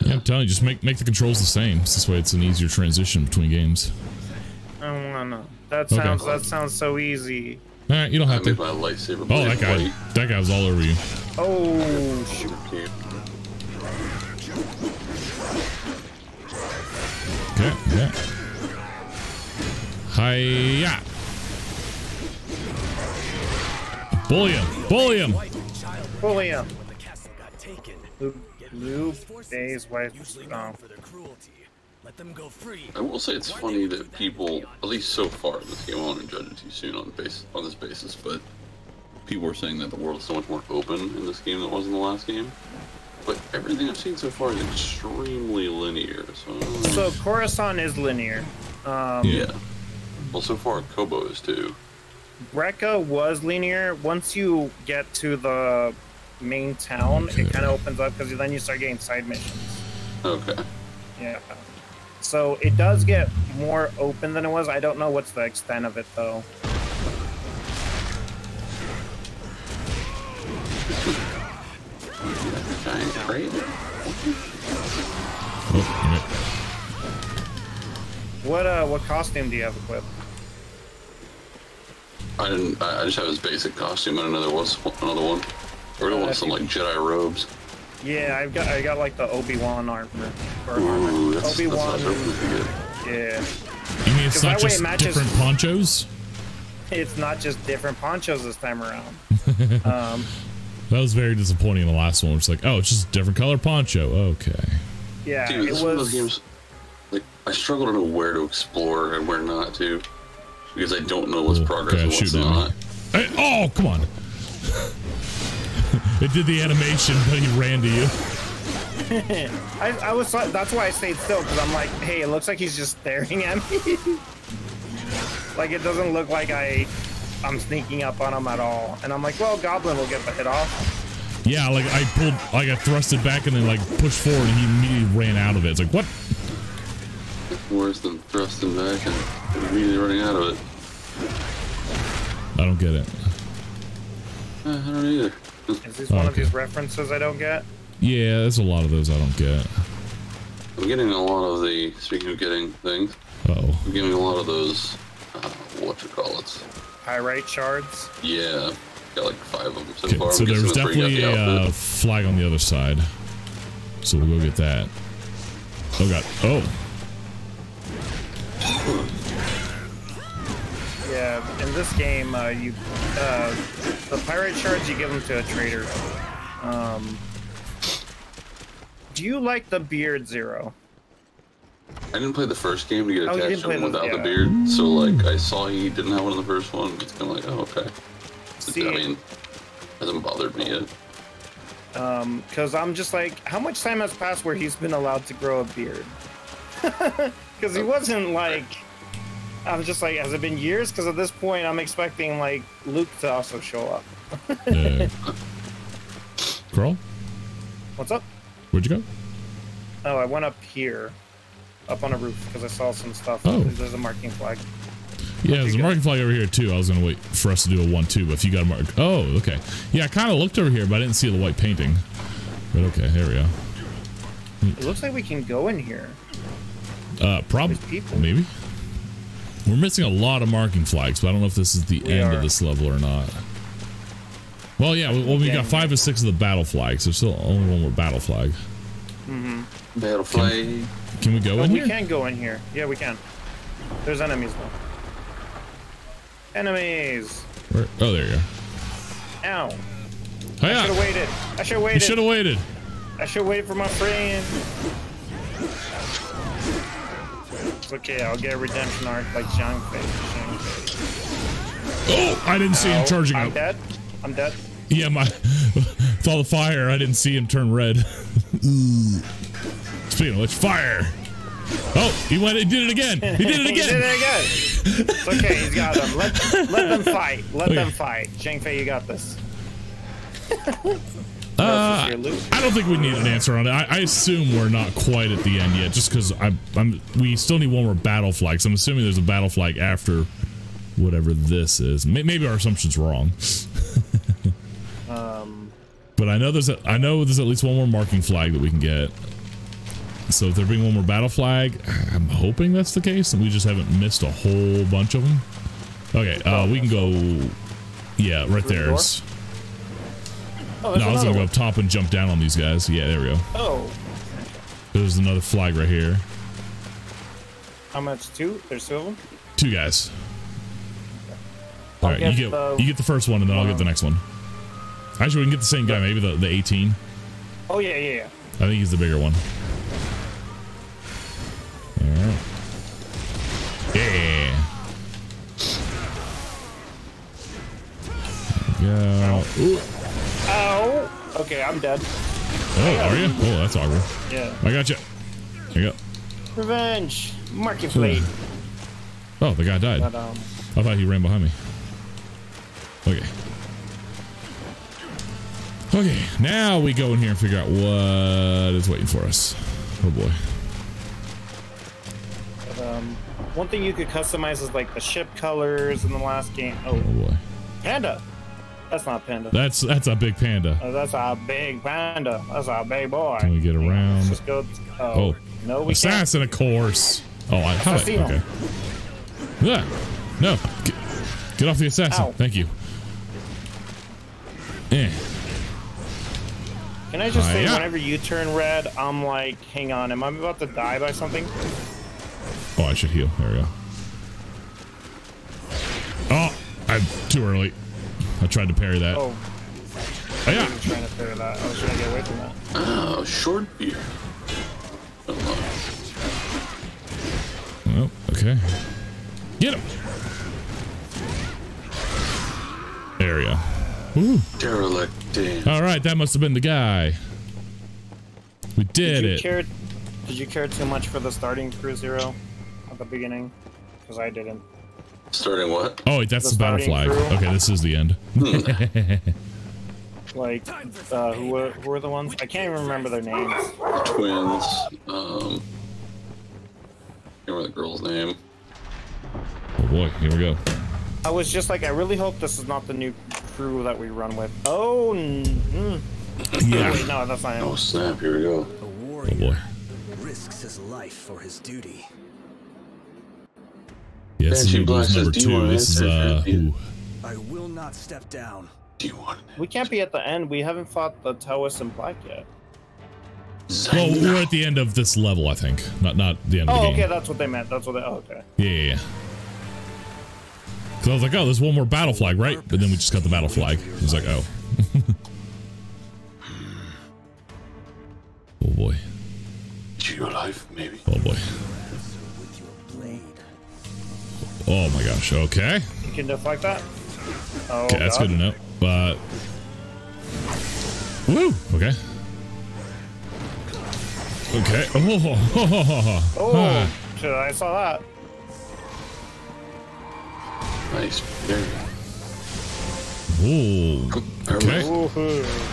Yeah, I'm telling you, just make make the controls the same. So this way, it's an easier transition between games. I don't wanna. That Okay. sounds that sounds so easy. All right, you don't have made to. my lightsaber Oh, that guy. white. That guy was all over you. Oh shoot! Okay. Okay. Yeah. Hiya. Bully him. Bully him. Bully him. Luke, Luke, Days, wife. Let them go free. I will say it's funny that people, at least so far in this game, I want to judge it too soon on the base on this basis, but people are saying that the world is so much more open in this game than it was in the last game. But everything I've seen so far is extremely linear. So, So Coruscant is linear. Um, yeah. Well, so far Koboh is too. Brekka was linear. Once you get to the main town, it kind of opens up because then you start getting side missions. Okay. Yeah. So it does get more open than it was. I don't know what's the extent of it though. Giant crate. What uh, what costume do you have equipped? I didn't. I I just have his basic costume and another was another one. I really want some like Jedi robes. Yeah, I've got I got like the Obi Wan armor. Or Ooh, armor. that's, Obi that's Wan. not good. Yeah. You mean it's not just it matches- different ponchos? It's not just different ponchos this time around. um, That was very disappointing in the last one. It's like, oh, it's just a different color poncho. Okay. yeah, Dude, it this is one of those was. games. Like, I struggle to know where to explore and where not to, because I don't know what's progress Okay, and what's shooting at me. not. Hey, oh, come on. It did the animation, but he ran to you. I, I was that's why I stayed still because I'm like, hey, it looks like he's just staring at me. like it doesn't look like I I'm sneaking up on him at all. And I'm like, well, Goblin will get the hit off. Yeah, like I pulled, like I thrusted back and then like pushed forward, and he immediately ran out of it. It's like, what? Worse than thrusting back and immediately running out of it. I don't get it. Uh, I don't either. Is this one of these references I don't get? Yeah, there's a lot of those I don't get. I'm getting a lot of the. Speaking of getting things, Uh-oh. I'm getting a lot of those. Uh, what you call it? Priorite shards. Yeah, got like five of them so Okay, far. so I'm there's that's where you got definitely the a uh, flag on the other side. So we'll go get that. Oh god. Oh. Yeah, in this game, uh, you uh, the Priorite shards you give them to a trader. Um, do you like the beard zero? I didn't play the first game to get Oh, attached didn't to him the- without the yeah. beard, so like I saw he didn't have one in the first one. It's kind of like, oh okay. See- I mean, hasn't bothered me yet. Um, because I'm just like, how much time has passed where he's been allowed to grow a beard? Because he wasn't like. I'm just like, has it been years? Because at this point, I'm expecting like Luke to also show up. Uh, Crawl? What's up? Where'd you go? Oh, I went up here, up on a roof because I saw some stuff. Oh. There's a marking flag. Yeah, there's a marking flag over here too. I was gonna wait for us to do a one-two, but if you got a mark, oh, okay. Yeah, I kind of looked over here, but I didn't see the white painting. But okay, here we go. It looks like we can go in here. Uh, probably, maybe. We're missing a lot of marking flags, but I don't know if this is the We end are. of this level or not. Well, yeah, well, we got five or six of the battle flags. There's still only one more battle flag. Mm-hmm. Battle flag. Can we go No, in we here? can go in here. Yeah, we can. There's enemies though. Enemies! Where? Oh, there you go. Ow! I should have waited. I should have You waited. should have waited. I should wait for my friend. It's okay, I'll get a redemption arc like Zhang Fei. Zhang Fei. Oh, I didn't see him Ow, charging I'm up. dead. I'm dead. Yeah, my with all the fire, I didn't see him turn red. Ooh. Speaking of which, fire! Oh, he went. He did it again. He did it he again. did it again. It's okay, he's got them. Let, let them fight. Let Okay. them fight. Zhang Fei, you got this. Uh. I don't think we need an answer on it. I, I assume we're not quite at the end yet, just because I'm, I'm. We still need one more battle flag. So I'm assuming there's a battle flag after whatever this is. May- Maybe our assumption's wrong. Um, But I know there's a, I know there's at least one more marking flag that we can get. So if there being one more battle flag, I'm hoping that's the case, and we just haven't missed a whole bunch of them. Okay, uh, we can go. Yeah, right Through the there. door? is- Oh, no, I was gonna go one. up top and jump down on these guys. Yeah, there we go. Oh, There's another flag right here. how much? Two? There's two of them? Two guys. All right, you get the- you get the first one, and then I'll get the next one. Actually, we can get the same guy. Maybe the the 18. Oh, yeah, yeah, yeah. I think he's the bigger one. All right. Yeah. Yeah. Ooh. Ow! Okay, I'm dead. Oh, are you? Oh, that's awkward. Yeah. I got you. There you go. Revenge! Market plate. Oh, the guy died. But, um, I thought he ran behind me. Okay. Okay, now we go in here and figure out what is waiting for us. Oh boy. but, um, one thing you could customize is like the ship colors in the last game. Oh, Oh boy. panda! That's not panda. That's that's a big panda. Oh, that's a big panda. That's a big boy. Can we get Let's around? just go. Oh, Oh, no, we can't. assassin, of course. Oh, I did- Assassino. okay. Yeah. No, get, get off the assassin. Ow. Thank you. Eh. Can I just say, whenever you turn red, I'm like, hang on, am I about to die by something? Oh, I should heal. There we go. Oh, I'm too early. I tried to parry that. Oh, Oh, yeah. I was trying to clear that. I was trying to get away from that. Oh, short beer. Oh, okay. Get him. There we go. Woo. Derelict Dan. All right, that must have been the guy. We did, you it. Care, did you care too much for the starting crew zero at the beginning? Because I didn't. Starting what? Oh, wait, that's The the, battle flag. crew. Okay, this is the end. Like, uh, who, were, who were the ones? I can't even remember their names. The Twins. Um. Can't remember the girl's name. oh boy, here we go. I was just like, I really hope this is not the new crew that we run with. Oh, mm. Yeah. Wait, no, that's not him. Oh snap! Here we go. A Oh warrior boy. risks his life for his duty. Yeah, this is Banshee Noodles Black number says, "Do you two. This is uh do who? I will not step down. Do you want We can't be at the end. We haven't fought the Taoist in Black yet. Well, we're at the end of this level, I think. Not not the end of Oh, the game. okay, that's what they meant. That's what they. Oh, okay. Yeah, yeah, yeah. Cause I was like, oh, there's one more battle flag, right? But then we just got the battle flag. I was like, oh. oh boy. to your life, maybe? Oh boy. Oh my gosh. Okay. You can deflect that. Oh, Okay, that's God. good to know. But woo. Okay. Okay. Oh. Oh, oh, oh, oh shit, I saw that. Nice. There. Oh. Okay. Ooh,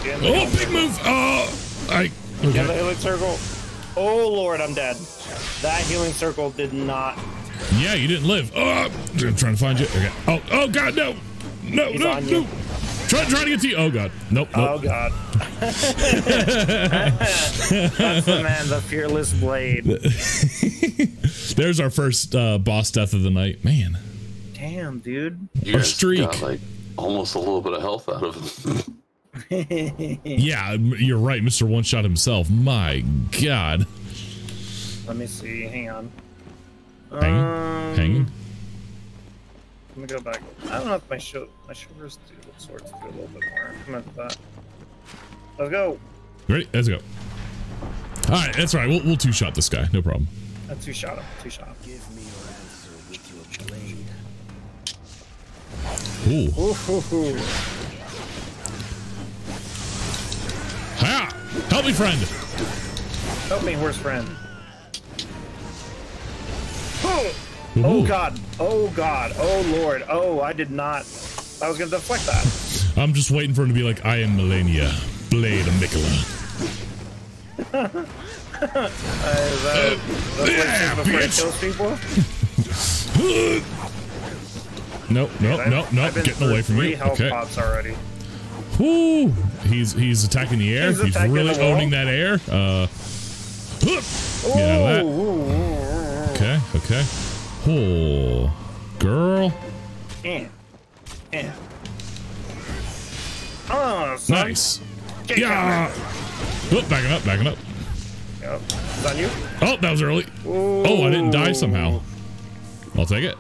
getting Oh, big move. Oh, I. Get the healing circle. Oh lord, I'm dead. That healing circle did not. Yeah, you didn't live. Oh, I'm trying to find you. Okay. Oh, oh God, no, no, He's no, no. you. Try, try to get to you. Oh God, nope, Oh god. That's the man, the fearless blade. There's our first uh, boss death of the night. Man, Damn, dude. You Or guys streak. got like almost a little bit of health out of him. yeah, you're right, Mr. One Shot himself. My God, Let me see. Hang on. Hanging, Um, hanging. Let me go back. I don't know if my show my shoulders do swords do a little bit more. I'm gonna do that. Let's go. Ready? Let's go. All right, that's right. We'll, we'll two shot this guy. No problem. Uh, two shot him. Two shot him. Give me your answer with your blade. Ooh. Ooh, hoo, hoo. Ha! Help me, friend. Help me, horse friend. Oh! Oh god. Oh god. Oh lord. Oh, I did not. I was gonna deflect that. I'm just waiting for him to be like, I am Malenia, Blade of Miquella. Uh, is that, that's what yeah, says before it bitch. Nope, nope, I've- nope, nope. Getting away from me. Okay. pots already. Whoo! He's he's attacking the air. He's He's, really owning that air. Uh, out of that. Ooh, ooh, ooh, Okay. Oh, girl. ooh. Eh. Eh. Oh, son. Nice. Get Yeah. Oh, backing up, backing up. Yep. Is on you? Oh, that was early. Oh, I didn't die somehow. I'll take it.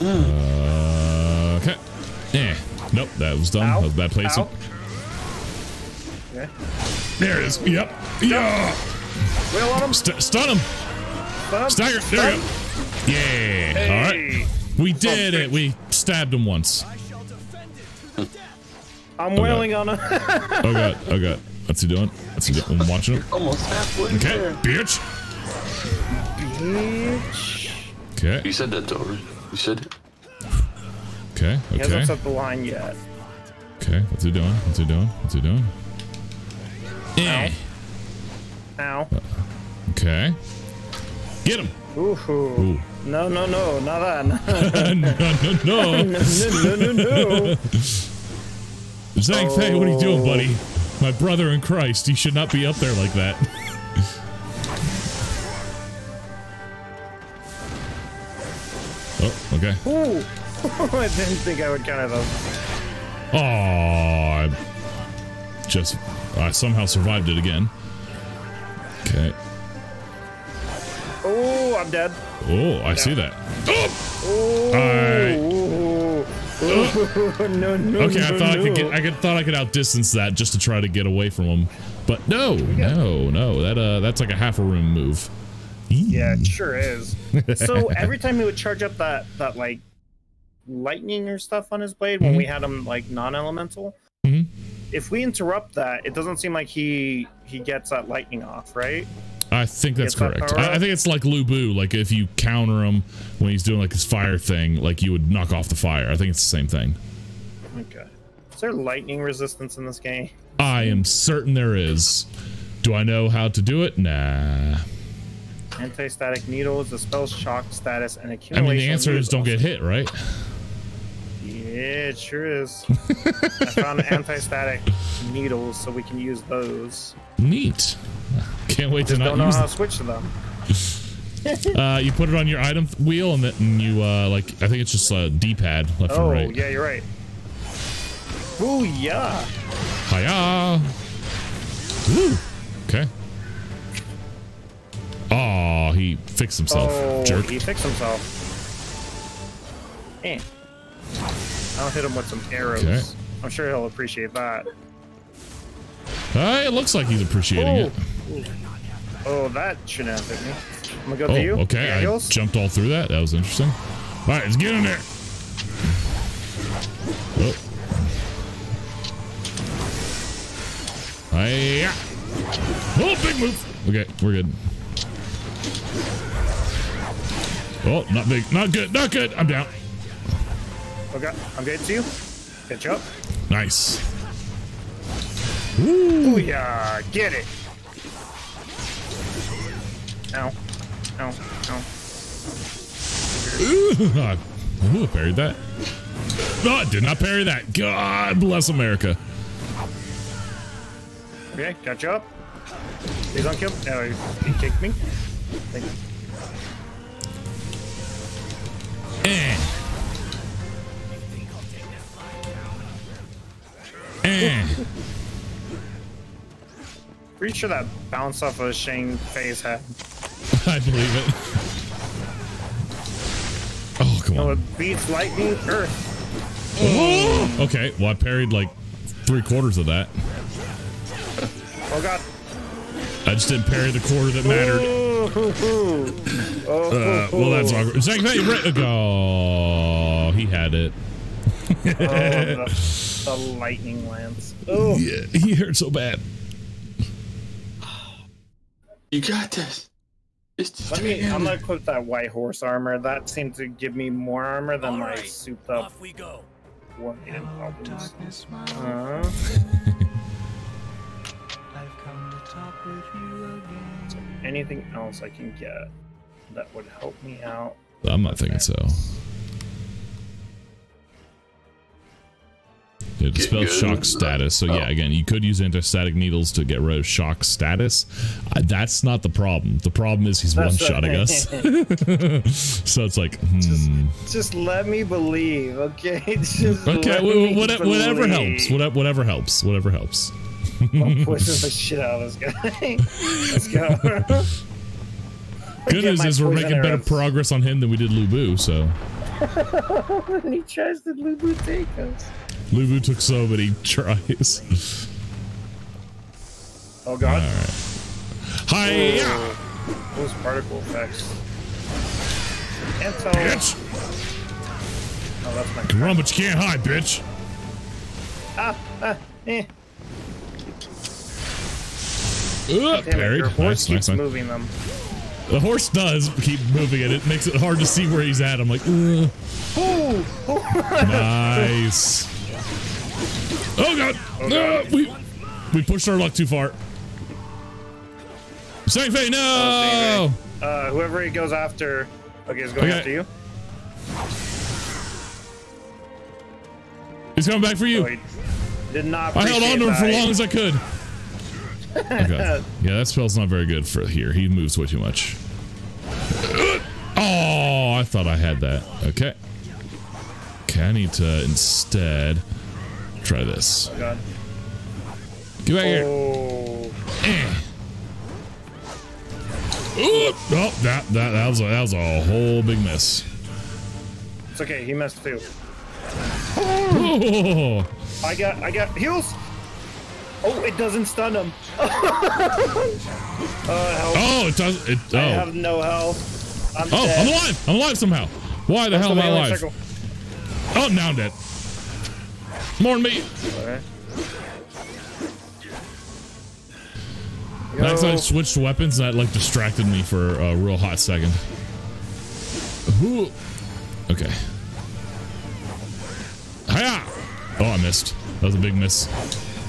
Uh, okay. Eh. Nope, that was dumb. Ow. That was bad placement. Okay. There it is. Yep. Yeah. Wheel on him. St- stun him. Stun. Stagger. There you go. Yeah. All right. We did it. We stabbed him once. I'm God. wailing on him. Oh god. Oh god. What's he doing? What's he doing? I'm watching him. Almost halfway Okay, there. bitch. Bitch. Okay. You said that, Dory. You said it. Okay. He hasn't Okay. set the line yet. Okay. What's he doing? What's he doing? What's he doing? Eh. Ow. Okay. Get him. Ooh. Ooh. No, no, no, not that. no, no, no. no, no, no, no. Zhang Fei, what are you doing, Oh. buddy? My brother in Christ. You should not be up there like that. oh, okay. Ooh. I didn't think I would counter those. Oh, I just I somehow survived it again. Okay. Oh, I'm dead. Oh, I see that. Oh. Ooh. no, no, Okay, I no, thought I could get I could thought I could outdistance that just to try to get away from him. But no, no, no. That uh that's like a half a room move. Yeah, it sure is. so every time he would charge up that that like lightning or stuff on his blade when we had him like non-elemental, Mhm. If we interrupt that, it doesn't seem like he he gets that lightning off, right? I think that's Gets that correct. I, I think it's like Lu Bu. Like if you counter him when he's doing like his fire thing, like you would knock off the fire. I think it's the same thing. Okay. Is there lightning resistance in this game? I am certain there is. Do I know how to do it? Nah. Anti-static needles, the spell's shock status, and accumulation. I mean, the answer is don't get hit, right? Yeah, it sure is. I found anti-static needles, so we can use those. Neat. Can't wait to Just not don't know use how them. to switch to them. Uh, you put it on your item wheel, and then you uh, like I think it's just a D-pad left Oh, and right. Oh yeah, you're right. Ooh, yeah. Hiya! Woo! Okay. Oh, he fixed himself. oh, Jerk. he fixed himself. Eh. I'll hit him with some arrows. Okay. I'm sure he'll appreciate that. Uh, it looks like he's appreciating it. Oh, that shouldn't have hit me. I'm gonna go Oh, to you. okay. I jumped all through that. That was interesting. All right, let's get in there. Oh. Hiya. Oh, big move. Okay, we're good. Oh, not big. Not good. Not good. I'm down. Okay, I'm getting to you. You up. Nice. Ooh, yeah, get it. Ow. Ow. Ow. Ooh, I ooh, parried that. I did not parry that. God bless America. Okay, you up. Please don't kill me. He, he kicked me. Thank you. Eh. Pretty sure that bounced off of Zhang Fei's head. I believe it. Oh, come No, on. it beats lightning earth. Oh, okay, well, I parried like three quarters of that. Oh god. I just didn't parry the quarter that mattered. Oh, Uh, well, that's awkward. Zach, hey, right- Oh, he had it. Oh, the, the lightning lance. Oh, Yeah, he hurt so bad. You got this. It's just let me. I'm gonna equip that white horse armor. That seemed to give me more armor than my Alright, souped up Off we go. war maiden problems. Uh, is there anything else I can get that would help me out? I'm not thinking so. It dispels shock status. So yeah, Oh. again, you could use anti-static needles to get rid of shock status. Uh, that's not the problem. The problem is he's That's one-shotting the- us. so it's like, hmm. Just let me believe, okay? Just Okay, let wh- me wh- what- whatever helps. Whatever, whatever helps. Whatever helps. I'm pushing the shit out of this guy. Let's go. Good news is we're poison making better progress on him than we did Lu Bu. So and he tries to Lu Bu take us. Lu Bu took so many tries. Oh god. All right. Hiya! Oh, Those particle effects. And Bitch! oh, that's my Can run, but you can't hide, bitch. ah ah eh. Uh, Damn it, parried. your horse Nice, keeps nice, nice. moving them. The horse does keep moving it. It makes it hard to see where he's at. I'm like, Ugh. nice. Oh god! No, we we pushed our luck too far. Zhang Fei, no! Uh, whoever he goes after. Okay, he's going Okay. after you. He's coming back for you. Oh, he did not. I held on to him for as long as I could. Okay. Yeah, that spell's not very good for here. He moves way too much. Oh, I thought I had that. Okay. Okay, I need to instead try this. Get back here. Oh. Eh. Oh, that, that that was a, that was a whole big miss. It's okay. He missed too. Oh, I got. I got heals. Oh, it doesn't stun him. uh, oh, it does. It, I oh, have no health. I'm oh, dead. I'm alive. I'm alive somehow. Why the hell am I alive? circle. Oh, now I'm dead. More than me. Alright. Next. I switched weapons, that like distracted me for a real hot second. Ooh. Okay. Hiya! Oh, I missed. That was a big miss.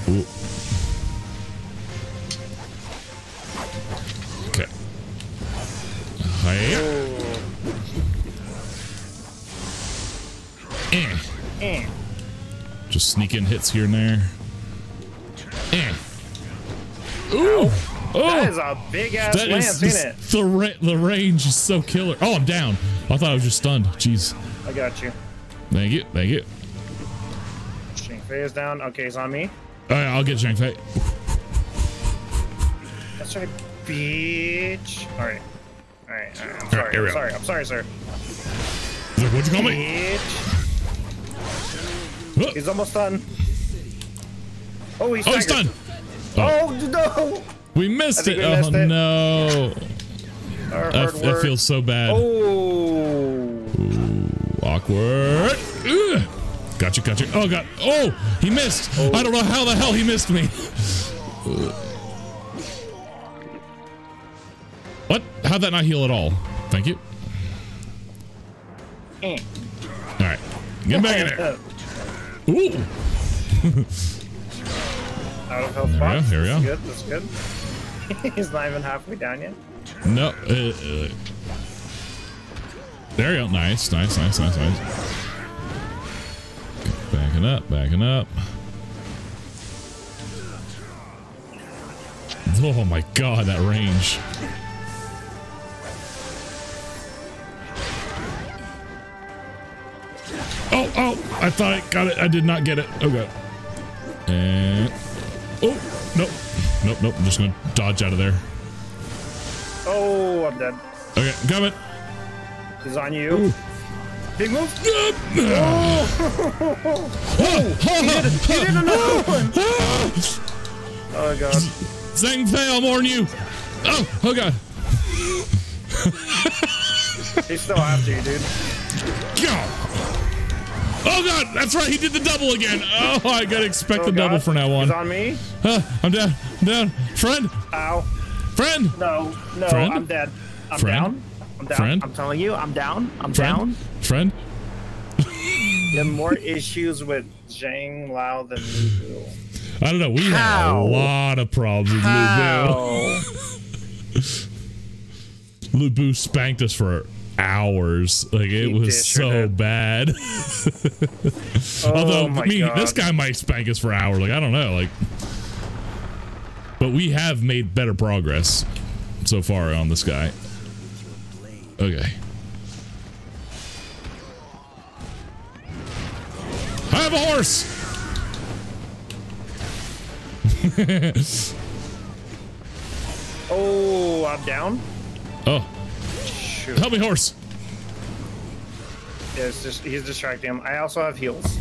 Ooh. Eh. Eh. Just sneak in hits here and there. Eh. Ooh! Oh! That is a big ass That lance, is ain't it? this- the ra- the range is so killer. Oh, I'm down. I thought I was just stunned. Jeez. I got you. Thank you. Thank you. Zhang Fei is down. Okay, he's on me. All right, I'll get Zhang Fei. That's right, bitch. All right. All right. All right. I'm sorry. right, I'm sorry. I'm sorry, sir. He's like, What'd you call me? Oh, He's almost done. Oh, he's oh, he's done. Oh no! We missed it. we oh it. no. I, I feel so bad. Oh. Awkward. Ugh. Gotcha, gotcha. Oh god. Oh, he missed. Oh. I don't know how the hell he missed me. How'd that not heal at all? Thank you. Eh. All right. Get back in there. Ooh. Out of health There we box. go, here we That's go. Good. That's good. He's not even halfway down yet. No. Uh, uh, there you go. Nice, nice, nice, nice, nice. Backing up, backing up. Oh my god, that range. Oh, oh, I thought I got it. I did not get it. Okay. And. Oh, nope. Nope, nope. I'm just going to dodge out of there. Oh, I'm dead. Okay, coming. He's on you. Big move. Oh, he did, it. he did another one. Oh god. Zhang Fei, I'll warn you. Oh, oh god. He's still after you, dude. Oh god, that's right, he did the double again. Oh, I gotta expect Oh, the double God. from now on. He's on me. Uh, I'm down, I'm down. Friend, Ow. friend, No, no, Friend? I'm dead. I'm Friend? down. I'm down. Friend? I'm telling you, I'm down. I'm friend, down. friend. You have more issues with Zhang Liao than Lu I don't know, we have a lot of problems with How? Lu Bu. Lu Bu spanked us for hours. Like, it He was so bad. Oh Although, I mean, God. this guy might spank us for hours. Like, I don't know. Like, but we have made better progress so far on this guy. Okay. I have a horse. Oh, I'm down. oh, Help me, horse. Yeah, it's just he's distracting him. I also have heals.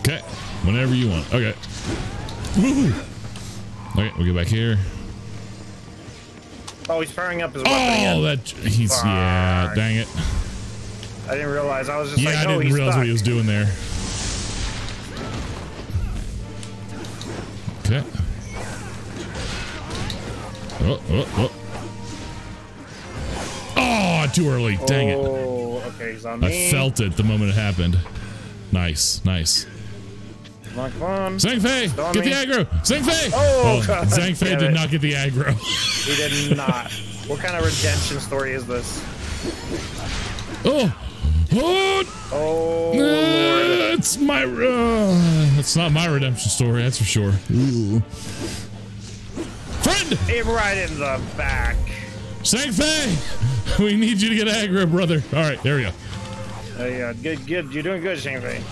Okay, whenever you want. Okay. Woohoo. Okay, we'll get back here. Oh, he's firing up his weapon Oh, again. that he's yeah. Dang it. I didn't realize. I was just Yeah, like, I oh, didn't realize stuck. what he was doing there. Okay. Oh, oh, oh. Oh, too early. Dang it. Oh, okay, he's on I me. felt it the moment it happened. Nice, nice. Come on, come on. Zhang Fei, get the aggro. Zhang Fei. Oh, God Zhang Fei did it. not get the aggro. He did not. what kind of redemption story is this? oh, oh, Oh, uh, it's my. Uh, it's not my redemption story. That's for sure. Ooh. Friend, Hit right in the back. Zhang Fei, we need you to get aggro, brother. All right, there we go. Oh, yeah, good, good. You're doing good, Zhang Fei.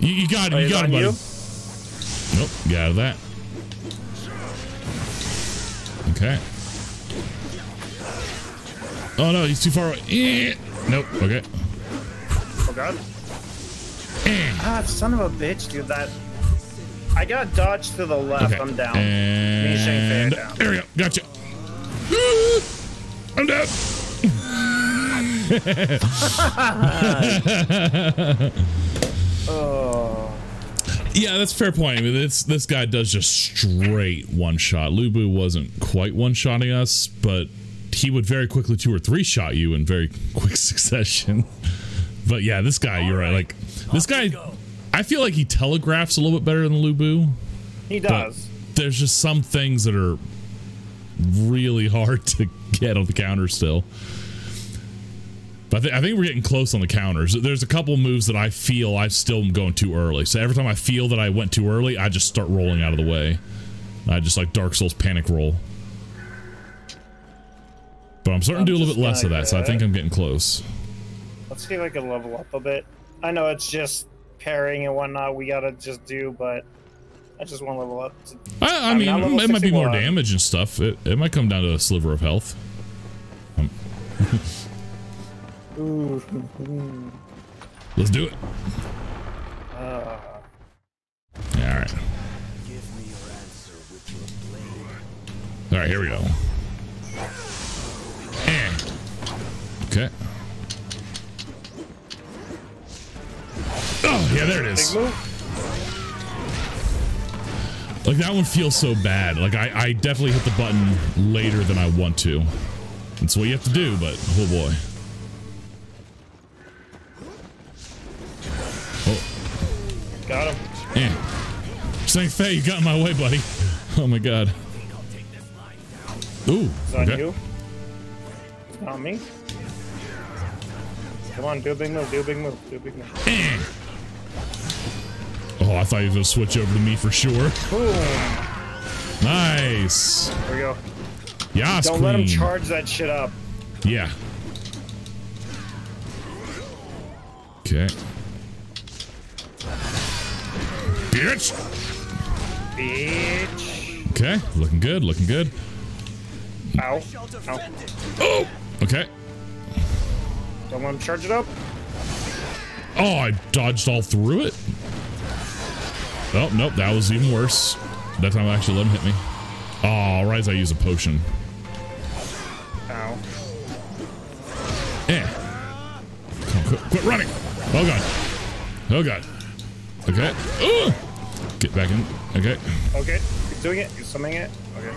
You, you got Oh, him. You got him, buddy. you? Nope, get out of that. Okay. Oh no, he's too far away. Eh. Nope. Okay. Oh, God. Eh. Ah, son of a bitch, dude. That. I got dodged to the left. Okay. I'm down. Me and Zhang Fei down. there we go. Gotcha. I'm down. Oh. Yeah, that's a fair point. I mean, this this guy does just straight one shot. Lu Bu wasn't quite one shotting us, but he would very quickly two or three shot you in very quick succession. But yeah, this guy, you're right. Like this guy, I feel like he telegraphs a little bit better than Lu Bu. He does. there's just some things that are really hard to get on the counter still. But I, thi- I think we're getting close on the counters. There's a couple moves that I feel I still am going too early. So every time I feel that I went too early, I just start rolling out of the way. I just like Dark Souls panic roll. But I'm starting to do a little bit less of that, so I think I'm getting close. Let's see if I can level up a bit. I know it's just parrying and whatnot we gotta just do, but I just want to level up. To, I, I, mean, I'm it might be more damage and stuff. It, it might come down to a sliver of health. Um, Ooh. let's do it. Uh, All right. All right, here we go. And okay. Oh yeah, there it is. big is. Like that one feels so bad. Like I, I definitely hit the button later than I want to. That's what you have to do, but oh boy. Oh, Got him. eh. Zhang Fei, you got in my way, buddy. Oh my god. Ooh. It's on Okay. you. It's not me. Come on, do a big move, do a big move, do a big move. Oh, I thought he was gonna switch over to me for sure. Boom. Nice. There we go. Yas, Don't let him charge that shit up. Yeah. Okay. Bitch. Bitch. Okay, looking good, looking good. Ow. Ow. Oh. Okay. Don't let him charge it up. Oh, I dodged all through it. Oh, nope, that was even worse. That time I actually let him hit me. Oh, right as I use a potion. Ow. Eh. Come on, quit, quit running. Oh god. Oh god. Okay. Ugh. Get back in. Okay. Okay. He's doing it. He's summoning it. Okay.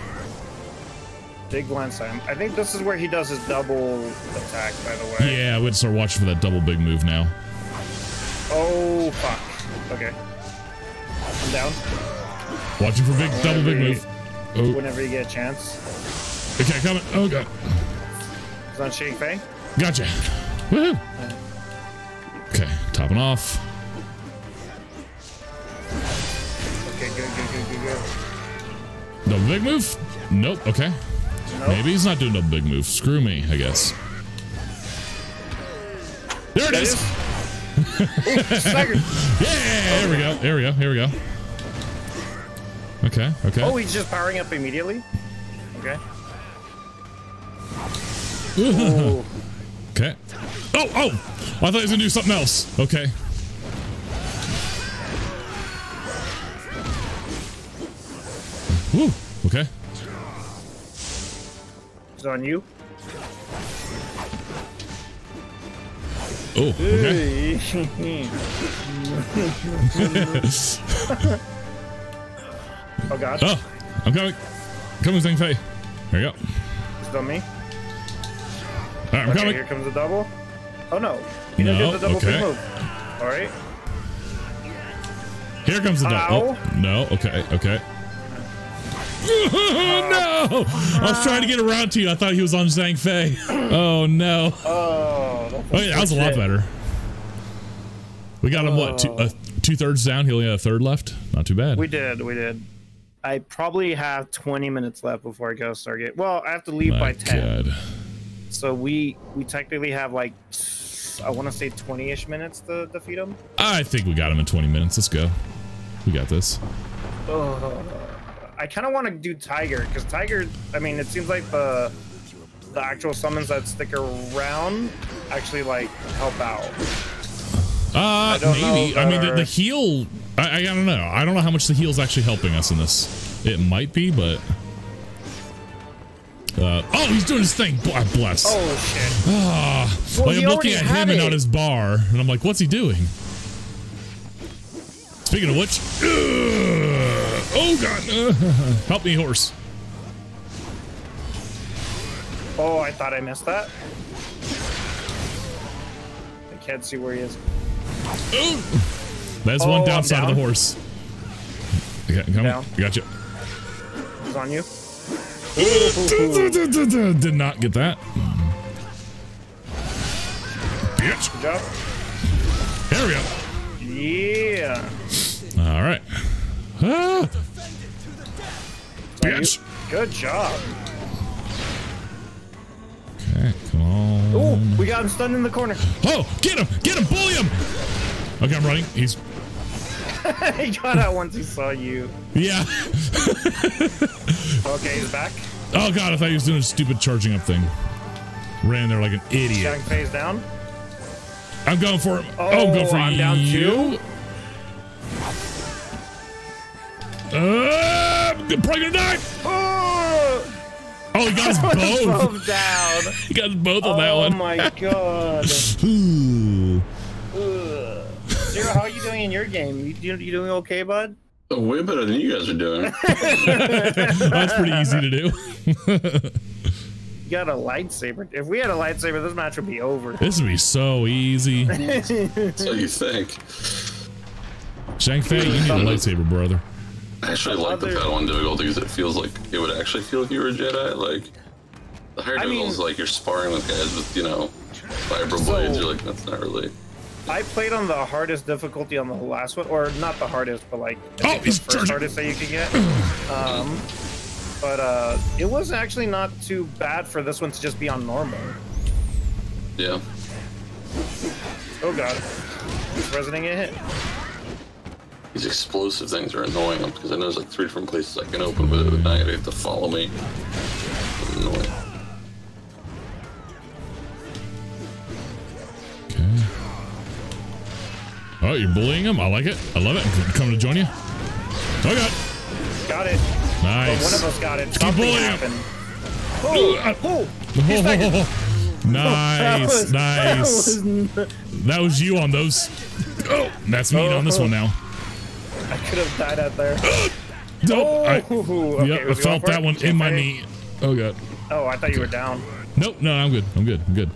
Big glance time. I think this is where he does his double attack, by the way. Yeah, we would start watching for that double big move now. Oh, fuck. Okay. Down. Watching for big double big move. Oh, Whenever you get a chance. okay, coming. Oh god. It's on Zhang Fei. Gotcha. Woohoo. Okay, topping off. Okay, good, good, good, good, good. Double big move? Nope. Okay. Nope. Maybe he's not doing double big move. Screw me, I guess. There it That is. Staggered. Yeah, there we go. There we go. Here we go. Okay. Okay. Oh, he's just powering up immediately? Okay. Okay. Oh, oh! I thought he was gonna do something else. Okay. Woo. Okay. It's on you. Oh. Okay. oh god. Oh, I'm coming. Coming, Zhang Fei. There you go. It's on me. All right, I'm okay, coming. here comes the double. Oh no. You No, the double okay. move. Alright. Here comes the double. Oh, no. Okay. Okay. no! I was trying to get around to you. I thought he was on Zhang Fei. Oh no. Oh, that's Oh yeah, that was a lot better. We got him what two, uh, two thirds down. He only had a third left. Not too bad. We did, we did. I probably have 20 minutes left before I go Stargate. Well, I have to leave My by 10. God. So we we technically have like I want to say 20ish minutes to defeat him. I think we got him in 20 minutes. Let's go. We got this. Oh, I kind of want to do Tiger because Tiger. I mean, it seems like the the actual summons that stick around actually like help out. Uh, know maybe. I mean, the, the heal. I, I don't know. I don't know how much the heal's actually helping us in this. It might be, but. Uh, oh, he's doing his thing. Bl- Bless. Oh shit! Ah, Well, like I'm looking at him and it. not his bar, and I'm like, what's he doing? Speaking of which, Ugh. oh god, help me, horse. Oh, I thought I missed that. I can't see where he is. That's Oh, one downside of the horse. Okay, come Down. Gotcha. He's on you. Did not get that. Bitch. Good job. There we go. Yeah. All right. Ah, bitch. Good job. Okay, come on. Oh, we got him stunned in the corner. Oh, get him! Get him! Bully him! Okay, I'm running. He's he got out once he saw you. yeah. Okay, he's back. Oh god, I thought he was doing a stupid charging up thing. Ran there like an idiot. Shutting phase down. I'm going for him. Oh, I'm going for I'm down you. Uh, I'm probably gonna die. Oh, Oh, he got us both. both down. He got us both on that Oh one. my god. Ooh. Ugh. Zero, how are you doing in your game? You, you, you doing okay, bud? Oh, way better than you guys are doing. That's pretty easy to do. You got a lightsaber. If we had a lightsaber, this match would be over. this would be so easy. so you think? Zhang Fei, you need a lightsaber, brother. I actually like the Other- Padawan difficulty because it feels like it would actually feel like you were a Jedi. Like the higher I mean- like you're sparring with guys with you know vibro So- blades. You're like that's not really. I played on the hardest difficulty on the last one, or not the hardest, but like I Oh, think the first charging. hardest that you could get. Um, but uh, it was actually not too bad for this one to just be on normal. Yeah. Oh god, it's resonating a hit. These explosive things are annoying because I know there's like three different places I can open, but now you have to follow me. It's annoying. Okay. Oh, you're bullying him. I like it. I love it. I'm coming to join you. Oh god. Got it. Nice. But one of us got it. Keep bullying him. Oh, oh, back. nice, That was- that nice. was That was you on those. Oh, that's me on this one now. I could have died out there. Nope. Oh, I, Oh, okay, yep, I felt that one in my knee. Oh god. Oh, I thought you were down. Nope. No, I'm good. I'm good. I'm good.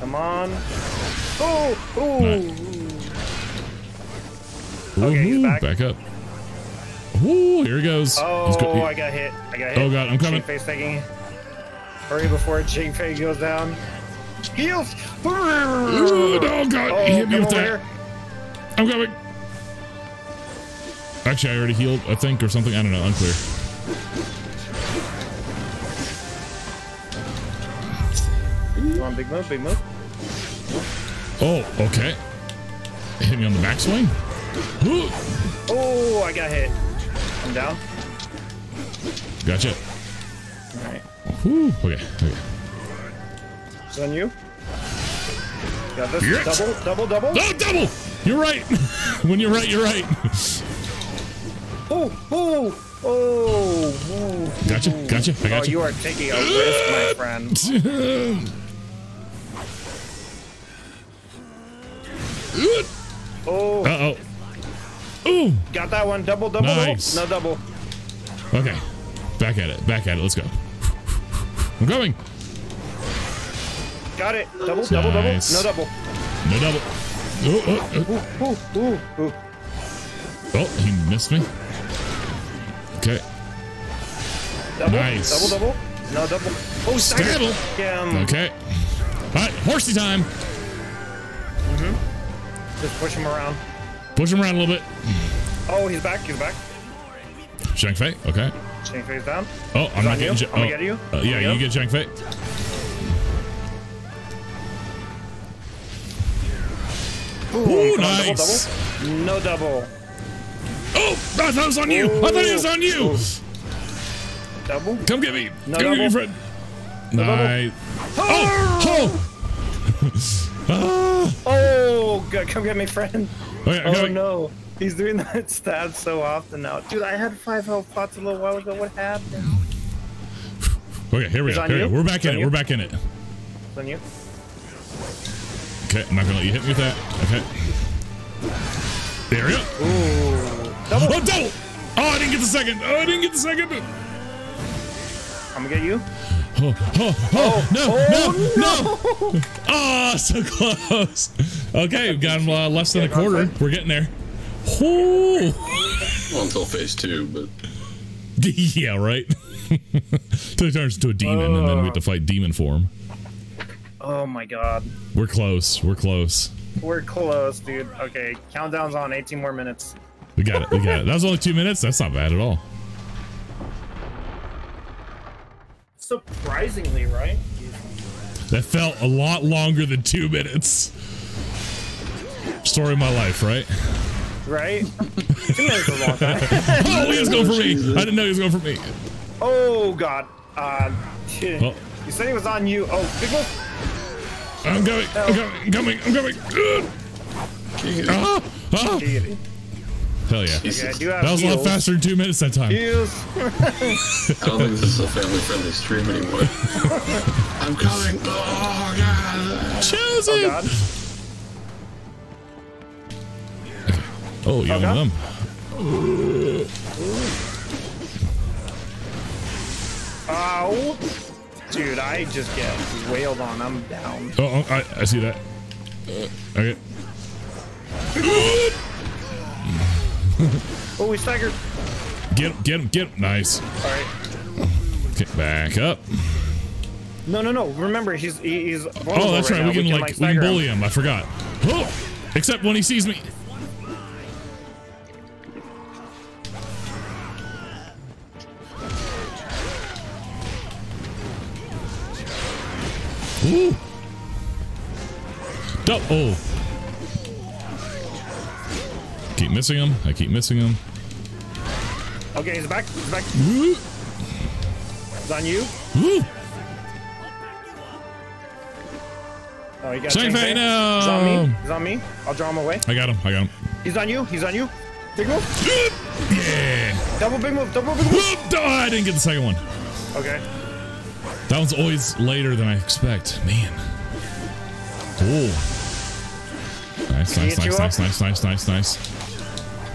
Come on. Oh, oh. Okay, he's back. back up. Ooh, here he goes. Oh, go- I got hit. I got hit. Oh, God, I'm coming. Face taking. Hurry before Zhang Fei goes down. Heals. Oh, oh, God, he hit me with that. here. I'm coming. Actually, I already healed, I think, or something. I don't know. Unclear. Come on, big move, big move. Oh, okay. Hit me on the backswing. Oh, I got hit. I'm down. Gotcha. All right. Ooh, okay. okay. It's on you. Got this. Yes. Double, double, double. Oh, double! You're right. when you're right, you're right. Oh, oh, oh, oh. Gotcha, gotcha. I Oh, you are taking a risk, my friend. Oh, Uh oh. Ooh. got that one. Double, double, Nice. double. No double. Okay. Back at it. Back at it. Let's go. I'm coming. Got it. Double, double, double. No double. No double. Oh, oh, oh. Ooh, ooh, ooh. Oh, he missed me. Okay. Double, Nice. double, double. No double. Oh, Stagger. stagger. Okay. All right, horsey time. Just push him around. Push him around a little bit. Oh, he's back. He's back. Zhang Fei. Okay. Zhang Fei's down. Oh, I'm not getting. you? I'm gonna oh. get you. Uh, yeah, gonna you get get Zhang Fei. Ooh, Ooh, on, double, nice. double. No double. Oh, I thought it was on you. I thought it was on you. Double. Come get me. No Come get me, friend. double. Nice. Oh, oh. ah. Oh, good. Come get me, friend. Okay, Oh coming. no. He's doing that stab so often now. Dude, I had five health pots a little while ago. What happened? Okay, here we go. Here we go. We're back He's in it. you? We're back in it. It's on you. Okay, I'm not gonna let you hit me with that. Okay. There we go. Ooh. Double. Oh, double! Oh, I didn't get the second. Oh, I didn't get the second. I'm gonna get you. Oh, oh, oh, no, oh, no, no. Oh, so close. Okay, we've got him uh, less than a quarter. We're getting there. Ooh. Well, until phase two, but yeah, right. Till he turns into a demon, and then we have to fight demon form. Oh my god. We're close. We're close. We're close, dude. Okay, countdown's on. 18 more minutes. We got it. We got it. That was only two minutes. That's not bad at all. Surprisingly, right? That felt a lot longer than two minutes. Story of my life, right? Right? Two minutes is a long time. oh, he was going for me. I didn't know he was going for me. Oh god. Uh, Oh. You said he was on you. Oh, big move. I'm coming. I'm coming. I'm coming. I'm coming. Ugh. Ah, ah. Giggity. Hell yeah. Okay, I That was a lot faster than two minutes that time. Heals. I don't think this is a family-friendly stream anymore. I'm coming. Oh god. Choose oh god. Oh, you Oh, have God. them. Ow. Dude, I just get wailed on. I'm down. Oh, oh, I, I see that. Uh, okay. Oh, we staggered. Get him, get him, get him. Nice. All right. Get back up. No, no, no. Remember, he's he's. Oh, that's right. now. We can like we can stagger him. bully him. I forgot. Oh, except when he sees me. Ooh. Oh. Keep missing him. I keep missing him. Okay, he's back. He's back. It's on you. Oh, you got Shang Zhang Fei, Fei. no. He's on me. He's on me. I'll draw him away. I got him. I got him. He's on you. He's on you. Big move. Yeah. Double big move. Double big move. Oh, I didn't get the second one. Okay. That one's always later than I expect. Man. Cool. Nice, he nice, nice, nice, nice, nice, nice, nice.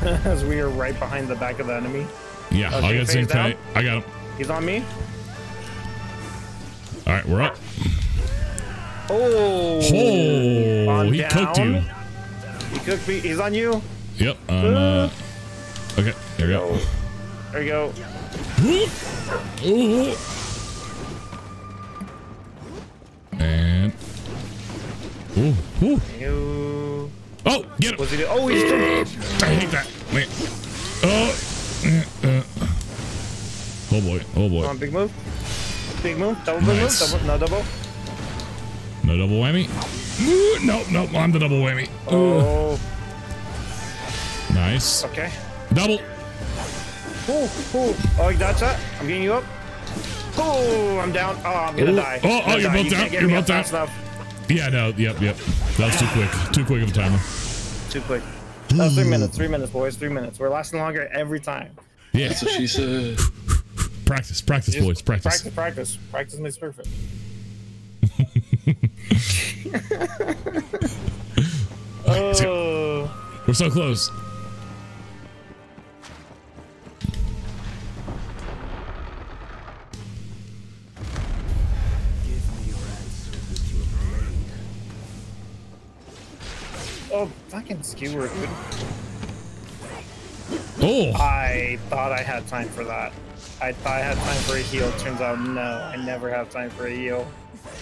As we are right behind the back of the enemy. Yeah, Oh, I got Zing down? I got him. He's on me. All right, we're up. Oh. Oh, he cooked you. He cooked me. He's on you. Yep. Uh, okay, here we go. There you go. And. Ooh, ooh. Oh, get him. What's he? Oh, he's dead. I hate that. Wait. Oh. uh. Oh boy. Oh boy. on, big move. Big move. Double big Nice. move. Double. No double. No double whammy. Ooh, Nope, nope. I'm the double whammy. Ooh. Oh. Nice. Okay. Double. Ooh, ooh. Oh, that's that? I'm getting you up. Oh, I'm down. Oh, I'm gonna Ooh. die. Oh, oh, you're both down. You're both down. Enough. Yeah, no, yep, yep. That was too quick. Too quick of a timer. Too quick. No, three minutes. Three minutes, boys. Three minutes. We're lasting longer every time. Yeah. That's what she said. Practice, practice, Just boys, practice. Practice, practice. Practice makes perfect. Oh. We're so close. Oh, fucking skewer, dude. Oh. I thought I had time for that. I thought I had time for a heal. Turns out, no, I never have time for a heal.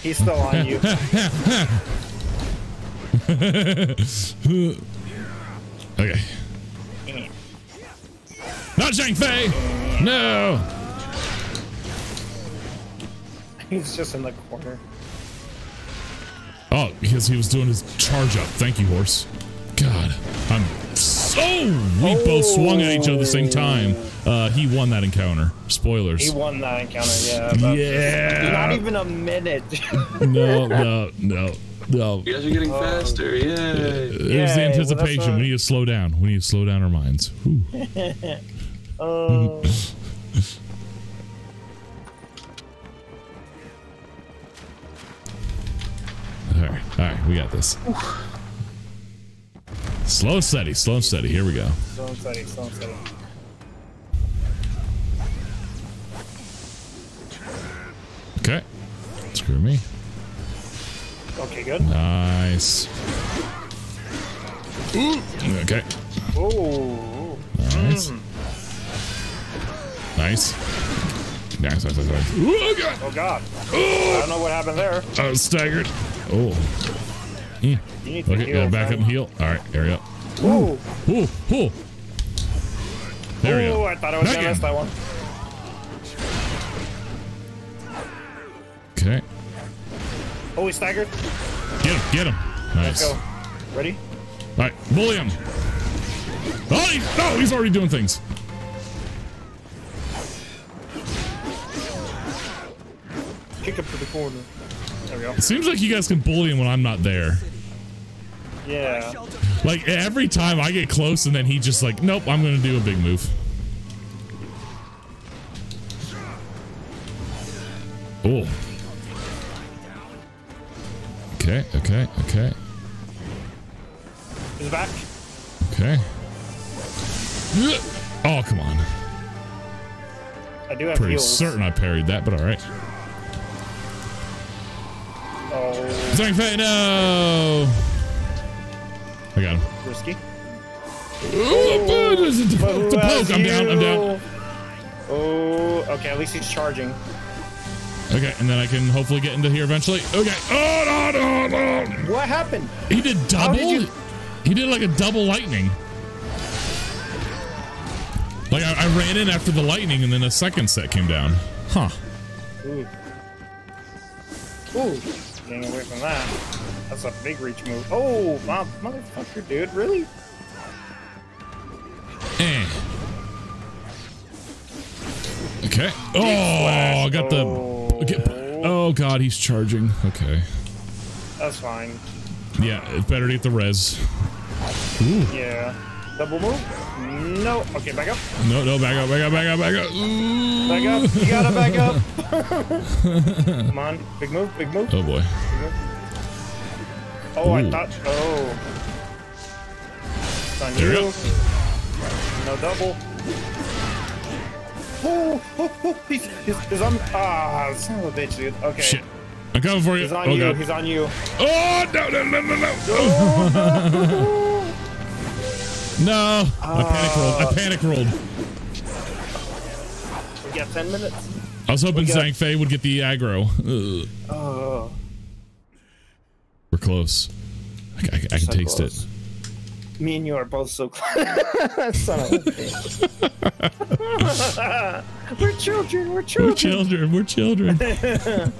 He's still on you. okay. Not Zhang Fei. No. He's just in the corner. Oh, because he was doing his charge up. Thank you, horse. God, I'm so. We both swung at each other at the same time. Uh, he won that encounter. Spoilers. He won that encounter, yeah. Yeah. Not even a minute. no, no, no, no. You guys are getting faster. Yay. It was the Yay, well, anticipation. not- we need to slow down. We need to slow down our minds. Whew. All right, we got this. Slow and steady, slow and steady. Here we go. So steady, so steady. Okay. Screw me. Okay, good. Nice. Okay. Oh. Nice. Nice. Nice, nice, nice, nice. Ooh, oh, God. Oh god. I don't know what happened there. I was staggered. Oh. Mm. You need Okay, heal, gotta back up and heal. All right, there we go. Ooh. Ooh, ooh. There we go. I thought I was Back gonna in. miss that one. Okay. Oh, he staggered. Get him, get him. Let's Nice. go. Ready? All right, bully him. Oh, he, no, he's already doing things. Kick up to the corner. There we go. It seems like you guys can bully him when I'm not there. Yeah. Like every time I get close and then he just like, nope, I'm gonna do a big move. Oh. Okay, okay, okay, He's back. okay. Oh, come on. I do have Pretty heals. certain I parried that, but alright. Oh, Fei, no! I got him. risky. the poke. I'm down. I'm down. Oh, okay. At least he's charging. Okay, and then I can hopefully get into here eventually. Okay. Oh no no no! What happened? He did double. did you- He did like a double lightning. Like I, I ran in after the lightning, and then a second set came down. Huh. Ooh. Ooh. Getting away from that. That's a big reach move. Oh, wow, motherfucker, dude. Really? Eh. Okay. Oh, I got the. Okay. Oh god, he's charging. Okay. That's fine. Yeah, it's better to get the res. Ooh. Yeah. Double move? No. Okay, back up. No, no, back up, back up, back up, back up. Back up. You gotta back up. Come on. Big move, big move. Oh boy. Oh, I Ooh. thought. Oh. It's on There you. go. No double. Oh, oh, oh, he's, he's, he's on. Ah, son of a bitch, dude. Okay. Shit. I'm coming for you. He's on oh you. god. He's on you. Oh no no no no no. Oh, No. I panic rolled. I uh, panic rolled. We got 10 minutes. I was hoping Zhang Fei would get the aggro. Ugh. Oh. We're close. I, I- I can So taste close. it. Me and you are both so close. Son of a bitch. we're children. We're children. We're children. We're children.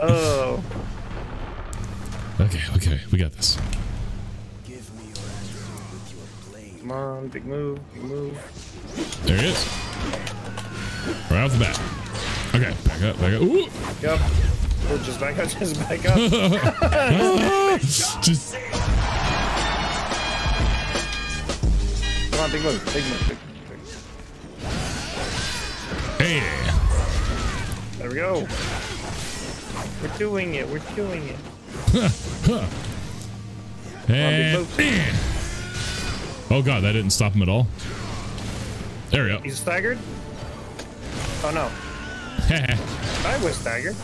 oh. Okay, okay, we got this. On. Big move. Big move. There he is. Right off the bat. Okay, back up, back up. Ooh. Yep. Just back up. Just back up. Just Come on. Big move. Big move. Big, big. hey. There we go. We're doing it. We're doing it. huh. Huh. And move. Oh god, that didn't stop him at all. There we go. He's staggered. Oh no. I was staggered.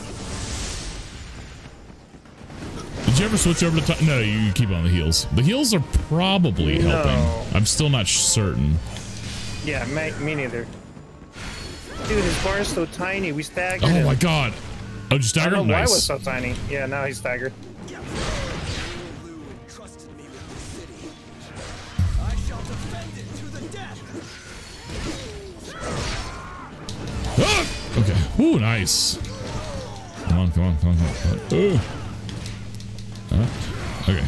Did you ever switch over to top? No, you keep on the heels. The heels are probably No. helping. I'm still not certain. Yeah, me, me neither. Dude, his bar is so tiny. We staggered. Oh him. my god. Oh, just I stagger don't him? know why it was so tiny. Yeah, now he's staggered. Okay. Ooh, nice. Come on, come on, come on, come on. Ooh. Okay.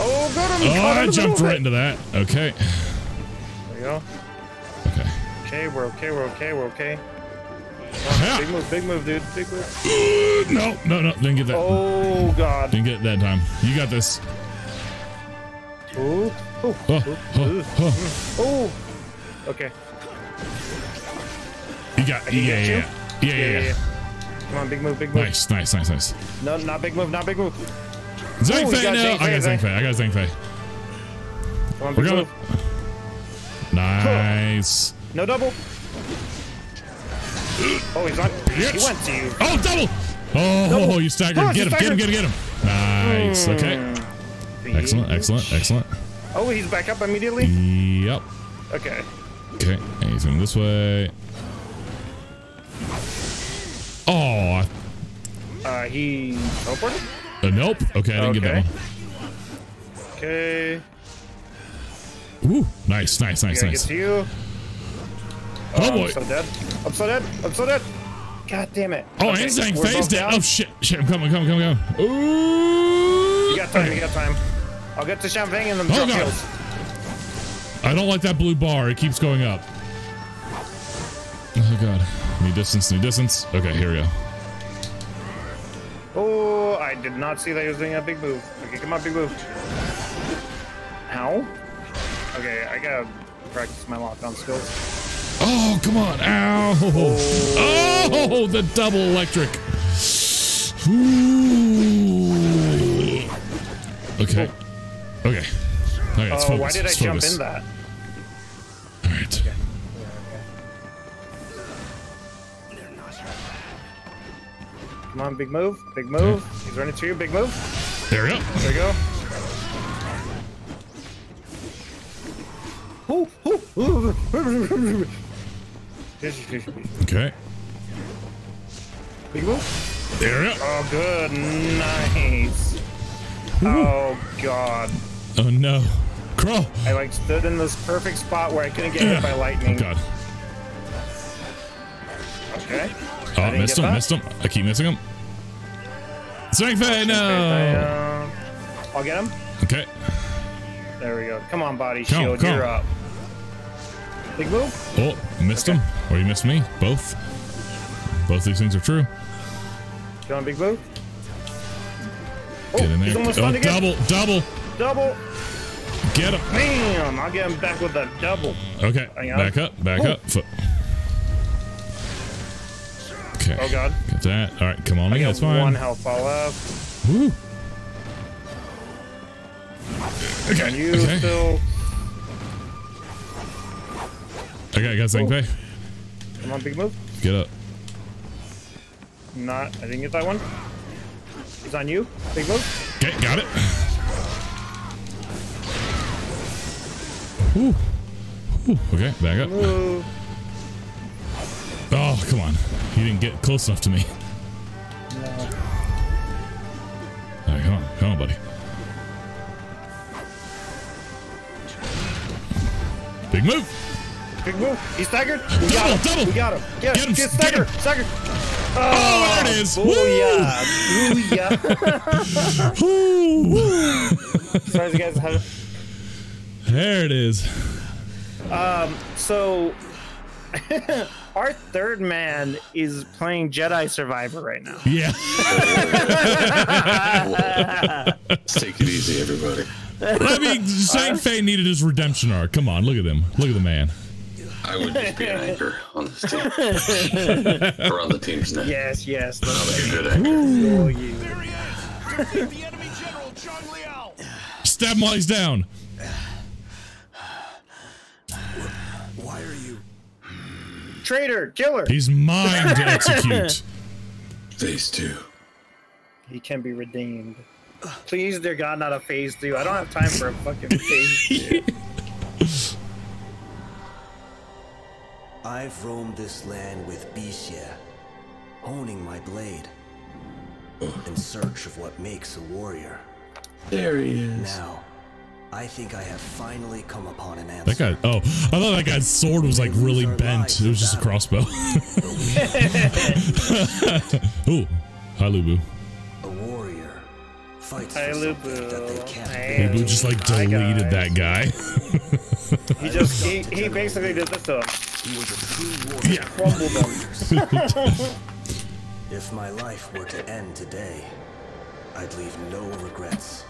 Oh, him! Oh, I jumped right into that. Okay. There we go. Okay. Okay, we're okay, we're okay, we're okay. Yeah. Big move, big move, dude. Big move. Ooh, no, no, no. Didn't get that. Oh, God. Didn't get it that time. You got this. Ooh. Ooh. Oh, oh, oh. Oh. Okay. You got. Yeah, yeah, you? yeah, yeah, yeah, yeah. Come on, big move, big move. Nice, nice, nice, nice. No, not big move, not big move. Zhang Ooh, Fei got now. Zhang I got Zhang Fei. I got Zhang Fei. Come on, We're going. move. Nice. No double. Oh, he's on. Yes. He went to you. Oh, double. Oh, Double. you staggered. Get him, you get him, get him, get him. Nice. Okay. Hmm. Excellent, excellent, excellent. Oh, he's back up immediately? Yep. Okay. Okay. And he's going this way. Oh, Uh, he teleported? uh, nope. Okay, I didn't get that Okay. one. Okay. Ooh, nice, nice, nice, nice. get to you. Oh, boy. I'm so dead. I'm so dead. I'm so dead. God damn it. Oh, Okay, and Zhang we're Fei's both dead. down. Oh, shit. Shit, I'm coming, coming, coming, coming. Ooh. You got time, you got time. I'll get to Shanfeng and then Oh, drop God. I don't like that blue bar. It keeps going up. Oh, God. Need distance, need distance. Okay, here we go. Oh, I did not see that he was doing a big move. Okay, come on, big move. Ow. Okay, I gotta practice my lockdown skills. Oh, come on. Ow. Oh, oh the double electric. Ooh. Okay. Oh. Okay. Okay, let's Oh, focus. why did I jump in that? Come on, big move, big move. He's running to you, big move. There we go. There we go. Ooh, ooh, ooh. Okay. Big move. There we go. Oh, good. Nice. Oh, God. Oh no. Crawl. I like stood in this perfect spot where I couldn't get hit by oh, lightning. Oh god. Okay. Oh, I missed him, that. missed him. I keep missing him. Strength no. I'll get him. Okay. There we go. Come on, body Come on, shield. come You're on. up. Big move. Oh, missed him. Or you missed me. Both. Both these things are true. You want big move? Get in Oh, he's there. almost Oh, double, double. Double. Get him. Bam! I'll get him back with a double. Okay. On. Back up, back Ooh. up. Foot. Okay. Oh god. Got that. All right, come on I got That's fine. one health all up. Woo. Okay. And you okay. still. Okay, I got Zhang Fei. Come on, big move. Get up. Not. I didn't get that one. He's on you. Big move. Okay, got it. Whew. Whew. Okay, back up. Move. Oh, come on. You didn't get close enough to me. No. Right, come on. Come on, buddy. Big move. Big move. He's staggered. We Double, got him. double. We got him. Get, Get him, Get get staggered. him. Staggered. Oh, there it is. Booyah. Booyah. Woo. Sorry, you guys had. There it is. Um. So. Our third man is playing Jedi Survivor right now. Yeah. Let's take it easy, everybody. I mean, Zhang Fei needed his redemption arc. Come on, look at him. Look at the man. I would just be an anchor on this team. or on the team's neck. Yes, yes. I'll Let's be a good anchor. Oh, you. Defeat the enemy general, Zhang Liao! Stab him while he's down. Traitor, killer. He's mine to execute. Phase two. He can be redeemed. Please, dear God, not a phase two. I don't have time for a fucking phase two. I've roamed this land with Bisha, honing my blade, oh. in search of what makes a warrior. There he is. Now, I think I have finally come upon an answer. That guy. Oh, I thought that guy's sword was like really bent. It was just a crossbow. Ooh, hi Lu Bu. A warrior fights Hey, for something Lu Bu. that they can't Hey, Lu Bu just like deleted guys. that guy. He just he, he basically did this to him. He was a true warrior. Yeah. Crumbled. If my life were to end today, I'd leave no regrets,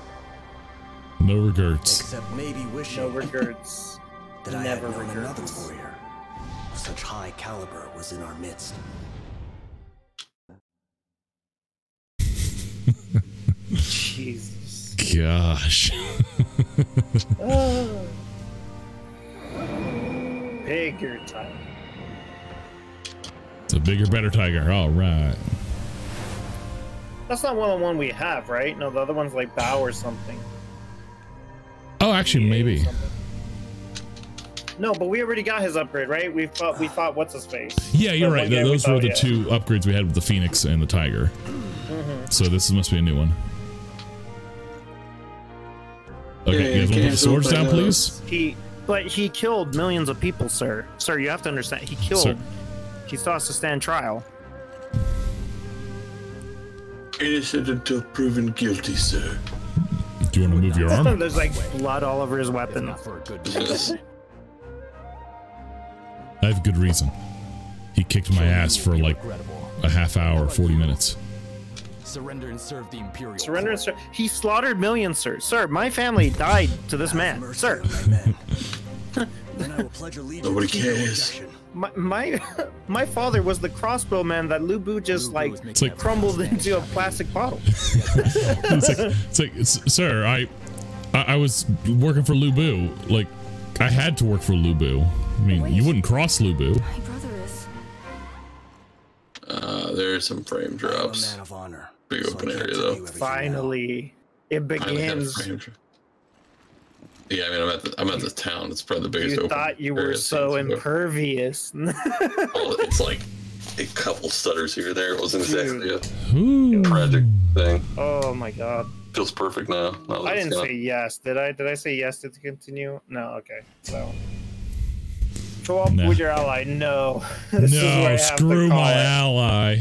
no regrets. except maybe wishing No regrets. that I Never had known another warrior of such high caliber was in our midst. Jesus. Gosh. Oh. Bigger tiger. It's a bigger, better tiger. All right. That's not one on one we have, right? No, the other one's like Bow or something. Oh, actually, maybe. No, but we already got his upgrade, right? We thought we thought what's his face. Yeah, you're right. one guy we Those were thought, the yeah. two upgrades we had with the Phoenix and the Tiger. Mhm. So this must be a new one. Okay, Yeah, you guys want to put the swords down, please? He, but he killed millions of people, sir. Sir, you have to understand. He killed. Sir. He still has to stand trial. Innocent until proven guilty, sir. Do you want to move your arm? There's like blood all over his weapon. I have good reason. He kicked my ass for like a half hour, 40 minutes. Surrender and serve the Imperial. Surrender and sir. He slaughtered millions, sir. Sir, my family died to this man, sir. Then I will pledge allegiance Nobody cares. Objection. My my, my father was the crossbow man that Lu Bu just like, It's like- crumbled into a plastic bottle. It's like, it's like it's, sir, I, I I was working for Lu Bu. Like, I had to work for Lu Bu. I mean, you wouldn't cross Lu Bu. My brother is. Uh, there's some frame drops. Man of honor. Big so open area though. you now. Finally, it Finally begins. Frame drop. Yeah, I mean, I'm at the I'm at the town. It's probably the biggest. You open thought you were so impervious. Oh, it's like a couple stutters here or there. It wasn't exactly a Ooh. tragic thing. oh my god. Feels perfect now. now I didn't say yes. Did I? Did I say yes to continue? No. Okay. So. Go up No. with your ally. No. this is where I No, have screw my it. ally.